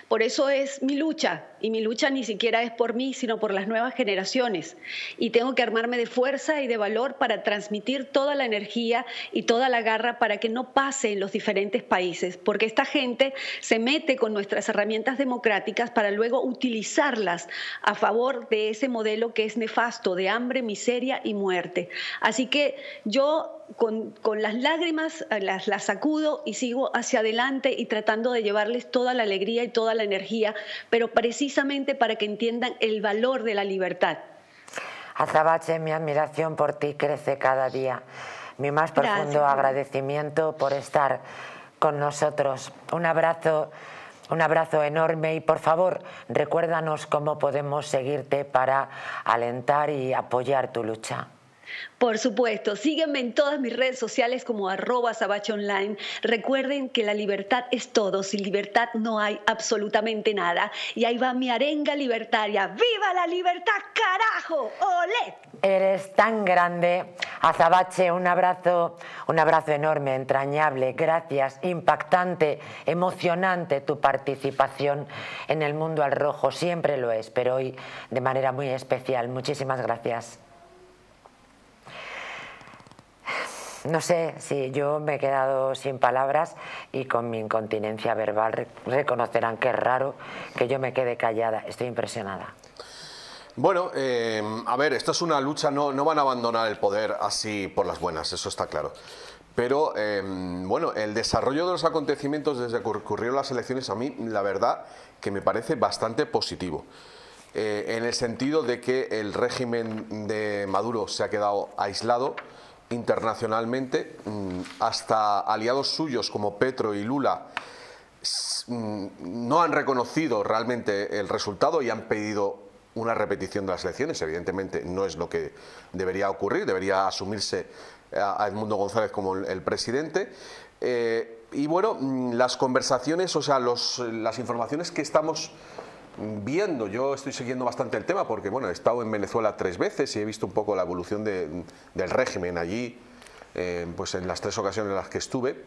Por eso es mi lucha, y mi lucha ni siquiera es por mí, sino por las nuevas generaciones. Y tengo que armarme de fuerza y de valor para transmitir toda la energía y toda la garra para que no pase en los diferentes países, porque esta gente se mete con nuestras herramientas democráticas para luego utilizarlas a favor de ese modelo que es nefasto, de hambre, miseria y muerte. Así que yo con, las lágrimas las, las, sacudo y sigo hacia adelante y tratando de llevarles toda la alegría y toda la energía, pero precisamente para que entiendan el valor de la libertad. Azabache, mi admiración por ti crece cada día. Mi más profundo agradecimiento por estar con nosotros. Un abrazo, un abrazo enorme y por favor recuérdanos cómo podemos seguirte para alentar y apoyar tu lucha. Por supuesto, sígueme en todas mis redes sociales como arroba. Recuerden que la libertad es todo, sin libertad no hay absolutamente nada. Y ahí va mi arenga libertaria. ¡Viva la libertad, carajo! ¡Olé! Eres tan grande. Azabache, un abrazo, un abrazo enorme, entrañable. Gracias, impactante, emocionante tu participación en el mundo al rojo. Siempre lo es, pero hoy de manera muy especial. Muchísimas gracias. No sé si yo me he quedado sin palabras y con mi incontinencia verbal reconocerán que es raro que yo me quede callada. Estoy impresionada. Bueno, eh, a ver, esto es una lucha, no, van a abandonar el poder así por las buenas, eso está claro. Pero eh, bueno, el desarrollo de los acontecimientos desde que ocurrieron las elecciones a mí, la verdad, que me parece bastante positivo. Eh, en el sentido de que el régimen de Maduro se ha quedado aislado, internacionalmente, mm, hasta aliados suyos como Petro y Lula mm, no han reconocido realmente el resultado y han pedido una repetición de las elecciones. Evidentemente no es lo que debería ocurrir, debería asumirse a Edmundo González como el presidente. Eh, y bueno, mm, las conversaciones, o sea, las informaciones que estamos viendo, yo estoy siguiendo bastante el tema porque bueno, he estado en Venezuela tres veces y he visto un poco la evolución del régimen allí, eh, pues en las tres ocasiones en las que estuve,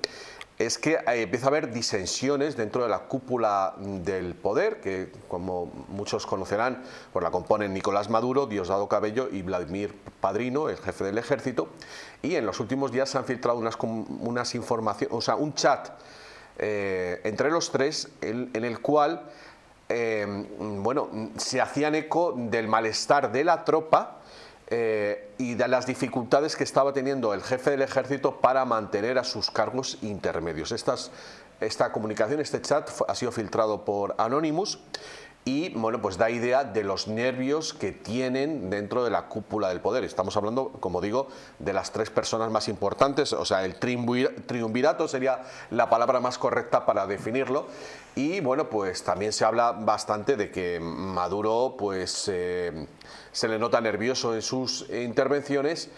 es que eh, empieza a haber disensiones dentro de la cúpula del poder, que como muchos conocerán, pues la componen Nicolás Maduro, Diosdado Cabello y Vladimir Padrino, el jefe del ejército, y en los últimos días se han filtrado unas, unas informaciones, o sea, un chat eh, entre los tres en el cual eh, bueno, se hacían eco del malestar de la tropa eh, y de las dificultades que estaba teniendo el jefe del ejército para mantener a sus cargos intermedios. Esta comunicación, este chat ha sido filtrado por Anonymous y bueno, pues da idea de los nervios que tienen dentro de la cúpula del poder. Estamos hablando, como digo, de las tres personas más importantes, o sea, el triunvirato sería la palabra más correcta para definirlo. Y bueno, pues también se habla bastante de que Maduro pues eh, se le nota nervioso en sus intervenciones.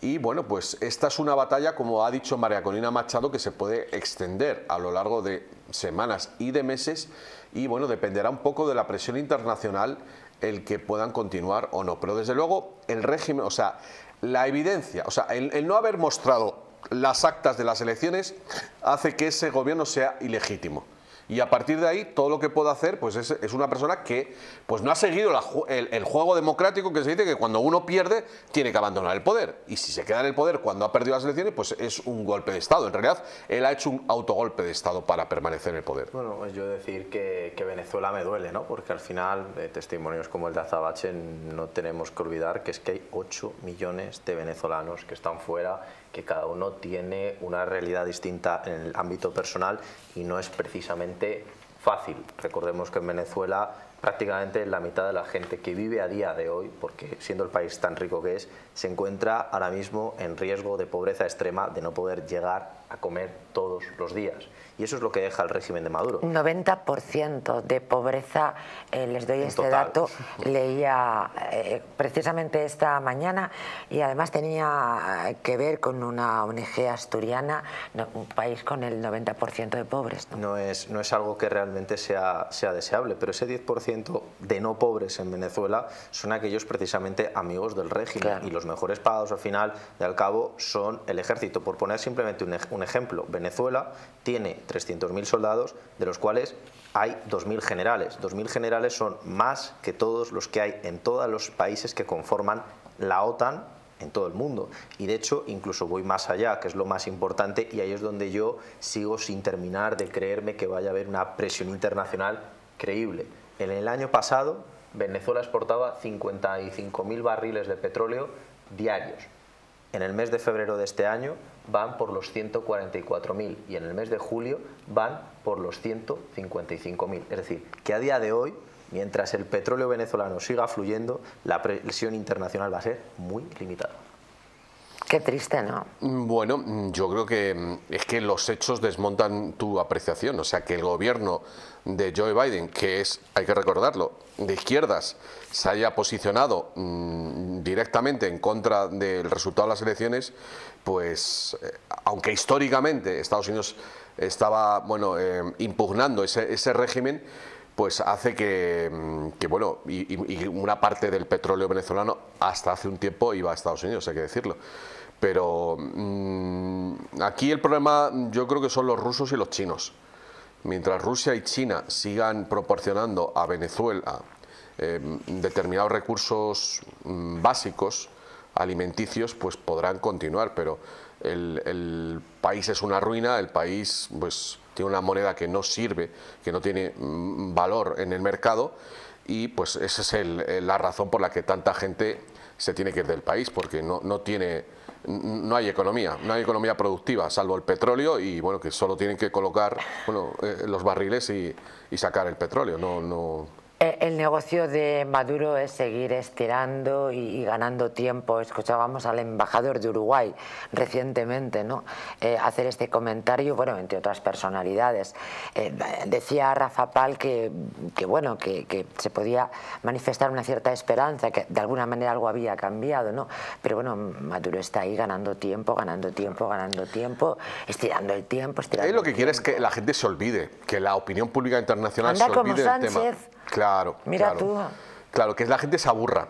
Y bueno, pues esta es una batalla, como ha dicho María Colina Machado, que se puede extender a lo largo de semanas y de meses y bueno, dependerá un poco de la presión internacional el que puedan continuar o no. Pero desde luego el régimen, o sea, la evidencia, o sea, el, no haber mostrado las actas de las elecciones hace que ese gobierno sea ilegítimo y a partir de ahí todo lo que pueda hacer pues es, una persona que pues no ha seguido el, juego democrático que se dice que cuando uno pierde tiene que abandonar el poder y si se queda en el poder cuando ha perdido las elecciones pues es un golpe de Estado. En realidad él ha hecho un autogolpe de Estado para permanecer en el poder. Bueno, pues yo decir que, Venezuela me duele, ¿no? porque al final de testimonios como el de Azabache no tenemos que olvidar que es que hay 8 millones de venezolanos que están fuera que cada uno tiene una realidad distinta en el ámbito personal y no es precisamente fácil. Recordemos que en Venezuela prácticamente la mitad de la gente que vive a día de hoy, porque siendo el país tan rico que es, se encuentra ahora mismo en riesgo de pobreza extrema, de no poder llegar a comer todos los días. Y eso es lo que deja el régimen de Maduro. 90% de pobreza, eh, les doy este dato, leía eh, precisamente esta mañana y además tenía que ver con una ONG asturiana, un país con el 90% de pobres. ¿no? es, no es algo que realmente sea, sea deseable, pero ese 10% de no pobres en Venezuela son aquellos precisamente amigos del régimen y los mejores pagados al final y al cabo son el ejército. Por poner simplemente un, un ejemplo, Venezuela tiene 300.000 soldados, de los cuales hay 2.000 generales. 2.000 generales son más que todos los que hay en todos los países que conforman la OTAN en todo el mundo. Y de hecho, incluso voy más allá, que es lo más importante, y ahí es donde yo sigo sin terminar de creerme que vaya a haber una presión internacional creíble. En el año pasado, Venezuela exportaba 55.000 barriles de petróleo diarios. En el mes de febrero de este año van por los 144.000 y en el mes de julio van por los 155.000. Es decir, que a día de hoy, mientras el petróleo venezolano siga fluyendo, la presión internacional va a ser muy limitada. Qué triste, ¿no? Bueno, yo creo que es que los hechos desmontan tu apreciación. O sea, que el gobierno de Joe Biden, que es, hay que recordarlo, de izquierdas, se haya posicionado mm, directamente en contra del resultado de las elecciones, pues eh, aunque históricamente Estados Unidos estaba bueno eh, impugnando ese, régimen, pues hace que, mm, bueno, y, una parte del petróleo venezolano hasta hace un tiempo iba a Estados Unidos, hay que decirlo. Pero mm, aquí el problema yo creo que son los rusos y los chinos. Mientras Rusia y China sigan proporcionando a Venezuela eh, determinados recursos mm, básicos, alimenticios, pues podrán continuar, pero el, país es una ruina, el país pues tiene una moneda que no sirve, que no tiene mm, valor en el mercado y pues esa es la razón por la que tanta gente se tiene que ir del país, porque no, no tiene no hay economía, no hay economía productiva, salvo el petróleo y bueno, que solo tienen que colocar bueno, eh, los barriles y, y, sacar el petróleo, no, no, el negocio de Maduro es seguir estirando y, ganando tiempo. Escuchábamos al embajador de Uruguay recientemente ¿no? Eh, hacer este comentario, bueno, entre otras personalidades. Eh, decía Rafa Pal que, bueno, que, se podía manifestar una cierta esperanza, que de alguna manera algo había cambiado, ¿no? Pero bueno, Maduro está ahí ganando tiempo, ganando tiempo, ganando tiempo, estirando el tiempo, estirando Él lo que quiere es que la gente se olvide, que la opinión pública internacional se olvide del tema. Claro. Mira claro. tú. Claro, que la gente se aburra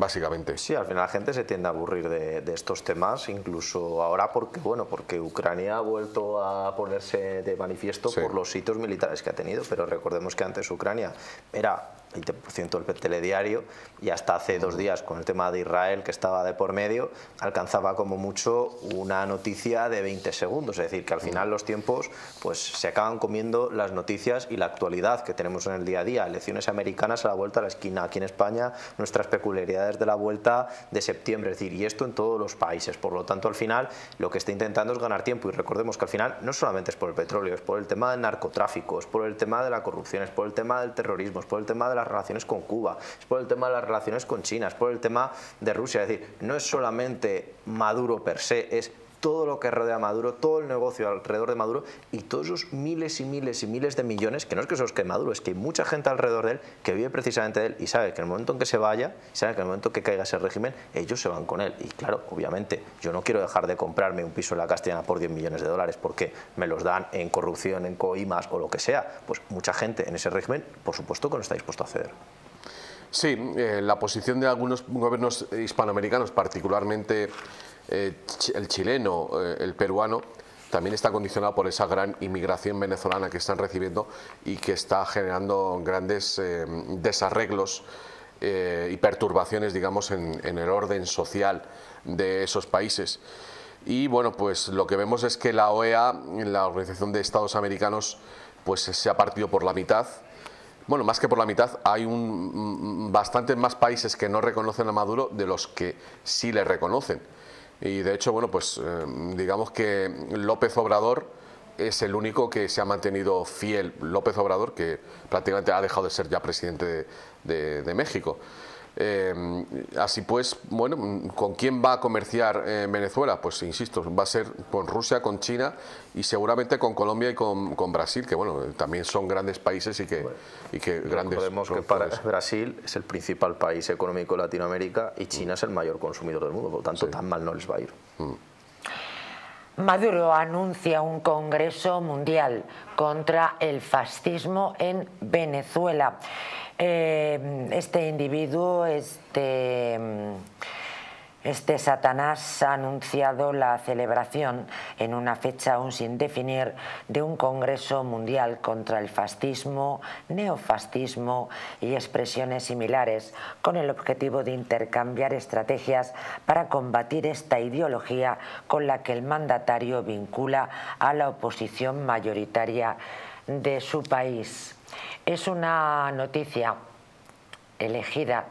básicamente. Sí, al final la gente se tiende a aburrir de, estos temas, incluso ahora porque, bueno, porque Ucrania ha vuelto a ponerse de manifiesto por los hitos militares que ha tenido, pero recordemos que antes Ucrania era 20% del telediario y hasta hace dos días con el tema de Israel que estaba de por medio alcanzaba como mucho una noticia de 20 segundos, es decir, que al final los tiempos pues se acaban comiendo las noticias y la actualidad que tenemos en el día a día, elecciones americanas a la vuelta a la esquina, aquí en España nuestras peculiaridades de la vuelta de septiembre, es decir, y esto en todos los países, por lo tanto al final lo que está intentando es ganar tiempo. Y recordemos que al final no solamente es por el petróleo, es por el tema del narcotráfico, es por el tema de la corrupción, es por el tema del terrorismo, es por el tema de las relaciones con Cuba, es por el tema de las relaciones con China, es por el tema de Rusia. Es decir, no es solamente Maduro per se, es todo lo que rodea a Maduro, todo el negocio alrededor de Maduro y todos esos miles y miles y miles de millones, que no es que esos que Maduro, es que hay mucha gente alrededor de él que vive precisamente de él y sabe que en el momento en que se vaya, sabe que en el momento que caiga ese régimen, ellos se van con él. Y claro, obviamente, yo no quiero dejar de comprarme un piso en la Castellana por 10 millones de dólares porque me los dan en corrupción, en coimas o lo que sea. Pues mucha gente en ese régimen, por supuesto que no está dispuesto a ceder. Sí, eh, la posición de algunos gobiernos hispanoamericanos, particularmente eh, el chileno, eh, el peruano, también está condicionado por esa gran inmigración venezolana que están recibiendo y que está generando grandes eh, desarreglos y perturbaciones, digamos, en, en, el orden social de esos países. Y bueno, pues lo que vemos es que la OEA, la Organización de Estados Americanos, pues se ha partido por la mitad. Bueno, más que por la mitad, hay un, bastantes más países que no reconocen a Maduro de los que sí le reconocen. Y de hecho, bueno, pues eh, digamos que López Obrador es el único que se ha mantenido fiel. López Obrador, que prácticamente ha dejado de ser ya presidente de México. Eh, así pues, bueno, ¿con quién va a comerciar eh, Venezuela? Pues insisto, va a ser con Rusia, con China y seguramente con Colombia y con, Brasil, que bueno, también son grandes países y que, y que grandes. Recordemos que para Brasil es el principal país económico de Latinoamérica y China es el mayor consumidor del mundo, por lo tanto, tan mal no les va a ir. Mm. Maduro anuncia un Congreso Mundial contra el fascismo en Venezuela. Eh, este individuo, este, este Satanás ha anunciado la celebración en una fecha aún sin definir de un Congreso Mundial contra el fascismo, neofascismo y expresiones similares, con el objetivo de intercambiar estrategias para combatir esta ideología con la que el mandatario vincula a la oposición mayoritaria de su país. Es una noticia elegida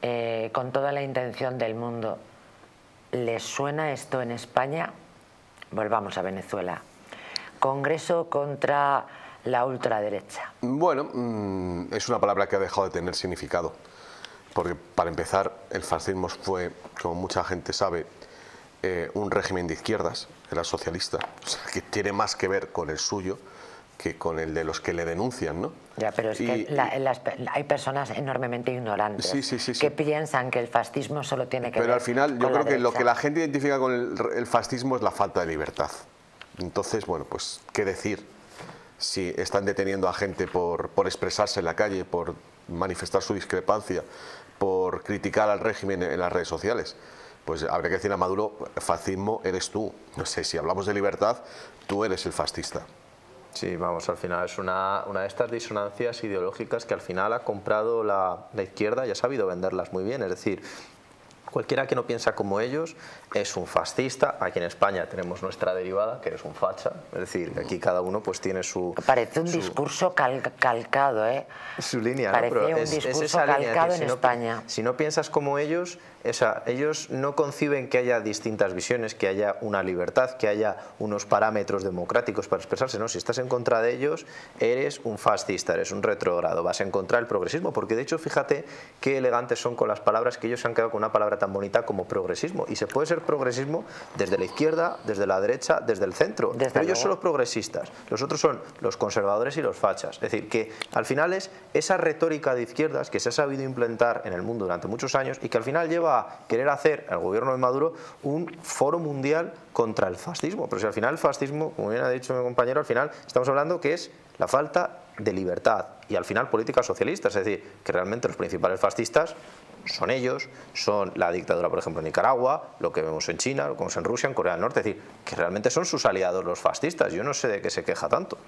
eh, con toda la intención del mundo. ¿Les suena esto en España? Volvamos a Venezuela. Congreso contra la ultraderecha. Bueno, mm, es una palabra que ha dejado de tener significado. Porque para empezar, el fascismo fue, como mucha gente sabe, eh, un régimen de izquierdas, era socialista, o sea, que tiene más que ver con el suyo que con el de los que le denuncian, ¿no? Ya, pero es que hay personas enormemente ignorantes que piensan que el fascismo solo tiene que pero ver al final yo creo que lo que la gente identifica con el, fascismo es la falta de libertad. Entonces, bueno, pues, ¿qué decir? Si están deteniendo a gente por, por expresarse en la calle, por manifestar su discrepancia, por criticar al régimen en las redes sociales pues habría que decir a Maduro, fascismo eres tú. No sé, si hablamos de libertad, tú eres el fascista. Sí, vamos, al final es una, una, de estas disonancias ideológicas que al final ha comprado la, la izquierda y ha sabido venderlas muy bien. Es decir, Cualquiera que no piensa como ellos es un fascista. Aquí en España tenemos nuestra derivada, que es un facha. Es decir, aquí cada uno pues tiene su... Parece un discurso calcado, ¿eh? Su línea, Parece ¿no? un discurso calcado en España. si no piensas como ellos, esa, ellos no conciben que haya distintas visiones, que haya una libertad, que haya unos parámetros democráticos para expresarse. No, si estás en contra de ellos, eres un fascista, eres un retrógrado, vas en contra del progresismo. Porque de hecho, fíjate qué elegantes son con las palabras que ellos se han quedado con una palabra tan bonita como progresismo. Y se puede ser progresismo desde la izquierda, desde la derecha, desde el centro. Pero ellos son los progresistas, los otros son los conservadores y los fachas. Es decir, que al final es esa retórica de izquierdas que se ha sabido implementar en el mundo durante muchos años y que al final lleva a querer hacer el gobierno de Maduro un foro mundial contra el fascismo. Pero si al final el fascismo, como bien ha dicho mi compañero, al final estamos hablando que es la falta de libertad y al final políticas socialistas, es decir, que realmente los principales fascistas son ellos, son la dictadura, por ejemplo, en Nicaragua, lo que vemos en China, lo que vemos en Rusia, en Corea del Norte, es decir, que realmente son sus aliados los fascistas. Yo no sé de qué se queja tanto.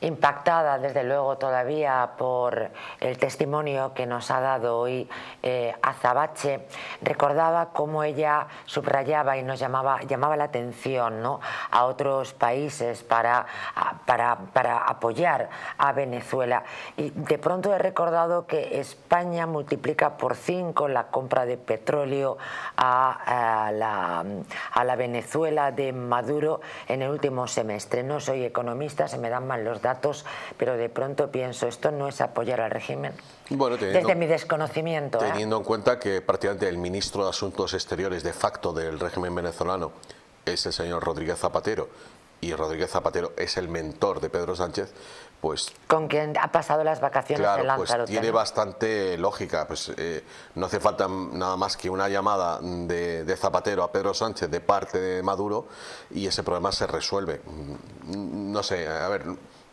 Impactada desde luego todavía por el testimonio que nos ha dado hoy eh, Azabache. Recordaba cómo ella subrayaba y nos llamaba, llamaba la atención ¿no? a otros países para, para, para apoyar a Venezuela. Y de pronto he recordado que España multiplica por cinco la compra de petróleo a, la, a la Venezuela de Maduro en el último semestre. No soy economista, se me dan mal los datos, pero de pronto pienso, esto no es apoyar al régimen. Bueno, Desde mi desconocimiento. ¿eh? Teniendo en cuenta que prácticamente el ministro de Asuntos Exteriores de facto del régimen venezolano es el señor Rodríguez Zapatero y Rodríguez Zapatero es el mentor de Pedro Sánchez, pues... Con quien ha pasado las vacaciones en Lanzarote. Pues tiene bastante lógica. Pues, eh, no hace falta nada más que una llamada de, de, Zapatero a Pedro Sánchez de parte de Maduro y ese problema se resuelve. Mm, no sé, a ver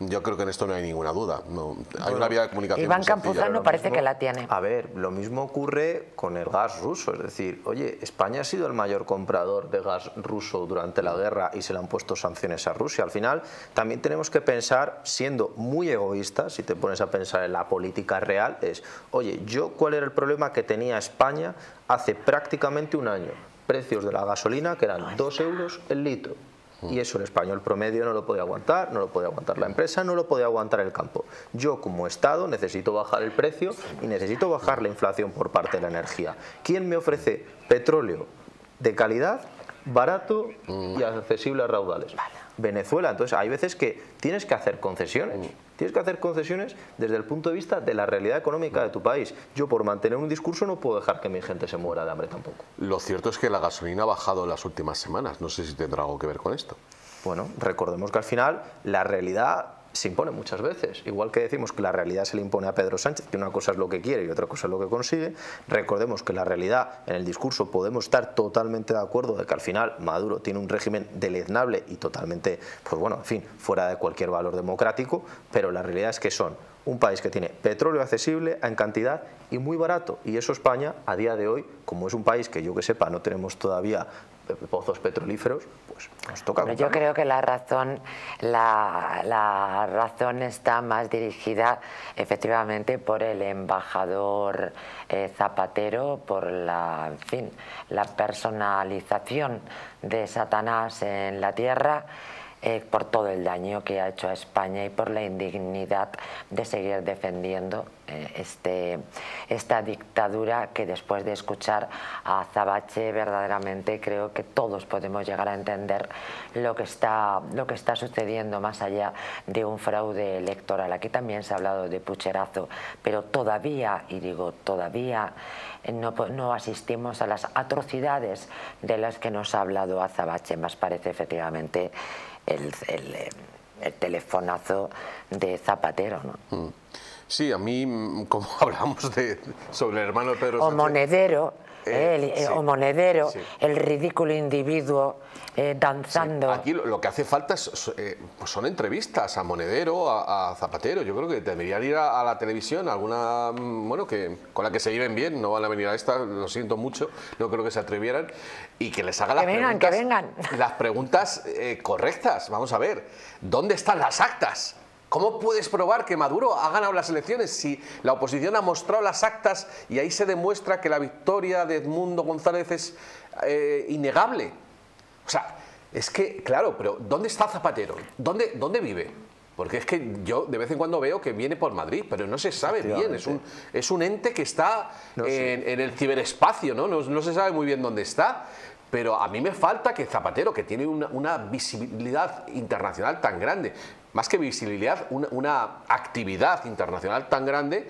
yo creo que en esto no hay ninguna duda. No, hay una vía de comunicación. Iván Campuzano parece que la tiene. A ver, lo mismo ocurre con el gas ruso. Es decir, oye, España ha sido el mayor comprador de gas ruso durante la guerra y se le han puesto sanciones a Rusia. Al final, también tenemos que pensar, siendo muy egoístas, si te pones a pensar en la política real, es, oye, yo cuál era el problema que tenía España hace prácticamente un año. Precios de la gasolina que eran dos euros el litro y eso el español promedio no lo puede aguantar, no lo puede aguantar la empresa, no lo puede aguantar el campo. Yo como Estado necesito bajar el precio y necesito bajar la inflación por parte de la energía. ¿Quién me ofrece petróleo de calidad, barato y accesible a raudales? Venezuela. Entonces hay veces que tienes que hacer concesiones. Tienes que hacer concesiones desde el punto de vista de la realidad económica de tu país. Yo por mantener un discurso no puedo dejar que mi gente se muera de hambre tampoco. Lo cierto es que la gasolina ha bajado en las últimas semanas. No sé si tendrá algo que ver con esto. Bueno, recordemos que al final la realidad se impone muchas veces. Igual que decimos que la realidad se le impone a Pedro Sánchez, que una cosa es lo que quiere y otra cosa es lo que consigue, recordemos que la realidad en el discurso podemos estar totalmente de acuerdo de que al final Maduro tiene un régimen deleznable y totalmente, pues bueno, en fin, fuera de cualquier valor democrático, pero la realidad es que son un país que tiene petróleo accesible en cantidad y muy barato. Y eso España, a día de hoy, como es un país que yo que sepa no tenemos todavía pozos petrolíferos, pues nos toca. yo creo que la razón, la, la, razón está más dirigida efectivamente por el embajador eh, Zapatero, por la, en fin, la personalización de Satanás en la tierra eh, por todo el daño que ha hecho a España y por la indignidad de seguir defendiendo eh, este, esta dictadura que después de escuchar a Zabache verdaderamente creo que todos podemos llegar a entender lo que está, lo que está sucediendo más allá de un fraude electoral. Aquí también se ha hablado de pucherazo, pero todavía, y digo todavía, eh, no, no, asistimos a las atrocidades de las que nos ha hablado Azabache. Más parece efectivamente el, eh, el, telefonazo de Zapatero. ¿no? Mm. Sí, a mí, mm, como hablamos de, sobre el hermano Pedro Sánchez... O Monedero, eh, el, o Monedero, el ridículo individuo eh, danzando. Aquí lo, que hace falta eh, pues son entrevistas a Monedero, a, Zapatero. Yo creo que deberían ir a, la televisión, alguna, mm, bueno, que con la que se lleven bien, no van a venir a esta, lo siento mucho, no creo que se atrevieran, y que les haga las vengan, preguntas, que vengan. las preguntas eh, correctas. Vamos a ver, ¿dónde están las actas? ¿Cómo puedes probar que Maduro ha ganado las elecciones si la oposición ha mostrado las actas y ahí se demuestra que la victoria de Edmundo González es innegable? O sea, es que, claro, pero ¿dónde está Zapatero? ¿Dónde, dónde vive? Porque es que yo de vez en cuando veo que viene por Madrid, pero no se sabe bien. Es un, es un ente que está en, el ciberespacio, ¿no? ¿no? se sabe muy bien dónde está. Pero a mí me falta que Zapatero, que tiene una, visibilidad internacional tan grande, más que visibilidad, una, una actividad internacional tan grande,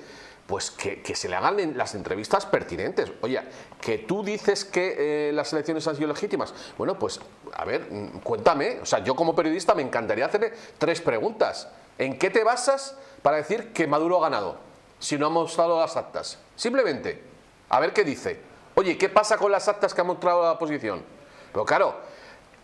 pues que, se le hagan las entrevistas pertinentes. Oye, que tú dices que eh, las elecciones han sido legítimas. Bueno, pues a ver, mm, cuéntame. O sea, yo como periodista me encantaría hacerle tres preguntas. ¿En qué te basas para decir que Maduro ha ganado? Si no ha mostrado las actas. Simplemente, a ver qué dice. Oye, ¿qué pasa con las actas que ha mostrado la oposición? Pero claro,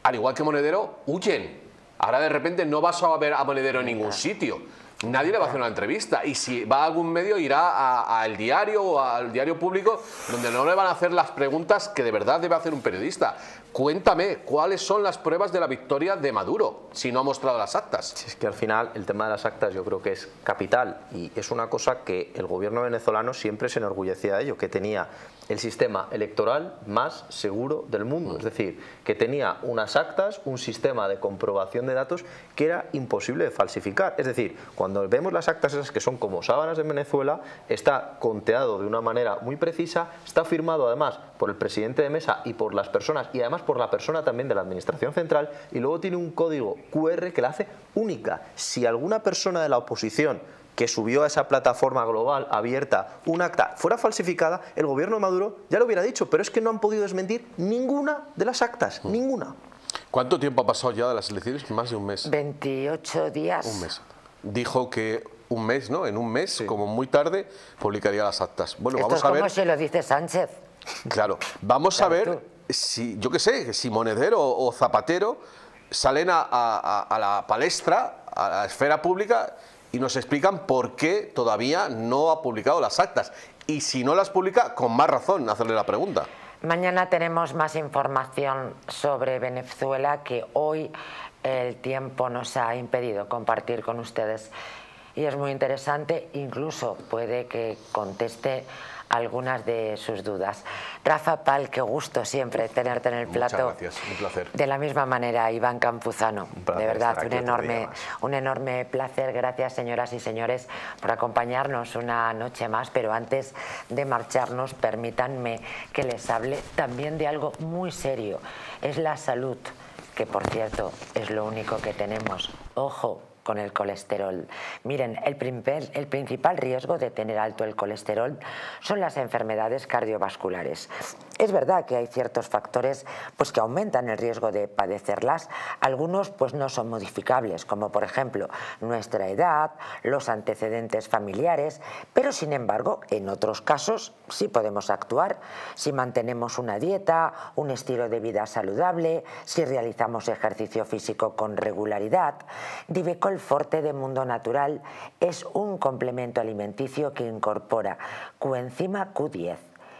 al igual que Monedero, huyen. Ahora de repente no vas a ver a Monedero en ningún sitio nadie le va a hacer una entrevista. Y si va a algún medio, irá al diario o al diario público, donde no le van a hacer las preguntas que de verdad debe hacer un periodista. Cuéntame, ¿cuáles son las pruebas de la victoria de Maduro si no ha mostrado las actas? es que al final el tema de las actas yo creo que es capital y es una cosa que el gobierno venezolano siempre se enorgullecía de ello, que tenía el sistema electoral más seguro del mundo. Es decir, que tenía unas actas, un sistema de comprobación de datos que era imposible de falsificar. Es decir, cuando vemos las actas esas que son como sábanas en Venezuela, está conteado de una manera muy precisa, está firmado además por el presidente de mesa y por las personas y además por la persona también de la administración central y luego tiene un código QR que la hace única. Si alguna persona de la oposición que subió a esa plataforma global abierta un acta fuera falsificada, el gobierno de Maduro ya lo hubiera dicho, pero es que no han podido desmentir ninguna de las actas, Mm. ninguna. ¿Cuánto tiempo ha pasado ya de las elecciones? Más de un mes. 28 días. Un mes. Dijo que un mes, ¿no? En un mes, como muy tarde, publicaría las actas. Bueno, Esto vamos es a como ver. se lo dice Sánchez. Claro, vamos a ver si, yo qué sé, si Monedero o Zapatero salen a, a- a la palestra, a la esfera pública y nos explican por qué todavía no ha publicado las actas. Y si no las publica, con más razón hacerle la pregunta. Mañana tenemos más información sobre Venezuela que hoy el tiempo nos ha impedido compartir con ustedes. Y es muy interesante, incluso puede que conteste algunas de sus dudas. Rafa Pal, qué gusto siempre tenerte en el Muchas plato. gracias, un placer. De la misma manera, Iván Campuzano. placer de verdad, un enorme, un enorme placer. Gracias, señoras y señores, por acompañarnos una noche más. Pero antes de marcharnos, permítanme que les hable también de algo muy serio. Es la salud, que por cierto es lo único que tenemos. Ojo con el colesterol. Miren, el, primer- el principal riesgo de tener alto el colesterol son las enfermedades cardiovasculares. Es verdad que hay ciertos factores pues, que aumentan el riesgo de padecerlas. Algunos pues, no son modificables, como por ejemplo nuestra edad, los antecedentes familiares, pero sin embargo en otros casos sí podemos actuar si mantenemos una dieta, un estilo de vida saludable, si realizamos ejercicio físico con regularidad. Divecol Forte de Mundo Natural es un complemento alimenticio que incorpora coenzima Q10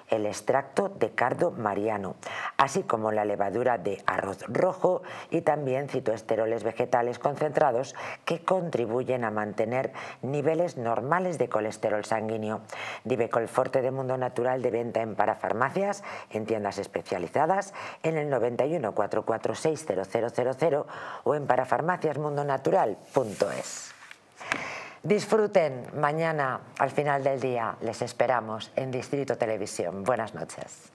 el extracto de cardo mariano, así como la levadura de arroz rojo y también citoesteroles vegetales concentrados que contribuyen a mantener niveles normales de colesterol sanguíneo. Divecol Forte de Mundo Natural de venta en parafarmacias, en tiendas especializadas, en el 91 446 0000 o en parafarmaciasmundonatural.es. Disfruten mañana al final del día. Les esperamos en Distrito Televisión. Buenas noches.